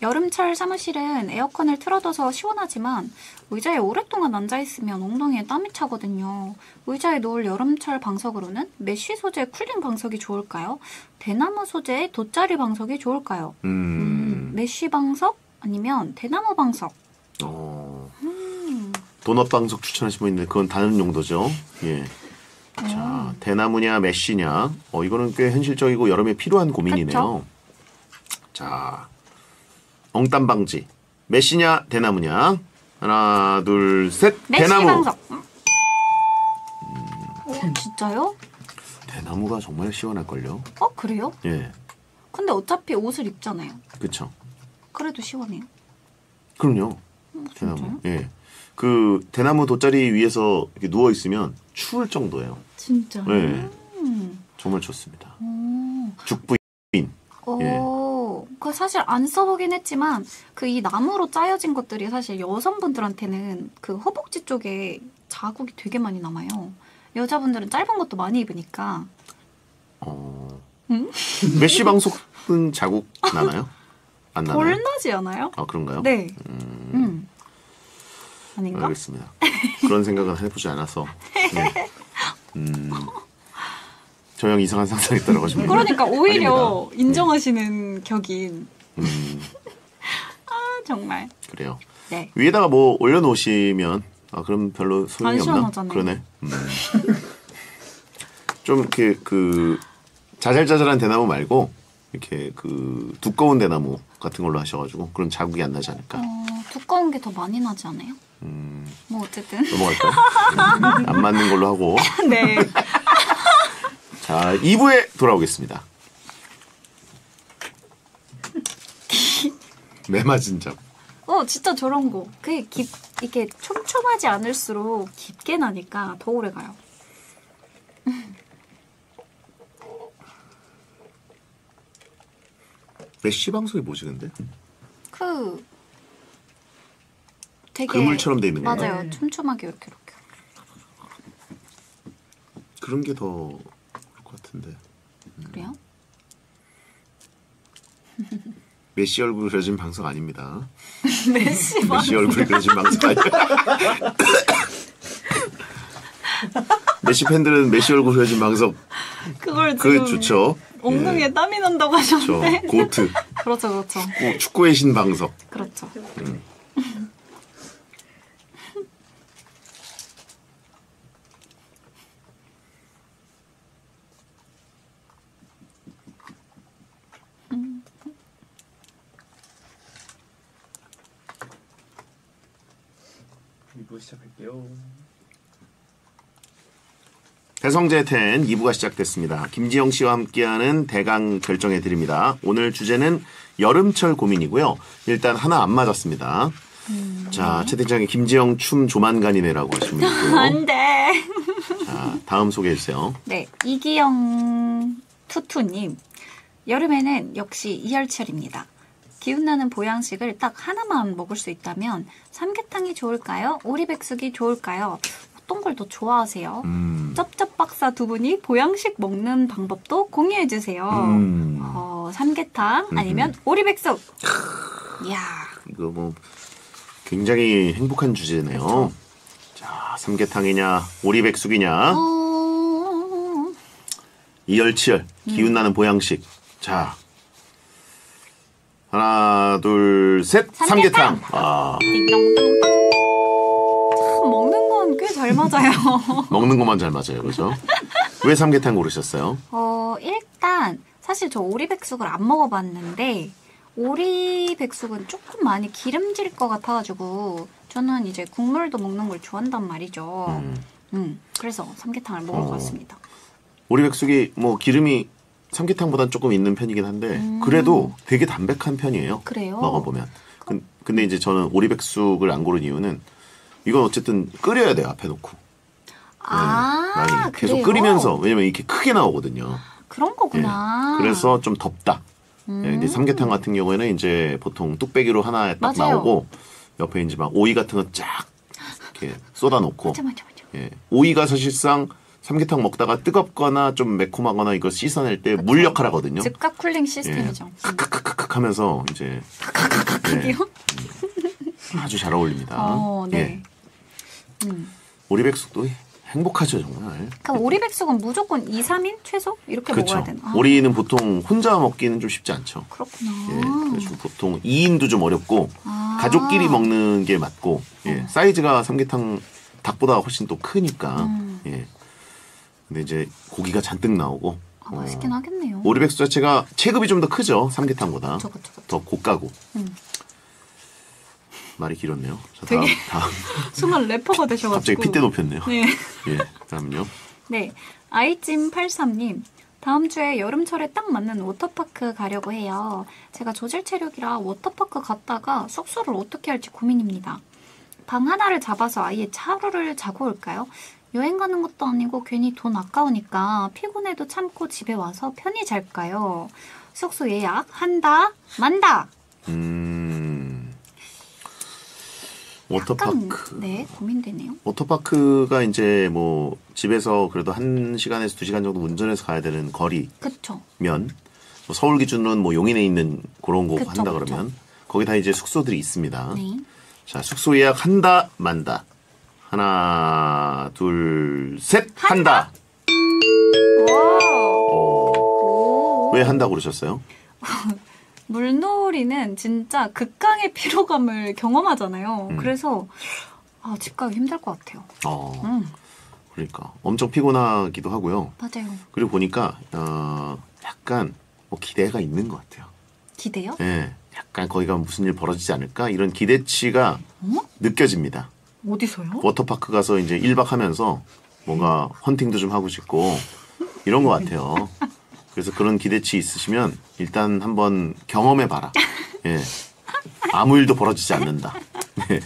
여름철 사무실은 에어컨을 틀어둬서 시원하지만 의자에 오랫동안 앉아있으면 엉덩이에 땀이 차거든요. 의자에 놓을 여름철 방석으로는 메쉬 소재 cooling 방석이 좋을까요? 대나무 소재의 돗자리 방석이 좋을까요? 음,
음,
메쉬 방석 아니면 대나무 방석.
어,
음,
도넛 방석 추천하신 분 있는데 그건 다른 용도죠. 예. 자, 대나무냐 메쉬냐. 어, 이거는 꽤 현실적이고 여름에 필요한 고민이네요. 자, 엉땀 방지. 메쉬냐 대나무냐. 하나, 둘, 셋.
메쉬
대나무.
방석. 음. 어, 진짜요?
대나무가 정말 시원할걸요.
어, 그래요?
예.
근데 어차피 옷을 입잖아요.
그쵸.
그래도 시원해요.
그럼요.
어,
대나무.
진짜요?
예. 그 대나무 돗자리 위에서 이렇게 누워 있으면 추울 정도예요.
진짜.
네.
음.
정말 좋습니다.
오.
죽부인.
오. 그 사실 안 써보긴 했지만 그 이 나무로 짜여진 것들이 사실 여성분들한테는 그 허벅지 쪽에 자국이 되게 많이 남아요. 여자분들은 짧은 것도 많이 입으니까
어. 메시 방송은 자국 나나요? 안 나나요?
덜 나지 않아요?
아 그런가요?
네. 음. 아닌가?
알겠습니다. 그런 생각은 해보지 않아서. 네. 음. 저형 이상한 상상이 따라가지고.
그러니까 오히려
아닙니다.
인정하시는 격인.
음,
아 정말.
그래요.
네.
위에다가 뭐 올려놓으시면 아 그럼 별로 소용이
안
없나?
시원하잖아요.
그러네. 음. 좀 이렇게 그 자잘자잘한 대나무 말고 이렇게 그 두꺼운 대나무 같은 걸로 하셔가지고 그럼 자국이 안 나지 않을까?
어, 두꺼운 게 더 많이 나지 않아요?
음,
뭐 어쨌든.
넘어갈까요? 음, 안 맞는 걸로 하고
네.
자 2부에 돌아오겠습니다. 매 맞은 점.
어 진짜 저런 거. 그게 깊 이렇게 촘촘하지 않을수록 깊게 나니까 더 오래 가요.
메쉬 방석이 뭐지 근데?
그 되게
그물처럼 돼 있는 건가요?
맞아요. 촘촘하게 이렇게 이렇게.
그런 게 더 그럴 것 같은데.
그래요?
메시 얼굴 그려진 방석 아닙니다.
메시 막
메시 얼굴 그려진 방석 아니에요. 메시 팬들은 메시 얼굴 그려진 방석
그걸
그 좋죠.
엉덩이에
예,
땀이 난다고
그렇죠.
하셨는데.
고트
그렇죠, 그렇죠,
축구, 축구의 신 방송.
그렇죠.
이부 시작할게요.
배성재 텐 2부가 시작됐습니다. 김지영 씨와 함께하는 대강 결정해 드립니다. 오늘 주제는 여름철 고민이고요. 일단 하나 안 맞았습니다. 자, 채팅창에 김지영 춤 조만간이네라고 하시면 있고요.
안 돼.
자, 다음 소개해 주세요.
네, 이기영 투투님. 여름에는 역시 이열치열입니다. 기운나는 보양식을 딱 하나만 먹을 수 있다면 삼계탕이 좋을까요? 오리백숙이 좋을까요? 어떤 걸 더 좋아하세요?
음.
쩝쩝 박사 두 분이 보양식 먹는 방법도 공유해 주세요.
음.
어, 삼계탕 아니면 오리백숙. 이야,
이거 뭐 굉장히 행복한 주제네요. 자, 삼계탕이냐, 오리백숙이냐,
어...
이열치열, 기운나는 보양식. 자, 하나, 둘, 셋, 삼계탕.
삼계탕!
아.
참 먹는 건 꽤 잘 맞아요.
먹는 것만 잘 맞아요, 그죠? 왜 삼계탕 고르셨어요?
어, 일단 사실 저 오리백숙을 안 먹어봤는데 오리백숙은 조금 많이 기름질 것 같아가지고 저는 이제 국물도 먹는 걸 좋아한단 말이죠.
음.
음, 그래서 삼계탕을 먹을
어.
것 같습니다.
오리백숙이 뭐 기름이 삼계탕보단 조금 있는 편이긴 한데 그래도 되게 담백한 편이에요.
음. 그래요?
먹어보면. 근- 근데 이제 저는 오리백숙을 안 고른 이유는 이건 어쨌든 끓여야 돼요 앞에 놓고
아,
네, 많이 계속
그래요?
끓이면서 왜냐면 이렇게 크게 나오거든요.
그런
예.
거구나.
그래서 좀 덥다.
음.
예, 근데 삼계탕 같은 경우에는 이제 보통 뚝배기로 하나 딱
맞아요.
나오고 옆에 이제 막 오이 같은 거 쫙 이렇게 쏟아놓고
맞아, 맞아, 맞아.
예. 오이가 사실상 삼계탕 먹다가 뜨겁거나 좀 매콤하거나 이거 씻어낼 때 물 역할 하거든요.
즉각 쿨링 시스템이죠. 음.
크크크크크 하면서 이제 예,
이요?
아주 잘 어울립니다.
어, 네.
예.
음.
오리백숙도 행복하죠 정말.
그럼 오리백숙은 무조건 2, 3인 최소 이렇게
그렇죠.
먹어야 되나? 아,
오리는 보통 혼자 먹기는 좀 쉽지 않죠.
그렇구나.
예, 그래서 보통 2인도 좀 어렵고
아.
가족끼리 먹는 게 맞고 예, 사이즈가 삼계탕 닭보다 훨씬 또 크니까
음.
예. 근데 이제 고기가 잔뜩 나오고
아, 맛있긴 하겠네요.
오리백숙 자체가 체급이 좀 더 크죠 삼계탕보다
그쵸, 그쵸, 그쵸.
더 고가고
음.
말이 길었네요. 자, 다음,
되게
다음
순간 래퍼가 되셔가지고.
갑자기 핏대 높였네요.
네.
예, 다음요.
네. 아이찜83님. 다음 주에 여름철에 딱 맞는 워터파크 가려고 해요. 제가 조질 체력이라 워터파크 갔다가 숙소를 어떻게 할지 고민입니다. 방 하나를 잡아서 아예 차로를 자고 올까요? 여행 가는 것도 아니고 괜히 돈 아까우니까 피곤해도 참고 집에 와서 편히 잘까요? 숙소 예약 한다 만다.
음, 워터파크.
네, 고민되네요.
워터파크가 이제 뭐 집에서 그래도 한 시간에서 두 시간 정도 운전해서 가야 되는 거리면
그쵸.
뭐 서울 기준으로는 뭐 용인에 있는 그런 곳
그쵸,
한다
그쵸.
그러면 거기 다 이제 숙소들이 있습니다.
네.
자 숙소 예약한다 만다 하나 둘 셋 한다.
와.
어,
오.
왜 한다고 그러셨어요?
물놀이는 진짜 극강의 피로감을 경험하잖아요.
음.
그래서 아, 집 가기 힘들 것 같아요.
어
음,
그러니까 엄청 피곤하기도 하고요.
맞아요.
그리고 보니까 어, 약간 뭐 기대가 있는 것 같아요.
기대요?
예, 약간 거기 가면 무슨 일 벌어지지 않을까 이런 기대치가
어?
느껴집니다.
어디서요?
워터파크 가서 이제 1박 하면서 뭔가 헌팅도 좀 하고 싶고 이런 것 같아요. 그래서 그런 기대치 있으시면 일단 한번 경험해 봐라. 예. 아무 일도 벌어지지 않는다. 네.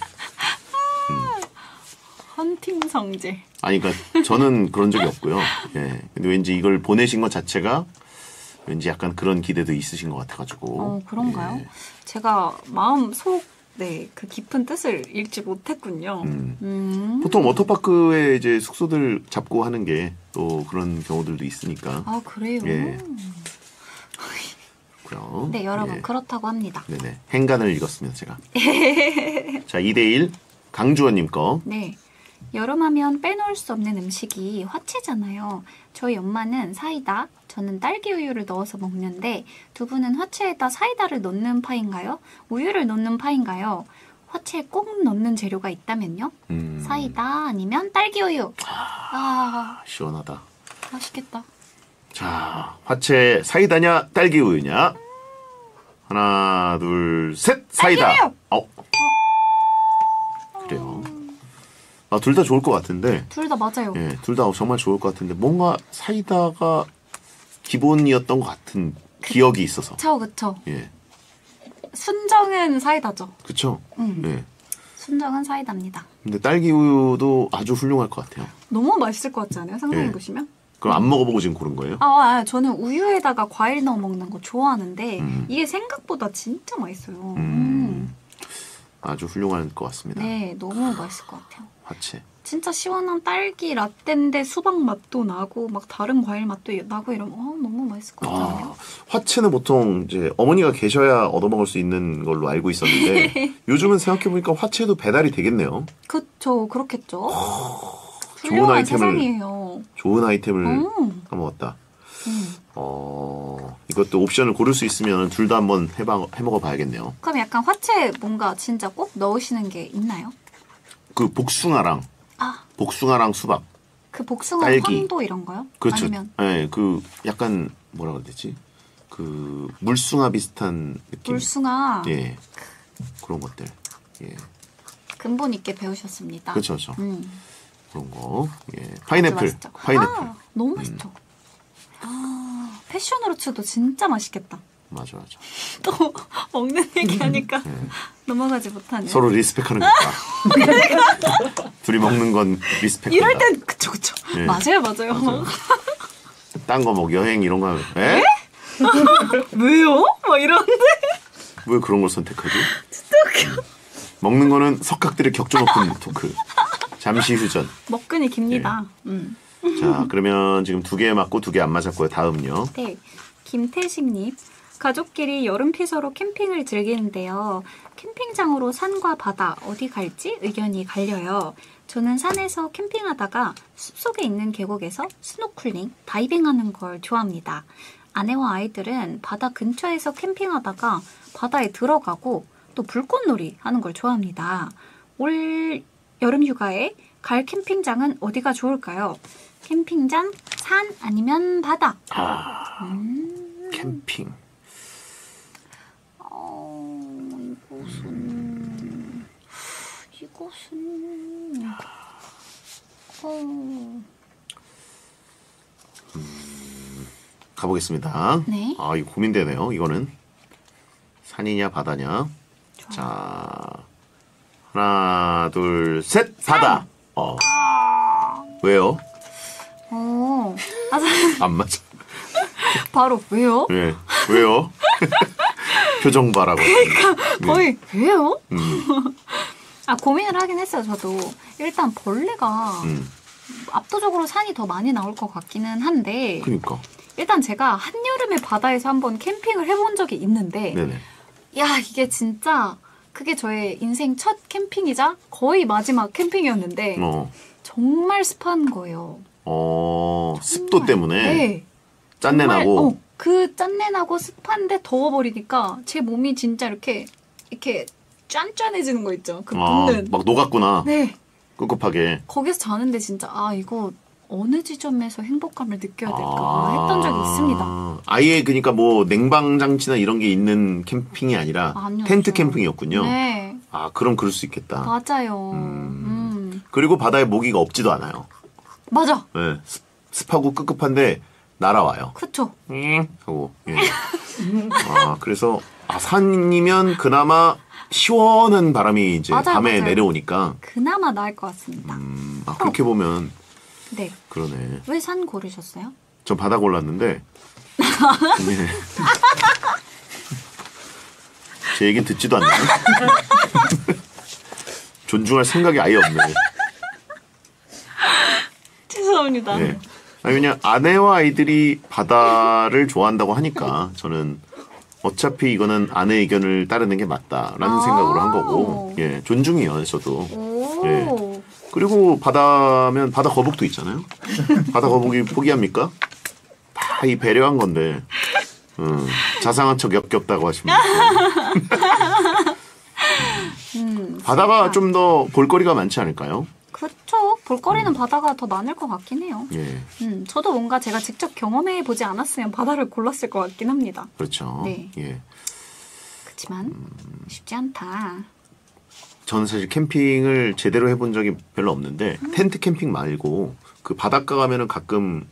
헌팅 성질.
아니, 그러니까 저는 그런 적이 없고요. 예. 근데 왠지 이걸 보내신 것 자체가 왠지 약간 그런 기대도 있으신 것 같아가지고.
어, 그런가요?
예.
제가 마음 속, 네, 그 깊은 뜻을 읽지 못했군요.
음.
음.
보통 워터파크에 이제 숙소들 잡고 하는 게 또 그런 경우들도 있으니까.
아, 그래요?
예. 그렇고요.
네, 여러분,
예.
그렇다고 합니다.
네네. 행간을 읽었습니다, 제가. 자, 2대1 강주원님 거.
네. 여름하면 빼놓을 수 없는 음식이 화채잖아요. 저희 엄마는 사이다, 저는 딸기 우유를 넣어서 먹는데 두 분은 화채에다 사이다를 넣는 파인가요? 우유를 넣는 파인가요? 화채에 꼭 넣는 재료가 있다면요?
음,
사이다 아니면 딸기 우유. 아,
시원하다.
맛있겠다.
자, 화채 사이다냐, 딸기 우유냐? 하나, 둘, 셋, 사이다.
딸기우유!
어. 아, 둘 다 좋을 것 같은데.
둘 다 맞아요.
예, 둘 다 정말 좋을 것 같은데 뭔가 사이다가 기본이었던 것 같은 기억이 있어서.
그쵸, 그쵸.
예,
순정은 사이다죠.
그쵸?
음.
예.
순정은 사이다입니다.
근데 딸기 우유도 아주 훌륭할 것 같아요.
너무 맛있을 것 같지 않아요? 상상해
예.
보시면?
그럼 안 먹어보고 지금 고른 거예요?
아, 아, 저는 우유에다가 과일 넣어 먹는 거 좋아하는데
음.
이게 생각보다 진짜 맛있어요.
음. 아주 훌륭할 것 같습니다.
네, 너무 맛있을 것 같아요.
화채.
진짜 시원한 딸기 라떼인데 수박 맛도 나고 막 다른 과일 맛도 나고 이러면 어, 너무 맛있을 것 같지 않아요?
아, 화채는 보통 이제 어머니가 계셔야 얻어먹을 수 있는 걸로 알고 있었는데 요즘은 생각해보니까 화채도 배달이 되겠네요.
그쵸, 그렇겠죠.
좋은
훌륭한
아이템을-
세상이에요.
좋은 아이템을
음,
까먹었다.
음.
어, 이것도 옵션을 고를 수 있으면 둘 다 한번 해봐, 해먹어 봐야겠네요.
그럼 약간 화채 뭔가 진짜 꼭 넣으시는 게 있나요?
그 복숭아랑,
아,
복숭아랑 수박.
그 복숭아
딸기.
황도 이런 거요?
그렇죠.
아니면
예, 그 약간 뭐라 그래야 되지? 그 물숭아 비슷한 느낌.
물숭아
예. 그런 것들. 예.
근본 있게 배우셨습니다.
그렇죠, 그렇죠.
음.
그런 거. 예. 파인애플. 파인애플. 음.
아, 너무 맛있죠. 아, passion fruits도 진짜 맛있겠다.
맞아, 맞아.
또 먹는 얘기하니까
예.
넘어가지 못하네.
서로 respect하는 거다. 둘이 먹는 건 respect.
이럴 땐 그쵸 그쵸.
예.
맞아요 맞아요.
맞아요. 딴거 뭐 여행 이런 거 에?
왜요? 막 이러는데
왜 그런 걸 선택하지? 먹는 거는 석학들의 격조 높은 토크. 잠시 후전.
먹끈이 깁니다. 음.
자, 그러면 지금 두 개 맞고 두 개 안 맞았고요. 다음요.
네, 김태식님. 가족끼리 여름 피서로 캠핑을 즐기는데요. 캠핑장으로 산과 바다 어디 갈지 의견이 갈려요. 저는 산에서 캠핑하다가 숲속에 있는 계곡에서 스노클링, 다이빙하는 걸 좋아합니다. 아내와 아이들은 바다 근처에서 캠핑하다가 바다에 들어가고 또 불꽃놀이 하는 걸 좋아합니다. 올 여름 휴가에 갈 캠핑장은 어디가 좋을까요? 캠핑장, 산 아니면 바다?
아,
음,
캠핑.
어, 이곳은 이곳은 어,
가보겠습니다.
네.
아, 이거 고민되네요. 이거는 산이냐 바다냐.
좋아요.
자, 하나, 둘, 셋. 바다. 어, 왜요?
어, 아, 사-
안 맞아.
바로 왜요?
네, 왜요? 표정 봐라고.
거의 왜요?
음,
아 고민을 하긴 했어요. 저도 일단 벌레가
음.
압도적으로 산이 더 많이 나올 것 같기는 한데
그러니까.
일단 제가 한여름에 바다에서 한번 캠핑을 해본 적이 있는데
네네.
야 이게 진짜 그게 저의 인생 첫 캠핑이자 거의 마지막 캠핑이었는데
어.
정말 습한 거예요.
어, 습도
정말.
때문에
네.
짠내
정말,
나고
어, 그 짠내 나고 습한데 더워버리니까 제 몸이 진짜 이렇게 이렇게 짠짠해지는 거 있죠. 그
아,
붓는.
막 녹았구나.
네.
꿉꿉하게.
거기서 자는데 진짜 아 이거 어느 지점에서 행복감을 느껴야 될까
아.
했던 적이 있습니다.
아예 그러니까 뭐 냉방 장치나 이런 게 있는 캠핑이 아니라
아니었죠.
텐트 캠핑이었군요.
네,
아, 그럼 그럴 수 있겠다.
맞아요.
음.
음.
그리고 바다에 모기가 없지도 않아요.
맞아.
네, 습, 습하고 꿉꿉한데 날아와요.
그쵸.
응 하고. 예. 아, 그래서 아, 산이면 그나마 시원한 바람이 이제
맞아요,
밤에
맞아요.
내려오니까
그나마 나을 것 같습니다.
음, 아, 그렇게 보면
네.
그러네.
왜 산 고르셨어요?
전 바다 골랐는데 네. 제 얘기 듣지도 않네. 존중할 생각이 아예 없네.
죄송합니다.
네. 아니 그냥 아내와 아이들이 바다를 좋아한다고 하니까 저는 어차피 이거는 아내 의견을 따르는 게 맞다라는
아.
생각으로 한 거고 예 존중이요 저도
오.
예. 그리고 바다면 바다 거북도 있잖아요 바다 거북이 포기합니까 다 이 배려한 건데 음, 자상한 척 역겹다고 하시면
음,
바다가 좀 더 볼거리가 많지 않을까요
그쵸. 볼거리는 바다가 더 많을 것 같긴 해요.
예
음, 저도 뭔가 제가 직접 경험해 보지 않았으면 바다를 골랐을 것 같긴 합니다.
그렇죠
네.
예
그렇지만 쉽지 않다.
저는 사실 캠핑을 제대로 해본 적이 별로 없는데 텐트 캠핑 말고 그 바닷가 가면은 가끔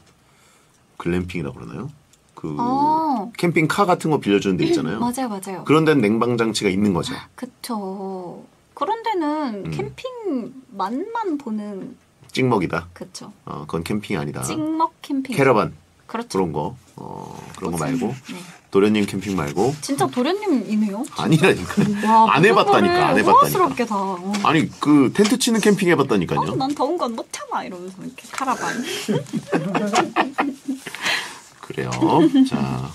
글램핑이라고 그러나요? 그
어.
캠핑카 같은 거 빌려주는 데 있잖아요.
맞아요, 맞아요.
그런 데는 냉방 장치가 있는 거죠.
그쵸. 그런 데는
음.
캠핑 맛만 보는
찍먹이다.
그쵸.
어, 그건 캠핑이 아니다.
찍먹 캠핑.
캐러반
그렇죠.
그런 거. 어, 그런 거 말고
네.
도련님 캠핑 말고
진짜 도련님이네요.
아니라니까.
와,
안 해봤다니까, 안 해봤다니까.
다. 어.
아니 그 텐트 치는 캠핑 해봤다니까요.
어, 난 더운 건 못 참아 이러면서 이렇게 카라반.
그래요. 자,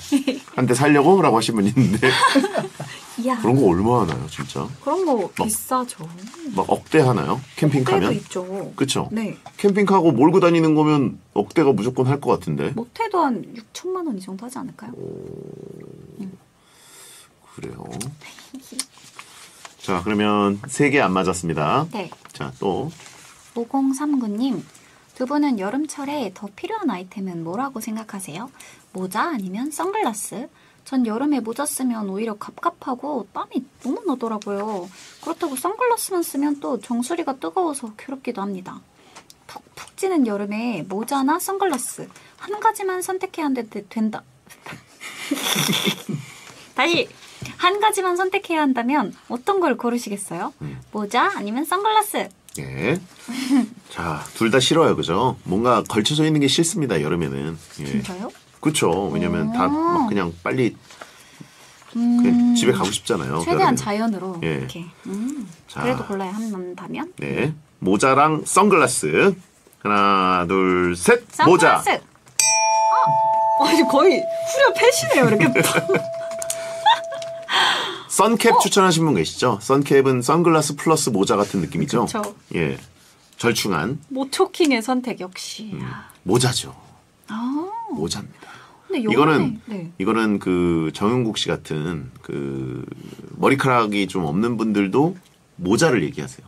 한 대 살려고 라고 하신 분 있는데
이야.
그런 거 얼마 하나요, 진짜?
그런 거 비싸죠.
막 억대 하나요? 캠핑 가면?
있죠.
그쵸?
네.
캠핑카고 몰고 다니는 거면 억대가 무조건 할 것 같은데.
못해도 한 6천만 원 이 정도 하지 않을까요?
그래요. 자, 그러면 세 개 안 맞았습니다.
네.
자, 또
5039님, 두 분은 여름철에 더 필요한 아이템은 뭐라고 생각하세요? 모자 아니면 선글라스? 전 여름에 모자 쓰면 오히려 갑갑하고 땀이 너무 나더라고요. 그렇다고 선글라스만 쓰면 또 정수리가 뜨거워서 괴롭기도 합니다. 푹푹 찌는 여름에 모자나 선글라스 한 가지만 선택해야 된다. 다시 한 가지만 선택해야 한다면 어떤 걸 고르시겠어요?
음.
모자 아니면 선글라스?
예. 자, 둘 다 싫어요, 그죠? 뭔가 걸쳐져 있는 게 싫습니다, 여름에는. 예.
진짜요?
그쵸. 왜냐면 다
오.
막 그냥 빨리
음,
그냥 집에 가고 싶잖아요.
최대한
여름에는.
자연으로
예.
이렇게. 음,
자.
그래도 골라야 한다면
네. 모자랑 선글라스. 하나, 둘, 셋. 모자.
선글라스. 아, 아니 거의 후려 패시네요 이렇게.
선캡
어?
추천하신 분 계시죠? 선캡은 선글라스 플러스 모자 같은 느낌이죠?
그쵸.
예. 절충한
모초킹의 선택 역시.
음. 모자죠.
아,
모자입니다.
근데
이거는
요번에 네.
이거는 그 정용국 씨 같은 그 머리카락이 좀 없는 분들도 모자를 얘기하세요.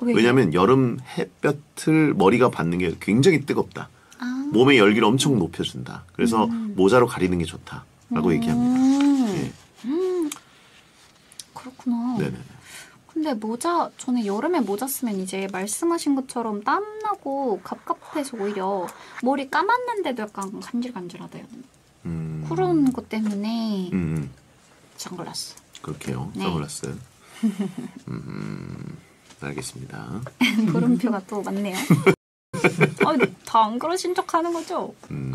왜냐하면 여름 햇볕을 머리가 받는 게 굉장히 뜨겁다.
아,
몸의 열기를 엄청 높여준다. 그래서 모자로 가리는 게 좋다라고 얘기합니다.
그렇구나.
네네.
근데 모자 저는 여름에 모자 쓰면 이제 말씀하신 것처럼 땀 나고 갑갑해서 오히려 머리 감았는데도 약간 간질간질하대요.
음,
그런 것 때문에
음, 음,
선글라스.
그렇게요.
네.
선글라스. 음, 알겠습니다.
물음표가 또 많네요. 다안 그러신 척 하는 거죠?
음,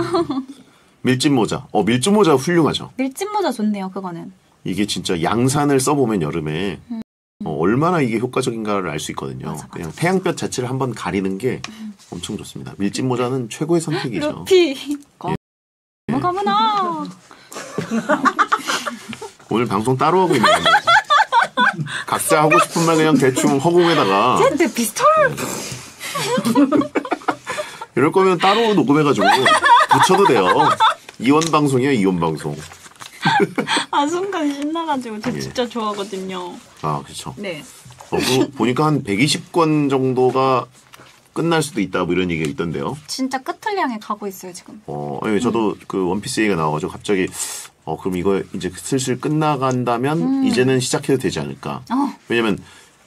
밀짚 모자. 어, 밀짚 모자 훌륭하죠.
밀짚 모자 좋네요, 그거는.
이게 진짜 양산을 써보면 여름에 어, 얼마나 이게 효과적인가를 알 수 있거든요.
맞아, 맞아.
그냥 태양볕 자체를 한번 가리는 게 엄청 좋습니다. 밀짚 모자는 최고의 선택이죠.
루피. 가무가무나.
오늘 방송 따로 하고 있는 거예요. 각자 하고 싶은 말 그냥 대충 허공에다가
내 피스톨.
이럴 거면 따로 녹음해가지고 붙여도 돼요. 이원 방송이에요, 이원 방송.
아 순간 신나가지고 저
예.
진짜 좋아하거든요.
아, 그렇죠.
네.
어, 그 보니까 한 120권 정도가 끝날 수도 있다, 뭐 이런 얘기가 있던데요.
진짜 끝을 향해 가고 있어요 지금.
어, 아니, 저도 그 원피스 얘기가 나와가지고 갑자기 어, 그럼 이거 이제 슬슬 끝나간다면 이제는 시작해도 되지 않을까.
어.
왜냐면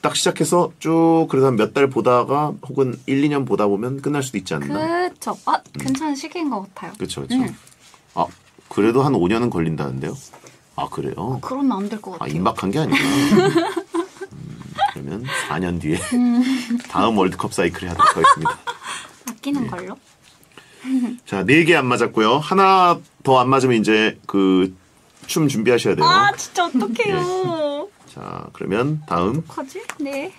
딱 시작해서 쭉 그래서 몇달 보다가 혹은 1, 2년 보다 보면 끝날 수도 있지 않나.
그쵸. 아 괜찮은 시기인 것 같아요.
그렇죠, 그렇죠.
음.
아, 그래도 한 5년은 걸린다는데요. 아, 그래요?
그러면 안 될것
아,
같아요.
임박한 게 아니구나. 음, 그러면 4년 뒤에 다음 월드컵 사이클에 하도록 하겠습니다.
아끼는
예.
걸로.
자, 네 개 안 맞았고요. 하나 더 안 맞으면 이제 그 춤 준비하셔야 돼요.
아 진짜 어떡해요.
자, 그러면 다음.
어떡하지? 네.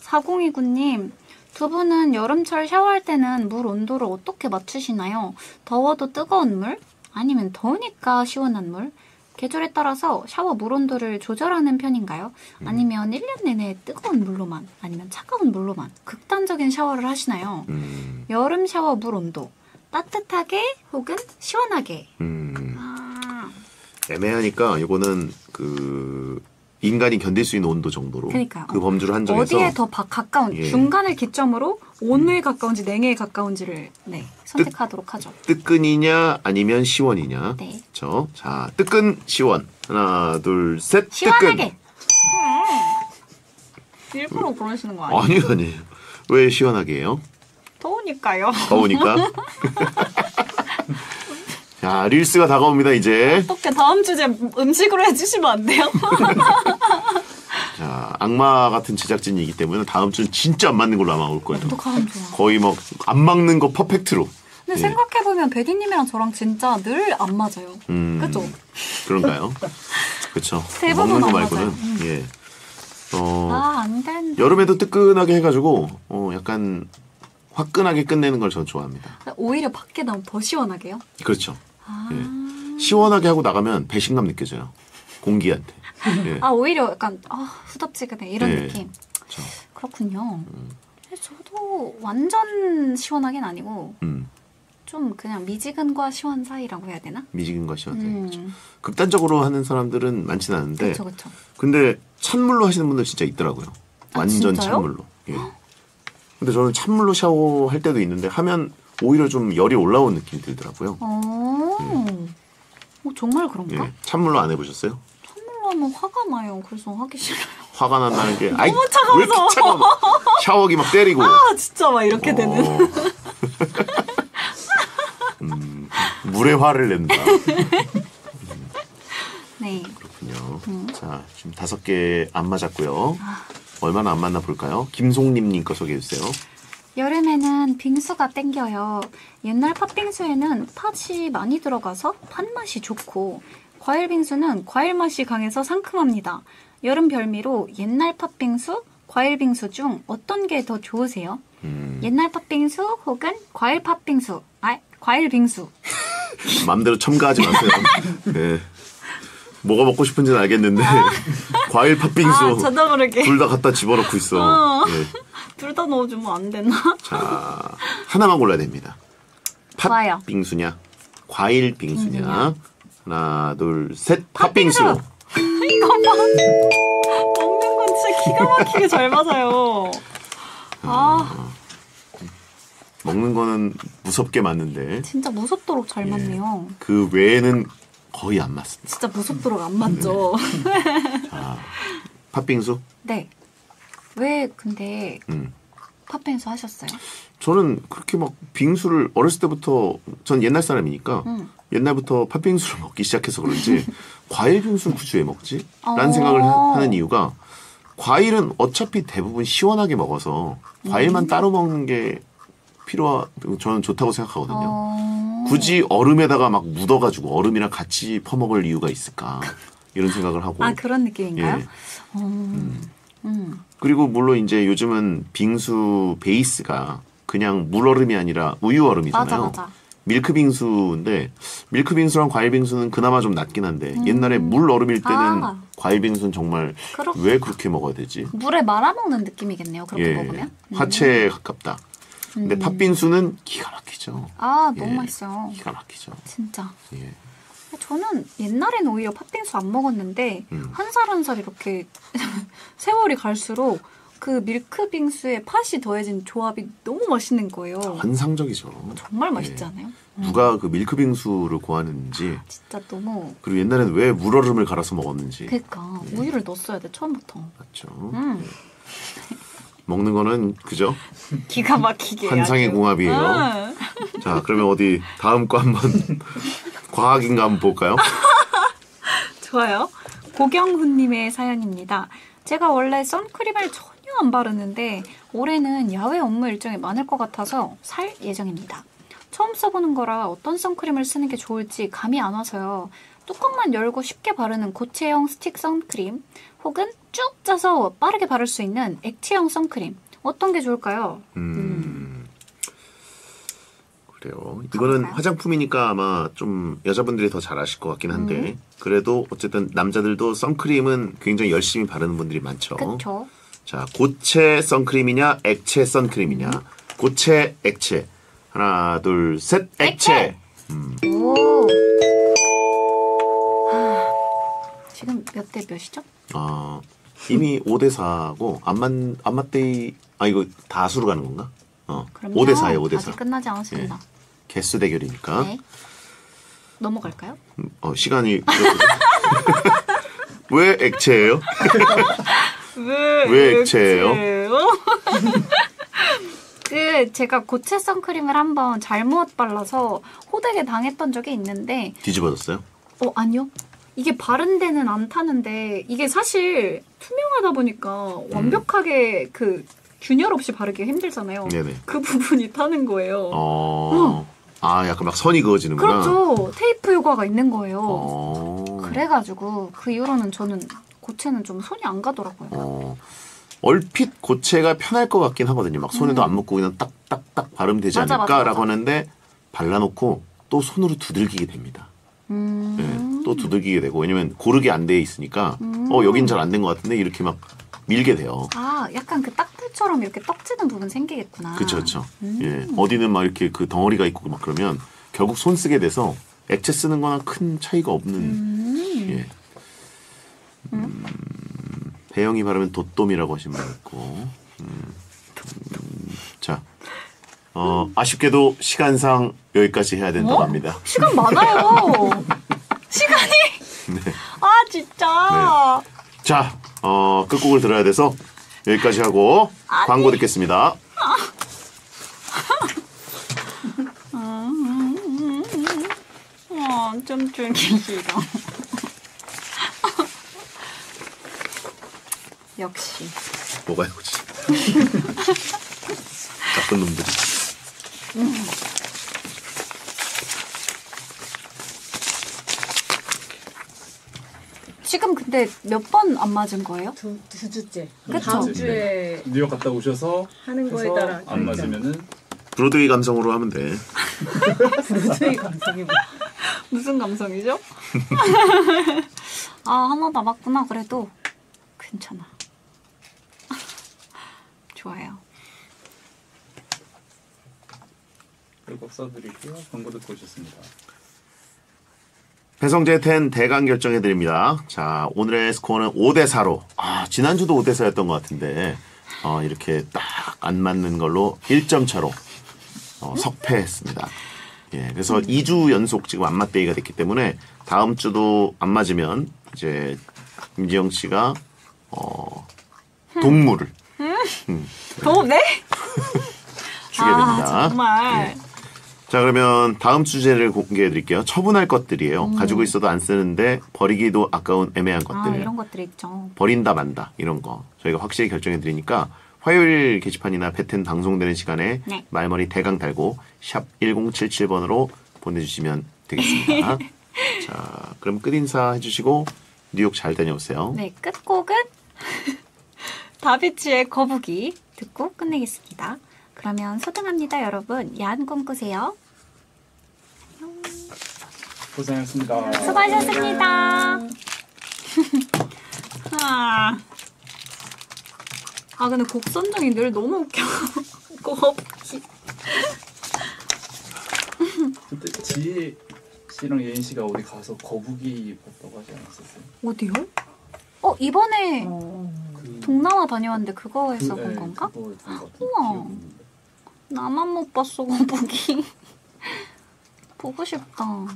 4029님, 두 분은 여름철 샤워할 때는 물 온도를 어떻게 맞추시나요? 더워도 뜨거운 물? 아니면 더우니까 시원한 물? 계절에 따라서 샤워 물 온도를 조절하는 편인가요? 아니면 1년 내내 뜨거운 물로만, 아니면 차가운 물로만 극단적인 샤워를 하시나요?
음,
여름 샤워 물 온도. 따뜻하게 혹은 시원하게.
음,
아,
애매하니까 이거는 그 인간이 견딜 수 있는 온도 정도로
그러니까요.
그 범주를 한정해서
어디에 더 바- 가까운
예.
중간을 기점으로 온에 가까운지 냉에 가까운지를 네 선택하도록 하죠.
뜨끈이냐 아니면 시원이냐.
네.
그렇죠. 자, 뜨끈 시원. 하나, 둘, 셋.
시원하게. 일부러 그러시는 거 아니에요?
뜨끈. 아니요, 아니에요. 왜 시원하게 해요?
더우니까요.
더우니까. 자, 릴스가 다가옵니다, 이제.
어떻게 다음 주제 음식으로 해주시면 안 돼요?
자, 악마 같은 제작진이기 때문에 다음 주는 진짜 안 맞는 걸로 아마 올 거예요.
어떡하면 좋아.
거의 뭐안 막는 거 퍼펙트로.
근데
예.
생각해보면 베디님이랑 저랑 진짜 늘 안 맞아요.
음,
그죠?
그런가요? 그렇죠.
대부분
먹는 거 말고는.
음.
예. 어,
아, 안 된다.
여름에도 뜨끈하게 해가지고 어, 약간 화끈하게 끝내는 걸전 좋아합니다.
오히려 밖에 나오면 더 시원하게요?
그렇죠.
아,
예. 시원하게 하고 나가면 배신감 느껴져요. 공기한테. 예.
아 오히려 약간 아, 후덥지근해 이런
네.
느낌.
그렇죠.
그렇군요. 근데 저도 완전 시원하긴 아니고
음,
좀 그냥 미지근과 시원 사이라고 해야 되나?
미지근과 시원해.
음,
극단적으로 하는 사람들은 많지는 않은데
그렇죠, 그렇죠.
근데 찬물로 하시는 분들 진짜 있더라고요.
아,
완전
진짜요?
찬물로. 예. 근데 저는 찬물로 샤워할 때도 있는데 하면 오히려 좀 열이 올라온 느낌이 들더라고요.
어, 어, 정말 그런가?
예. 찬물로 안 해보셨어요?
선물로 하면 화가 나요. 그래서 하기 싫어요.
화가 난다는 게 아이
너무
왜 이렇게
차가워서.
차가워? 샤워기 막 때리고.
아 진짜 막 이렇게 되는.
어. 음, 물에 화를 낸다.
네.
그렇군요.
음.
자, 지금 다섯 개 안 맞았고요.
아.
얼마나 안 맞나 볼까요? 김송님님 거 소개해 주세요.
여름에는 빙수가 땡겨요. 옛날 팥빙수에는 팥이 많이 들어가서 팥맛이 좋고 과일 빙수는 과일 맛이 강해서 상큼합니다. 여름 별미로 옛날 팥빙수, 과일 빙수 중 어떤 게 더 좋으세요?
음,
옛날 팥빙수 혹은 과일 팥빙수. 아, 과일 빙수.
마음대로 첨가하지 마세요. 네. 뭐가 먹고 싶은지는 알겠는데 과일 팥빙수
아, 저도 모르게
둘다 갖다 집어넣고 있어.
어.
예.
둘 다 넣어주면 안 되나?
자, 하나만 골라야 됩니다.
좋아요.
팥빙수냐, 과일 빙수냐.
빙수냐.
하나, 둘, 셋. 팥빙수.
이거 봐. 먹는 건 진짜 기가 막히게 잘 맞아요. 아,
먹는 거는 무섭게 맞는데
진짜 무섭도록 잘
예.
맞네요.
그 외에는 거의 안 맞습니다.
진짜 무섭도록 안 맞죠.
자, 팥빙수.
네. 왜 근데
음.
팥빙수 하셨어요?
저는 그렇게 막 빙수를 어렸을 때부터 전 옛날 사람이니까
음.
옛날부터 팥빙수를 먹기 시작해서 그런지 과일 빙수를 굳이 왜 먹지? 라는
어.
생각을 하, 는 이유가 과일은 어차피 대부분 시원하게 먹어서
음.
과일만 따로 먹는 게 필요하 저는 좋다고 생각하거든요.
어...
굳이 얼음에다가 막 묻어가지고 얼음이랑 같이 퍼먹을 이유가 있을까 이런 생각을 하고
아 그런 느낌인가요?
예.
어... 음.
그리고 물론 이제 요즘은 빙수 베이스가 그냥 물 얼음이 아니라 우유 얼음이잖아요.
맞아 맞아.
밀크 빙수인데 밀크 빙수랑 과일 빙수는 그나마 좀 낫긴 한데 옛날에 물 얼음일 때는
음. 아.
과일 빙수는 정말
그렇-
왜 그렇게 먹어야 되지?
물에 말아 먹는 느낌이겠네요. 그렇게
예,
먹으면. 음.
화채에 가깝다. 근데 팥빙수는 기가 막히죠.
아 너무
예.
맛있어요.
기가 막히죠.
진짜.
예.
저는 옛날에는 오히려 팥빙수 안 먹었는데
음.
한살 한 살 이렇게 세월이 갈수록 그 밀크 빙수에 팥이 더해진 조합이 너무 맛있는 거예요.
환상적이죠.
정말 맛있지 않아요?
누가 그 밀크 빙수를 고하는지
진짜 너무
그리고 옛날에는 왜 물얼음을 갈아서 먹었는지
그러니까 우유를 넣었어야 돼 처음부터.
맞죠.
음.
먹는 거는 그죠?
기가 막히게.
환상의
아주.
궁합이에요.
응.
자, 그러면 어디 다음 거 한번 과학인가 한번 볼까요?
좋아요. 고경훈님의 사연입니다. 제가 원래 선크림을 전혀 안 바르는데 올해는 야외 업무 일정이 많을 것 같아서 살 예정입니다. 처음 써보는 거라 어떤 선크림을 쓰는 게 좋을지 감이 안 와서요. 뚜껑만 열고 쉽게 바르는 고체형 스틱 선크림 혹은 쭉 짜서 빠르게 바를 수 있는 액체형 선크림 어떤 게 좋을까요?
음. 그래요. 이거는
가볼까요?
화장품이니까 아마 좀 여자분들이 더잘 아실 것 같긴 한데
음.
그래도 어쨌든 남자들도 선크림은 굉장히 열심히 바르는 분들이 많죠.
그쵸?
자, 고체 선크림이냐, 액체 선크림이냐. 고체, 액체. 하나, 둘, 셋, 액체.
오. 하, 지금 몇 대 몇이죠?
어, 이미 5대 4고 안만 안맞대이 아 이거 다수로 가는 건가? 어.
그럼요.
5대 4예요, 5대 4.
아직 끝나지 않았습니다.
개수 대결이니까.
네. 넘어갈까요?
어, 시간이 왜 액체예요?
왜,
왜 액체예요?
그 제가 고체 선크림을 한번 잘못 발라서 호되게 당했던 적이 있는데
뒤집어졌어요?
어 아니요 이게 바른 데는 안 타는데 이게 사실 투명하다 보니까 완벽하게 그 균열 없이 바르기 힘들잖아요.
네네.
그 부분이 타는 거예요.
어. 아, 약간 막 선이 그어지는구나.
그렇죠. 테이프 효과가 있는 거예요.
어.
그래가지고 그 이후로는 저는 고체는 좀 손이 안 가더라고요.
어. 얼핏 고체가 편할 것 같긴 하거든요. 막 손에도 안 묻고 그냥 딱딱딱 바르면 되지
음. 맞아, 맞아,
않을까라고
맞아.
하는데 발라놓고 또 손으로 두들기게 됩니다.
음.
예, 또 두들기게 되고 왜냐면 고르게 안 돼 있으니까
음.
어 여긴 잘 안 된 것 같은데 이렇게 막 밀게 돼요.
아, 약간 그 딱풀처럼 이렇게 떡지는 부분 생기겠구나.
그렇죠, 그렇죠.
음.
예, 어디는 막 이렇게 그 덩어리가 있고 막 그러면 결국 손 쓰게 돼서 액체 쓰는 거나 큰 차이가 없는.
음.
예. 음, 배영이 바르면 도톰이라고 하신 분 있고. 음, 음, 자, 어, 아쉽게도 시간상 여기까지 해야 된다고
어?
합니다.
시간 많아요. 시간이.
네.
아, 진짜.
자, 어, 끝곡을 들어야 돼서 여기까지 하고 광고 듣겠습니다.
어, 좀 줄기 싫어. 역시.
뭐가 이거지? 나쁜 놈들이.
지금 근데 몇 번 안 맞은 거예요?
두, 두 주째.
그쵸?
다음 주에
뉴욕 갔다 오셔서
하는 거에
해서
따라
안
결정.
맞으면은
브로드웨이 감성으로 하면 돼.
브로드웨이 감성이 뭐.
무슨 감성이죠? 아, 하나 남았구나, 그래도. 괜찮아. 좋아요.
결국 써드릴게요. 광고 듣고 오셨습니다.
배성재 텐 대강 결정해 드립니다. 자, 오늘의 스코어는 5대 4로. 아, 지난주도 5대 4였던 것 같은데. 어, 이렇게 딱 안 맞는 걸로 1점 차로 어, 석패했습니다. 예, 그래서 2주 연속 지금 안 맞대기가 됐기 때문에 다음 주도 안 맞으면 이제 김지영 씨가 어, 동물을
더, 네?
주게 됩니다.
아, 정말.
예. 자 그러면 다음 주제를 공개해 드릴게요. 처분할 것들이에요. 가지고 있어도 안 쓰는데 버리기도 아까운 애매한
아,
것들.
이런 것들이 있죠.
버린다 만다 이런 거 저희가 확실히 결정해 드리니까 화요일 게시판이나 배텐 방송되는 시간에
네.
말머리 대강 달고 샵 1077번으로 보내주시면 되겠습니다. 자 그럼 끝 인사 해주시고 뉴욕 잘 다녀오세요.
네, 끝곡은 다비치의 거북이 듣고 끝내겠습니다. 그러면 소등합니다, 여러분. 야한 꿈 꾸세요.
고생하셨습니다.
수고하셨습니다. 아. 아, 근데 곡 선정이 늘 너무 웃겨. 거북이.
그때 지혜 씨랑 예인 씨가 어디 가서 거북이 봤다고 하지 않았었어요?
어디요? 어, 이번에
어.
그,
동남아 다녀왔는데 그거에서
그,
본
예,
건가?
그거
우와.
기억이.
나만 못 봤어, 거북이. 보고 싶다.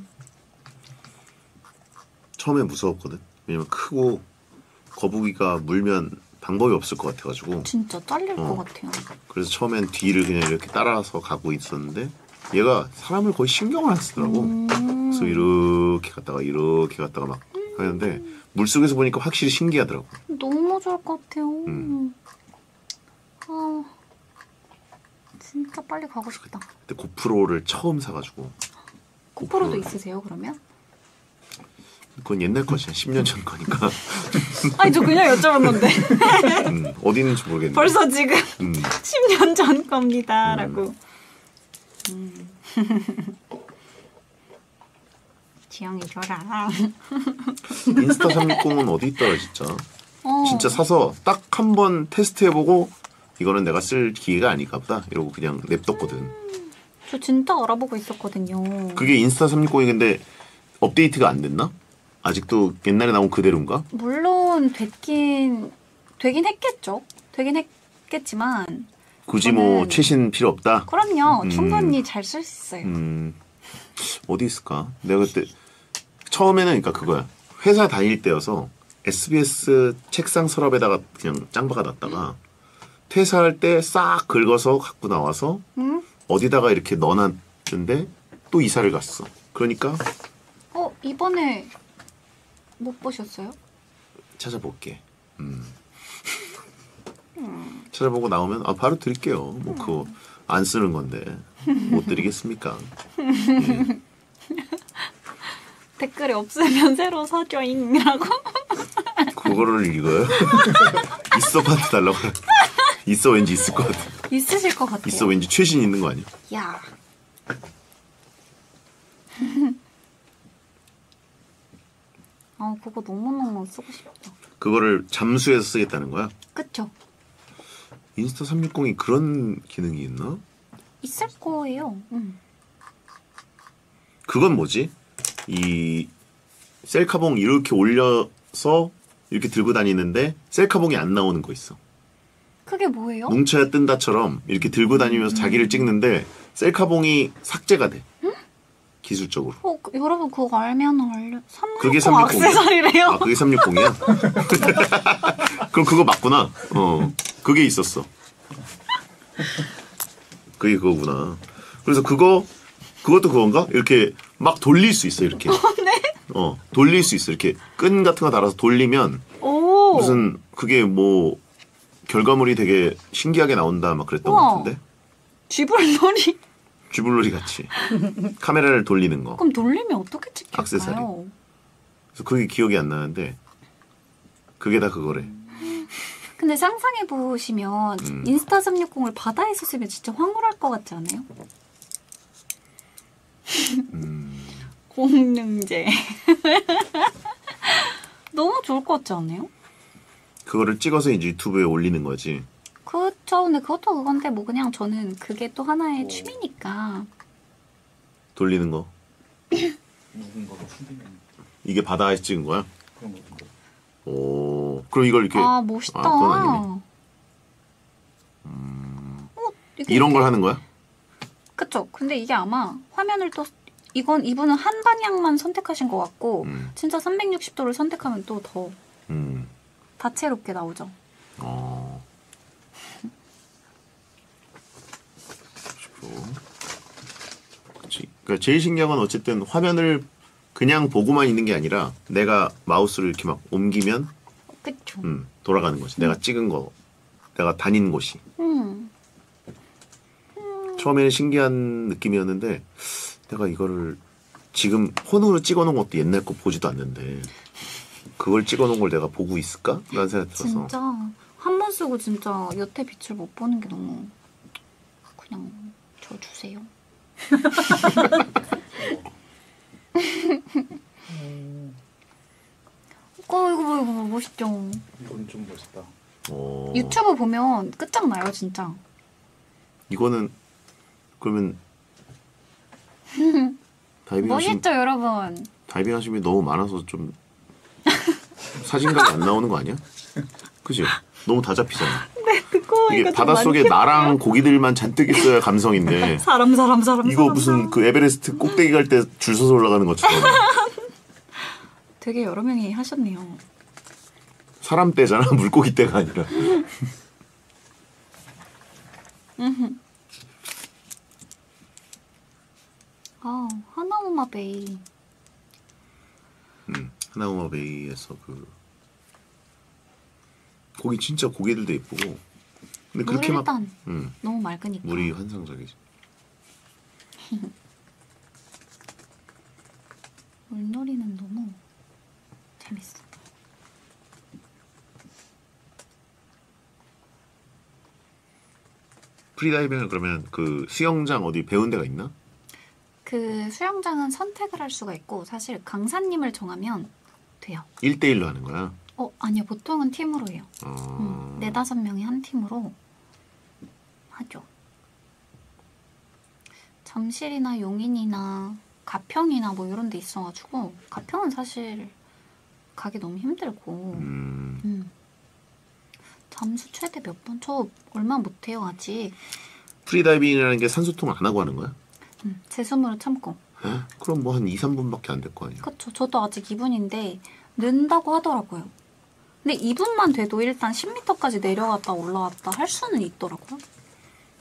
처음에 무서웠거든. 왜냐면 크고 거북이가 물면 방법이 없을 것 같아가지고
진짜 잘릴
어.
것 같아요.
그래서 처음엔 뒤를 그냥 이렇게 따라서 가고 있었는데 얘가 사람을 거의 신경을 안 쓰더라고.
음.
그래서 이렇게 갔다가 이렇게 갔다가 막 하는데 물 속에서 보니까 확실히 신기하더라고.
너무 좋을 것 같아요.
음.
아, 진짜 빨리 가고 싶다.
그때 고프로를 처음 사가지고
고프로도
고프로.
있으세요, 그러면?
그건 옛날 것이야. 10년 전 거니까
아니, 저 그냥 여쭤본 건데.
음, 어디 있는지 모르겠네.
벌써 지금
음,
10년 전 겁니다. 라고. 음. 지영이 줘라.
인스타 360은 어디 있더라 진짜.
어.
진짜 사서 딱 한 번 테스트해보고 이거는 내가 쓸 기회가 아닐까 보다 이러고 그냥 냅뒀거든.
저 진짜 알아보고 있었거든요.
그게 인스타 360이 근데 업데이트가 안 됐나? 아직도 옛날에 나온 그대로인가?
물론 됐긴 되긴 했겠죠. 되긴 했겠지만
굳이 뭐
저는-
최신 필요 없다.
그럼요.
음.
충분히 잘 쓸 수 있어요.
음, 어디 있을까? 내가 그때 처음에는 그러니까 그거야. 회사 다닐 때여서 SBS 책상 서랍에다가 그냥 짱박아 놨다가 퇴사할 때 싹 긁어서 갖고 나와서
음?
어디다가 이렇게 넣어놨는데 또 이사를 갔어. 그러니까
어 이번에 못 보셨어요?
찾아볼게. 음. 찾아보고 나오면 아 바로 드릴게요. 뭐 그거 안 쓰는 건데 못 드리겠습니까?
댓글에 없으면 새로 사줘잉이라고.
그거를 읽어요? 있어 파트 달라고. 있어 왠지 있을 것 같아.
있으실 것 같아요.
있어 왠지 최신 있는 거 아니야?
야. 아 그거 너무너무 쓰고 싶다.
그거를 잠수해서 쓰겠다는 거야?
그쵸?
인스타 360이 그런 기능이 있나?
있을 거예요. 음.
그건 뭐지? 이 셀카봉 이렇게 올려서 이렇게 들고 다니는데 셀카봉이 안 나오는 거 있어.
그게 뭐예요?
뭉쳐야 뜬다처럼 이렇게 들고 다니면서 자기를 찍는데 셀카봉이 삭제가 돼. 기술적으로.
어, 그- 여러분 그거 알면 알려. 360
그게 360 이야?
액세서리래요.
아, 그게 360이야? 그럼 그거 맞구나. 어. 그게 있었어. 그게 그거구나. 그래서 그거, 그것도 그건가? 이렇게 막 돌릴 수 있어, 이렇게. 어, 돌릴 수 있어. 이렇게 끈 같은 거 달아서 돌리면
오.
무슨 그게 뭐 결과물이 되게 신기하게 나온다 막 그랬던 것
우와.
같은데.
쥐불놀이.
쥐불놀이 같이. 카메라를 돌리는 거.
그럼 돌리면 어떻게
액세서리.
찍힐까요?
그래서 그게 기억이 안 나는데 그게 다 그거래.
근데 상상해 보시면
음.
인스타 360을 바다에서 쓰면 진짜 황홀할 것 같지 않아요?
음.
공능제. 너무 좋을 것 같지 않아요?
그거를 찍어서 이제 유튜브에 올리는 거지.
그렇죠. 근데 그것도 그건데 뭐 그냥 저는 그게 또 하나의
오.
취미니까.
돌리는 거.
누군가가 후리는
이게 바다에서 찍은 거야?
그런 거 같은데.
오. 그럼 이걸 이렇게
아 멋있다.
아, 그건 아니네.
어, 이게
이런 걸 하는 거야?
그쵸. 근데 이게 아마 화면을 또 이건 이분은 한 방향만 선택하신 것 같고
음.
진짜 360도를 선택하면 또 더
음.
다채롭게 나오죠.
어. 10%. 그치. 그러니까 제일 건 어쨌든 화면을 그냥 보고만 있는 게 아니라 내가 마우스를 이렇게 막 옮기면
그쵸.
음, 돌아가는 거지. 내가 찍은 거, 내가 다닌 곳이.
음.
처음에는 신기한 느낌이었는데 내가 이거를 지금 폰으로 찍어놓은 것도 옛날 거 보지도 않는데 그걸 찍어놓은 걸 내가 보고 있을까? 라는 생각이 들어서
진짜 한 번 쓰고 진짜 여태 빛을 못 보는 게 너무 그냥 저 주세요. 어, 이거 봐, 이거 봐, 멋있죠?
이건 좀 멋있다.
어,
유튜브 보면 끝장나요, 진짜.
이거는 그러면 다이빙 하신
멋있죠, 여러분?
다이빙 하신 분이 너무 많아서 좀 사진각이 안 나오는 거 아니야? 그죠? 너무 다 잡히잖아.
듣고
이게 바닷속에 나랑 고기들만 잔뜩 있어야 감성인데
사람, 사람, 사람,
이거
사람,
무슨
사람.
그 에베레스트 꼭대기 갈 때 줄 서서 올라가는 것처럼
되게 여러 명이 하셨네요.
사람 떼잖아 물고기 떼가 아니라
아, 하나오마 베이.
음, 하나우마 베이에서 그 거기 진짜 고개들도 예쁘고 근데 그렇게 막
일단
음,
너무 맑으니까.
물이 환상적이지
물놀이는 너무 재밌어.
프리다이빙은 그러면 그 수영장 어디 배운 데가 있나?
그 수영장은 선택을 할 수가 있고 사실 강사님을 정하면 돼요.
1대1로 하는 거야
어 아니요 보통은 팀으로 해요.
어...
음, 네다섯 명이 한 팀으로 하죠. 잠실이나 용인이나 가평이나 뭐 이런 데 있어가지고 가평은 사실 가기 너무 힘들고
음,
음. 잠수 최대 몇 번? 저 얼마 못해요 아직.
프리다이빙이라는 게 산소통 안 하고 하는 거야?
음, 제 숨으로 참고.
에? 그럼 뭐 한 2, 3분밖에 안 될 거 아니야
그쵸. 저도 아직 2분인데 는다고 하더라고요. 근데 2분만 돼도 일단 10m까지 내려갔다 올라왔다 할 수는 있더라고요.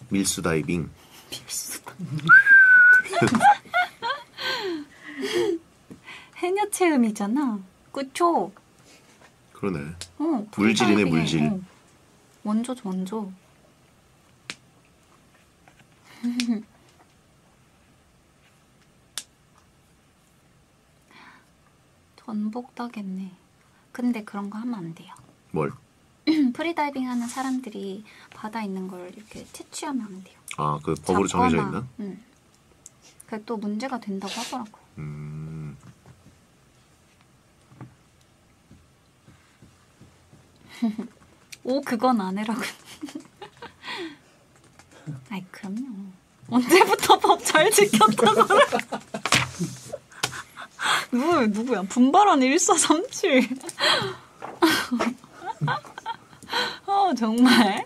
밀수 다이빙
필수다. 해녀 체험이잖아. 그쵸?
그러네
어,
물질이네, 물질.
어. 원조죠, 원조. 전복 따겠네. 근데 그런 거 하면 안 돼요.
뭘?
프리다이빙 하는 사람들이 바다 있는 걸 이렇게 채취하면 안 돼요.
아 그 법으로 정해져
잡거나,
있나?
응. 그게 또 문제가 된다고 하더라고요.
음,
오 그건 안 해라고. 아이 그럼요. 언제부터 법 잘 지켰다고 그래. 누구 누구야? 분발한 1437. 어 정말.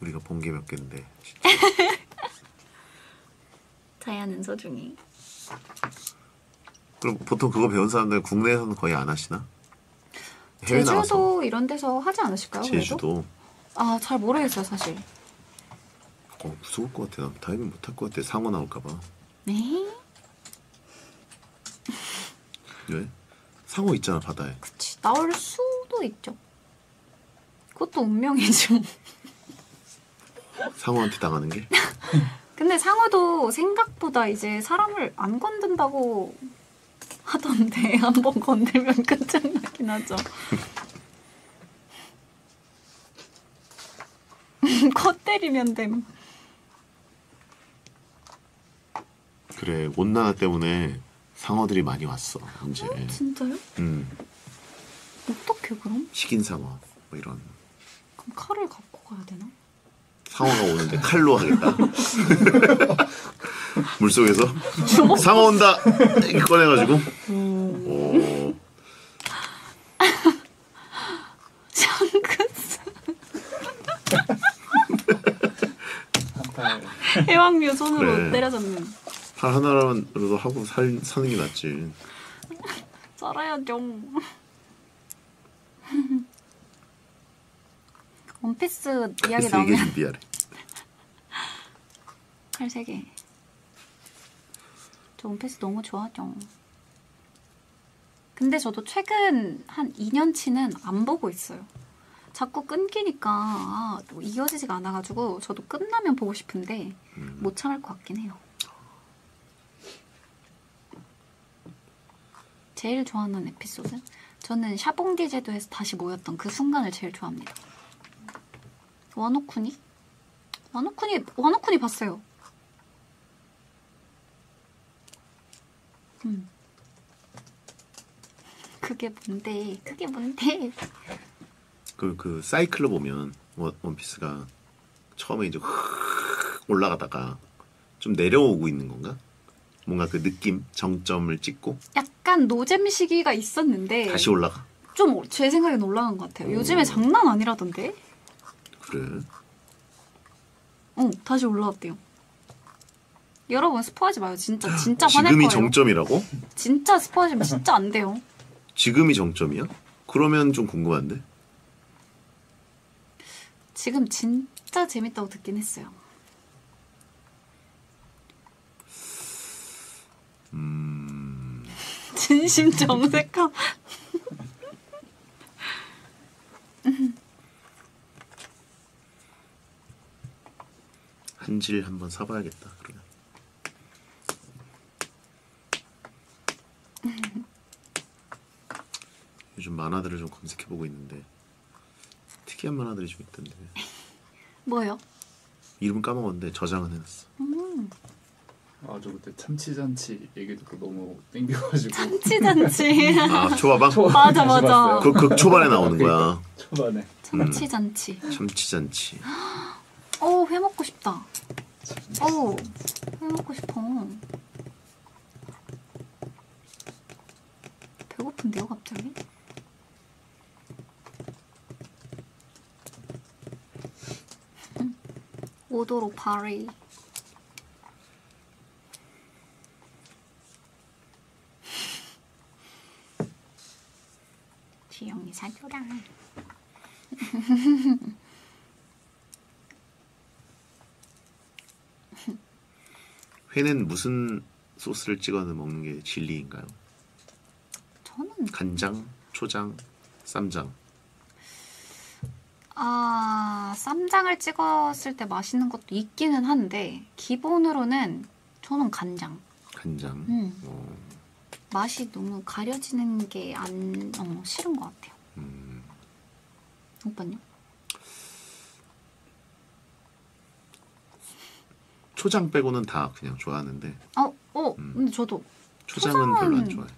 우리가 본 게 몇 개인데
자연은 소중히.
그럼 보통 그거 배운 사람들 국내에서는 거의 안 하시나? 해외
제주도
나가서
이런 데서 하지 않으실까요?
제주도
아 잘 모르겠어요 사실.
어, 무서울 것 같아 나 다이빙 못할 것 같아 상어 나올까봐
네.
왜? 상어 있잖아 바다에
그치 나올 수도 있죠. 그것도 운명이죠.
상어한테 당하는 게?
근데 상어도 생각보다 이제 사람을 안 건든다고 하던데 한 번 건들면 끝장나긴 하죠. 코 때리면 됨.
그래 온난화 때문에 상어들이 많이 왔어 이제.
진짜요?
음,
어떻게 그럼?
식인 상어 뭐 이런.
그럼 칼을 갖고 가야 되나?
상어가 오는데 칼로 하겠다. 물 속에서? 상어 온다! 이렇게 꺼내가지고. 오,
샹크스
한달
해왕류 손으로
그래.
때려잡는.
팔 하나로도 하고 살, 사는 게 낫지
썰어야죠. 원피스 이야기 나오면
준비하래
칼 3개. 저 원피스 너무 좋아하죠. 근데 저도 최근 한 2년치는 안 보고 있어요. 자꾸 끊기니까 아, 또 이어지지가 않아가지고 저도 끝나면 보고 싶은데
음.
못 참을 것 같긴 해요. 제일 좋아하는 에피소드? 저는 샤봉디 제도에서 다시 모였던 그 순간을 제일 좋아합니다. 와노쿠니? 와노쿠니, 와노쿠니 봤어요. 음. 그게 뭔데? 그게 뭔데?
그, 그 사이클로 보면 원, 원피스가 처음에 이제 확 올라가다가 좀 내려오고 있는 건가? 뭔가 그 느낌, 정점을 찍고
약간 노잼 시기가 있었는데
다시 올라가.
좀 제 생각엔 올라간 것 같아요. 요즘에 장난 아니라던데?
그래.
어, 다시 올라왔대요. 여러분 스포하지 마요. 진짜 진짜 화낼
지금이
거예요.
정점이라고?
진짜 스포하시면 진짜 안 돼요.
지금이 정점이야? 그러면 좀 궁금한데.
지금 진짜 재밌다고 듣긴 했어요.
음,
진심 정색함.
한질 한번 사봐야겠다. 그러면. 요즘 만화들을 좀 검색해 보고 있는데 특이한 만화들이 좀 있던데
뭐요?
이름은 까먹었는데 저장은 해놨어.
음,
아저 그때 참치잔치 얘기 듣고 너무 땡겨가지고
참치잔치.
아 초밥왕?
초-
맞아, 맞아.
그, 그 초반에 나오는 거야.
초반에
참치잔치.
참치잔치.
어, 회 먹고 싶다. 어, 회 먹고 싶어. 배고픈데요, 갑자기? 음, 오도로 파리. 지영이 사줘라.
회는 무슨 소스를 찍어서 먹는 게 진리인가요?
저는
간장, 초장, 쌈장.
아, 쌈장을 찍었을 때 맛있는 것도 있기는 한데 기본으로는 저는 간장.
간장.
음.
어,
맛이 너무 가려지는 게안 어, 싫은 것 같아요.
음,
오빠요?
초장 빼고는 다 그냥 좋아하는데
어, 어,
음.
근데 저도
초장은 별로 안
초장은-
좋아해.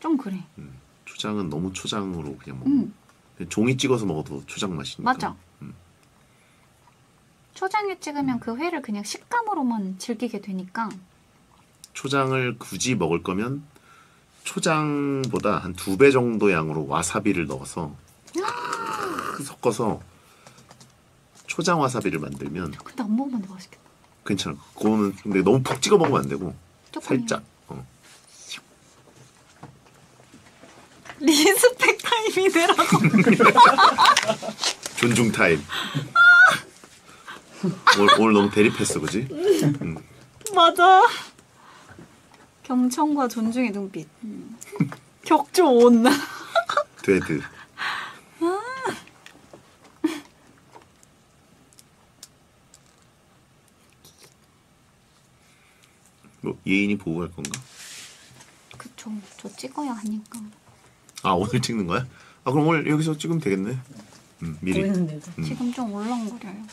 좀 그래.
초장은 너무 초장으로 그냥 먹어.
음,
종이 찍어서 먹어도 초장 맛이니까.
맞아.
음.
초장에 찍으면 그 회를 그냥 식감으로만 즐기게 되니까
초장을 굳이 먹을 거면 초장보다 한 두 배 정도 양으로 와사비를 넣어서 섞어서 초장 와사비를 만들면
근데 안 먹으면 맛있겠다.
괜찮아. 그거는 근데 너무 푹 찍어 먹으면 안 되고
조금
살짝. 어.
respect 타임이네라고.
존중 타임. 오늘, 오늘 너무 대립했어, 그지?
맞아. 경청과 존중의 눈빛. 음. 격조 온.
되드. 뭐 예인이 보고 갈 건가?
그쵸. 저 찍어야 하니까.
아 오늘 찍는 거야? 아 그럼 오늘 여기서 찍으면 되겠네. 음, 미리
보이는데도.
음.
지금 좀 울렁거려요.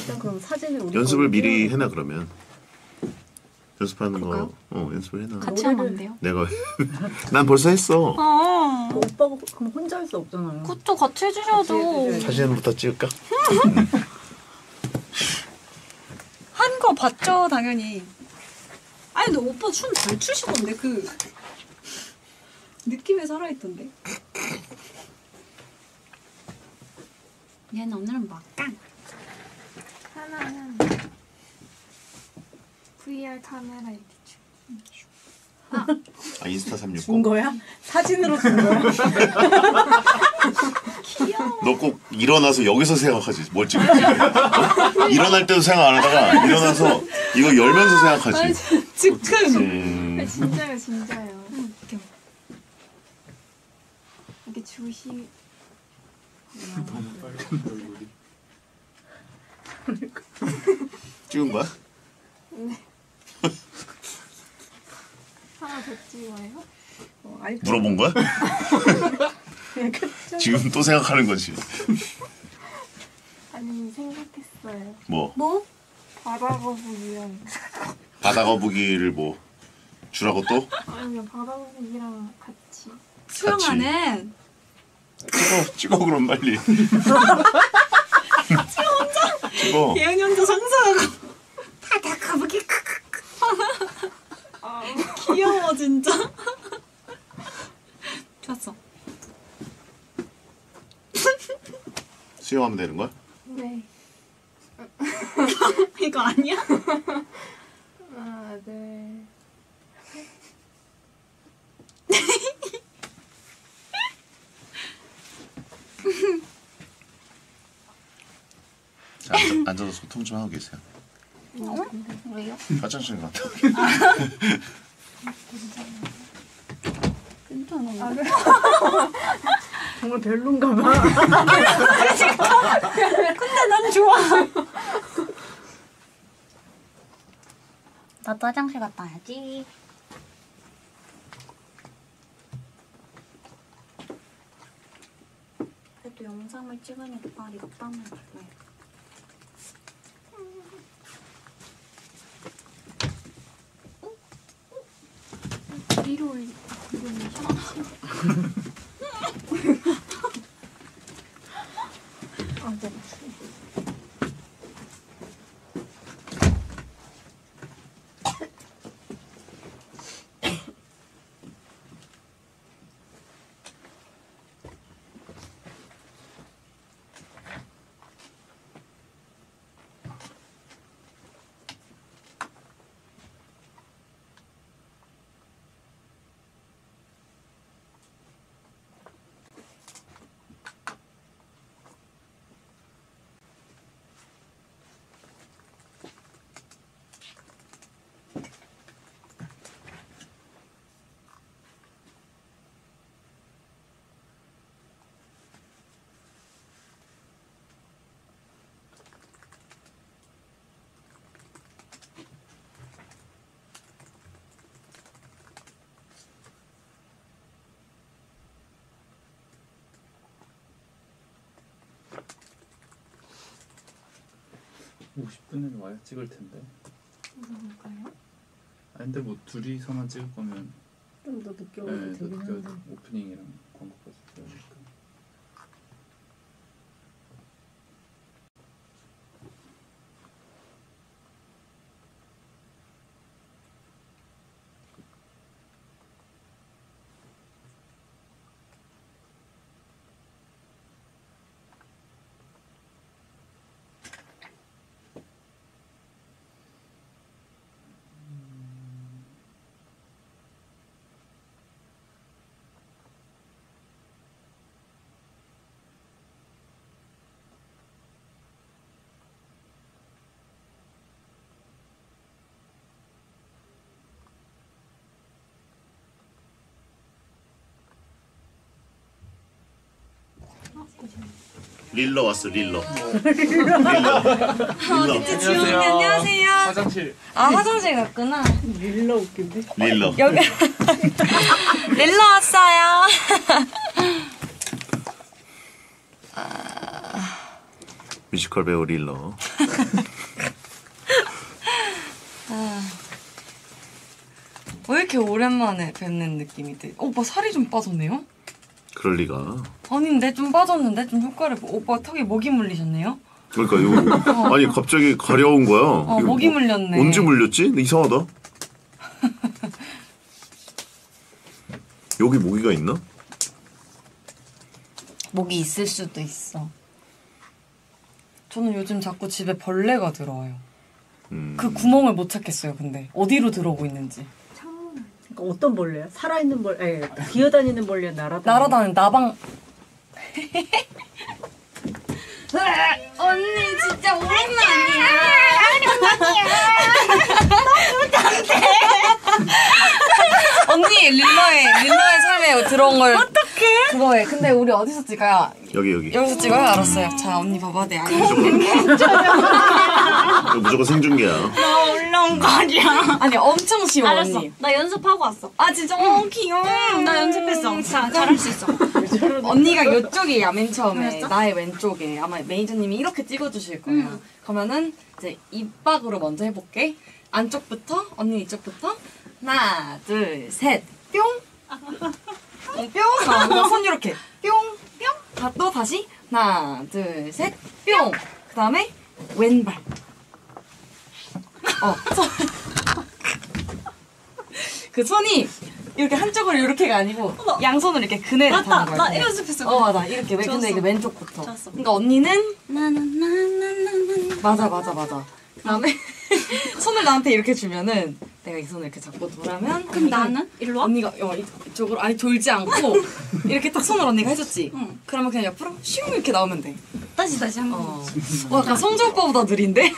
일단 그럼 사진을 우리
연습을 미리 해놔 그러면 연습하는
그럴까요?
거. 어 연습을 해놔.
같이 하면 안 돼요?
내가 난 벌써 했어.
아,
그 오빠가 그럼 혼자 할 수 없잖아요.
그쵸. 같이 해주셔야죠.
사진부터 찍을까?
한 거 봤죠, 당연히. 아니, 근데 오빠 춤 잘 추시던데, 그. 느낌에 살아있던데. 얘는 오늘은 막강.
하나는 VR 카메라 에디츠.
아 인스타 360.
준 거야? 사진으로 준 거야?
너 꼭 일어나서 여기서 생각하지. 뭘 찍을지. 어? 일어날 때도 생각 안 하다가 일어나서 이거 열면서 생각하지.
즉흥.
음,
아, 진짜요, 진짜요.
웃겨.
이게 주시
찍은 거야?
하나 더 찍어요.
알죠.
물어본 거야? 지금 또 생각하는 거지.
아니 생각했어요.
뭐
뭐?
바다 거북이랑
바다 거북이를 뭐 주라고 또
아니요 바다 거북이랑 같이
수영하는
찍어 찍어 그럼 빨리. 찍어.
예은이 혼자 상상하고 바다 거북이
아
귀여워 진짜 좋았어
수영하면 되는 거야?
네.
이거 아니야?
하나 둘
자, 앉아, 앉아서 소통 좀 하고 계세요.
왜요?
화장실 갔다.
괜찮아
정말 별론가 봐.
근데 난 좋아 나도 화장실 갔다 와야지 그래도 영상을 찍으니까 네
위로 올리
아, 네.
오 50분에 와야 찍을 텐데.
물어볼까요?
아 근데 뭐 둘이서만 찍을 거면
좀 더 늦게
네,
와도
더
되긴
늦게
한데.
오프닝이랑 광고까지 들어니까.
릴러 왔어 릴러. 릴러. 릴러.
지훈이 안녕하세요
화장실
아 화장실 갔구나
릴러 웃긴데.
릴러.
여기 릴러 왔어요
뮤지컬 배우 릴러.
왜 이렇게 오랜만에 뵙는 느낌이 들? 오빠 살이 좀 빠졌네요?
그럴 리가.
아닌데 좀 빠졌는데 좀 효과를 보- 오빠 턱에 모기 물리셨네요?
그러니까 이거 아니 갑자기 가려운 거야.
어 모기
뭐-
물렸네.
언제 물렸지? 이상하다. 여기 모기가 있나?
모기 있을 수도 있어. 저는 요즘 자꾸 집에 벌레가 들어와요.
음.
그 구멍을 못 찾겠어요. 근데 어디로 들어오고 있는지.
그러니까 어떤 벌레야? 살아있는 벌, 에 기어다니는 벌레야? 날아다니는?
날아다니는 나방. 언니 진짜 언니 릴러의 릴러의 삶에 들어온 걸 어떡해? 그거에 근데 우리 어디서 찍어요?
여기 여기.
여기서 찍어요? 알았어요. 자 언니 봐봐 내 아이.
이거 무조건 생중계야.
나 올라 어려운 거 아니야? 아니 엄청 쉬워
알았어.
언니.
나 연습하고 왔어.
아 진짜 어 귀여워.
나 연습했어. 자, 잘할 수 있어.
언니가 이쪽이야 맨 처음에 나의 왼쪽에 아마 매니저님이 이렇게 찍어주실 거예요. 그러면은 이제 입박으로 먼저 해볼게. 안쪽부터 언니 이쪽부터 하나 둘 셋 뿅. 어, 뿅. 아, 그손 이렇게 뿅 뿅. 다, 또 다시 하나 둘 셋 뿅. 그 다음에 왼발. 어. 손. 그 손이 이렇게 한쪽으로 이렇게가 아니고 양손으로 이렇게 그네를 타는 거야.
나
그네.
연습했어.
어 맞아 이렇게 왜 근데 이게 왼쪽부터. 그러니까 언니는
나나나나나나.
맞아 맞아 맞아. 그다음에 손을 나한테 이렇게 주면은 내가 이 손을 이렇게 잡고 돌아면
그럼 나는 일로 와?
언니가 어, 이- 이쪽으로 아니 돌지 않고 이렇게 딱 손을 언니가 해줬지.
응.
그러면 그냥 옆으로 슝 이렇게 나오면 돼.
다시 다시 한 번.
어. 와 약간 성조 오빠보다 느린데?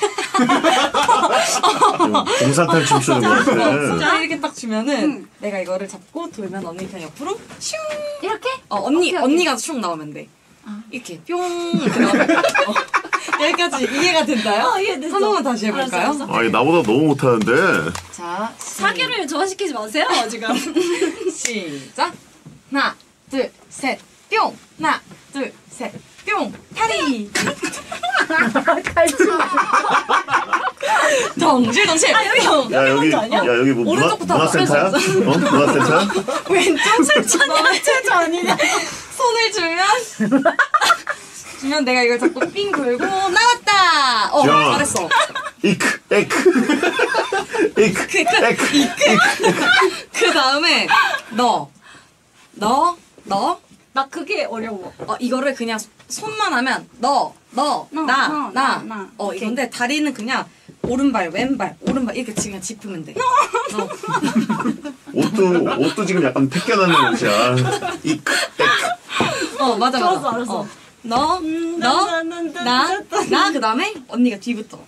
공산 탈춤 추는 것 같아.
손을 이렇게 딱 주면은 내가 이거를 잡고 돌면 언니 그냥 옆으로 슝.
이렇게?
어 언니
오케이, 오케이.
언니가 슝 나오면 돼. 이렇게 뿅 이렇게. 어. 여기까지 이해가 된다요?
어, 이해됐어.
한 번만 다시 해볼까요?
알았어, 알았어.
아니 나보다 너무 못하는데.
자
사기를 저하시키지 마세요, 지금.
시작. 하나, 둘, 셋, 뿅. 하나, 둘, 셋, 뿅. 다리. 덩실 덩실. 아 여기
야 여기 야 여기 뭐 문화,
오른쪽부터
문화센터야? 어? 문화센터야?
왼쪽 천천히 최저 아니냐? 손을 주면 주면 내가 이걸 잡고 삥 돌고 나왔다. 어
지영아.
잘했어.
이크 에크 이크 에크 이크
그 다음에 너, 너, 너.
나 그게 어려워.
어 이거를 그냥 손만 하면 너, 너,
너,
나,
너,
나.
나, 나.
어
오케이.
이건데 다리는 그냥 오른발, 왼발, 오른발 이렇게 그냥 짚으면 돼. 너.
옷도 옷도 지금 약간 벗겨나는 옷이야. 이크 에크
어 맞아 맞아.
알았어, 알았어.
어. 너, 너, 나, 나 그 다음에 언니가 뒤부터.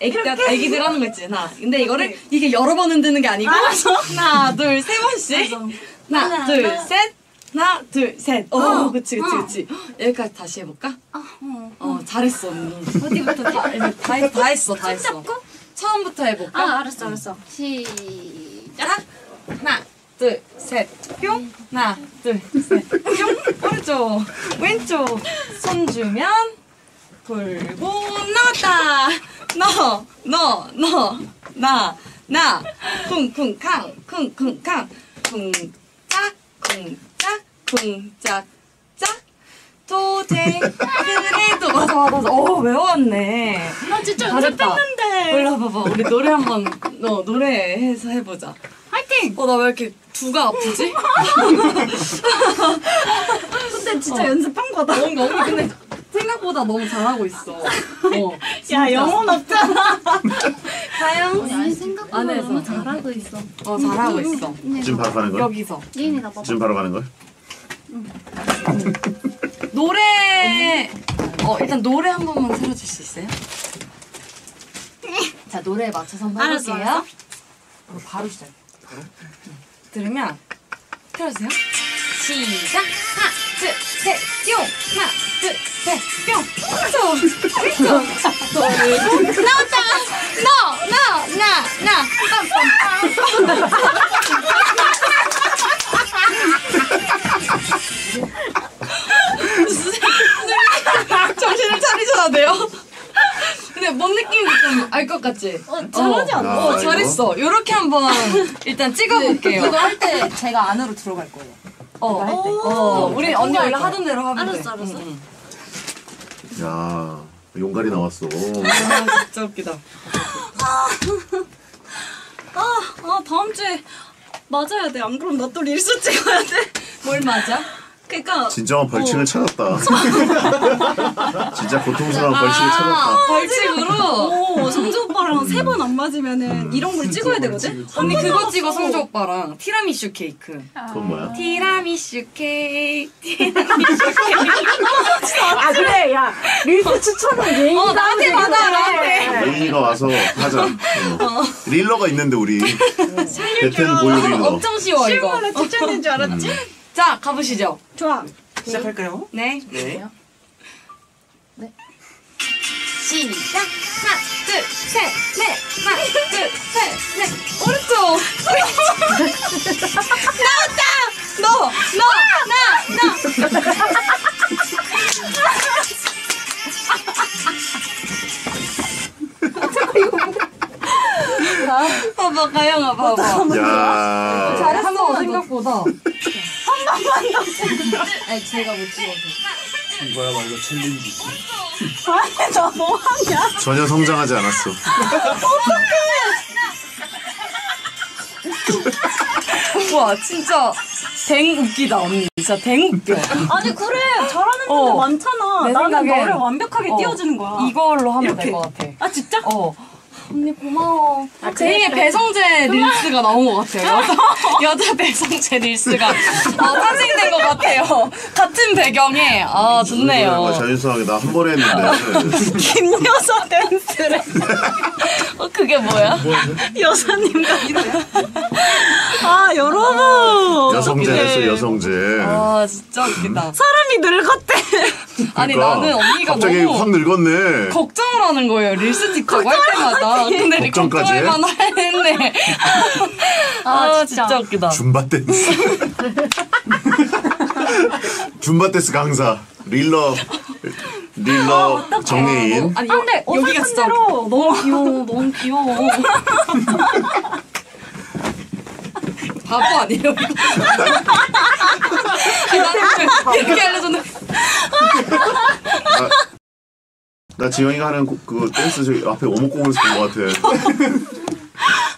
애기들, 애기들 하는 거 있지, 나. 근데 이거를 이게 여러 번 흔드는 게 아니고 하나, 둘, 세 번씩. 하나,
하나,
둘,
하나.
셋. 하나, 둘, 셋. 어, 그치, 그치,
어.
그치. 여기까지 다시 해볼까?
아, 어.
어, 잘했어, 언니.
어디부터?
다, 다, 했- 다 했어, 다 했어.
잡고?
처음부터 해볼까?
아, 알았어, 알았어. 시작.
하나, 둘, 셋, 뿅. 하나, 둘, 셋, 뿅. 오른쪽, 왼쪽. 손 주면 돌고 나왔다. 너, 너, 너, 나, 나. 쿵쿵 캉, 쿵쿵 캉. 쿵짝, 쿵짝, 쿵짝, 짝. 도제, 그래도. 맞아, 맞아, 맞아. 오, 외웠네.
나 진짜
잘했다.
연습했는데.
올라 봐봐. 우리 노래 한번 어, 노래해서 해보자.
화이팅!
어나 왜 이렇게 두가 아프지?
근데 진짜 연습한 거다.
언니 언니 근데 생각보다 너무 잘하고 있어. 어.
야, 영혼 없잖아.
사연?
아니, 생각보다
안에서.
너무 잘하고 있어.
어 잘하고 있어.
지금 바로 가는 거야?
여기서
나.
지금 바로 가는 거야?
노래 어 일단 노래 한 번만 틀어줄 수 있어요? 자 노래에 맞춰서 한번
알았어,
해볼게요.
알았어.
어, 바로 시작. 바로. 들으면 틀어주세요. 시작. 하나, 둘, 셋, 뿅. 하나, 둘, 셋, 뿅. 왼쪽. 돌고 나왔다. 너, 나, 나, 나. 빰빰빰. 정신을 차리셔야 돼요. 근데 뭔 느낌인지 좀 알 것 같지?
어, 잘하지 않나?
아,
어? 잘했어. 요렇게 한번 일단 찍어볼게요.
이거 할 때 제가 안으로 들어갈 거예요.
어,
할 때.
어, 우리 언니 원래. 하던 대로 하면 돼.
알았어, 알았어.
응, 응.
야 용갈이 나왔어.
아, 진짜 웃기다.
아, 아, 다음 주에 맞아야 돼. 안 그럼 나 또 릴스 찍어야 돼.
뭘 맞아?
그러니까
진정한 벌칙을 찾았다. 진짜 고통스러운 벌칙을 찾았다.
벌칙으로?
오, 성주 오빠랑 세 번 안 맞으면은 이런 걸 찍어야 되거든?
언니 그거 찍어, 성주 오빠랑. 티라미슈 케이크.
그건 뭐야?
티라미슈 케이크. 티라미슈 케이크.
아 그래 야 릴스 추천은 예인
어, 나한테 받아, 나한테.
레이가 와서 하자. 어. 릴러가 있는데 우리 배텐 보유 릴러.
엄청 쉬워, 이거.
실물로 추천인 줄 알았지?
자, 가보시죠.
좋아.
시작할까요?
네.
네.
시작. 하나, 둘, 셋, 넷. 하나, 둘, 셋, 넷. 오른쪽. 나왔다. 너, 너, 나, 나. 봐봐, 가영아, 봐봐.
야.
잘했어, 생각보다. 한 번만 더. 아니, 제가 못 찍어서.
이거야말로 챌린지지.
아니 나 뭐하냐?
전혀 성장하지 않았어.
와, 진짜 댕 웃기다, 언니. 진짜 댕 웃겨.
아니 그래 잘하는 분들
어.
많잖아.
내
나는
생각엔
너를 완벽하게
어,
띄워주는 거야.
이걸로 하면. 될 것 같아.
아 진짜?
어. 언니 고마워.
아,
제 힘에
그래.
배성재 릴스가 나온 것 같아요. 여자, 여자 배성재 릴스가 어, 탄생된 것 같아요. 같은 배경에 아
아,
좋네요.
자연스하게 나 한 번에 했는데.
김여사 댄스래.
어, 그게 뭐야?
여사님 같아요. 아 여러분.
여성재 했어, 여성재.
아 진짜 웃기다.
사람이 늙었대.
아니
그러니까
나는 언니가
갑자기
너무
확 늙었네.
걱정을 하는 거예요. 릴스 찍자고 할 때마다. 근데 리
걱정까지 해?
걱정할만 했네. 아,
아,
진짜.
진짜.
웃기다.
줌바 댄스. 줌바 댄스 강사. 릴러. 릴러 정예인.
아니
아,
여,
근데
여기가 진짜 너무 귀여워. 너무 귀여워. 바보 아니에요 이거? 아니, 나는 이렇게 알려줬는데
나 지영이가 하는 그, 그 댄스 저기 앞에 오목공원에서 본 것 같아.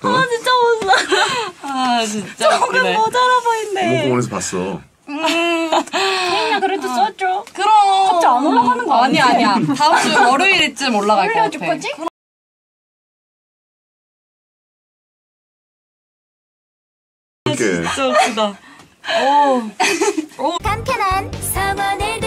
어?
아 진짜 못나.
아 진짜
조금. 모자라 보인대.
오목공원에서 봤어.
야 그래도 써줘.
그럼
갑자기 안 올라가는 거
아니
아니지?
아니야 다음 주 월요일쯤 올라갈 것
올려줄
같아.
거지?
이렇게.
진짜 웃기다. 오.
간편한 성원을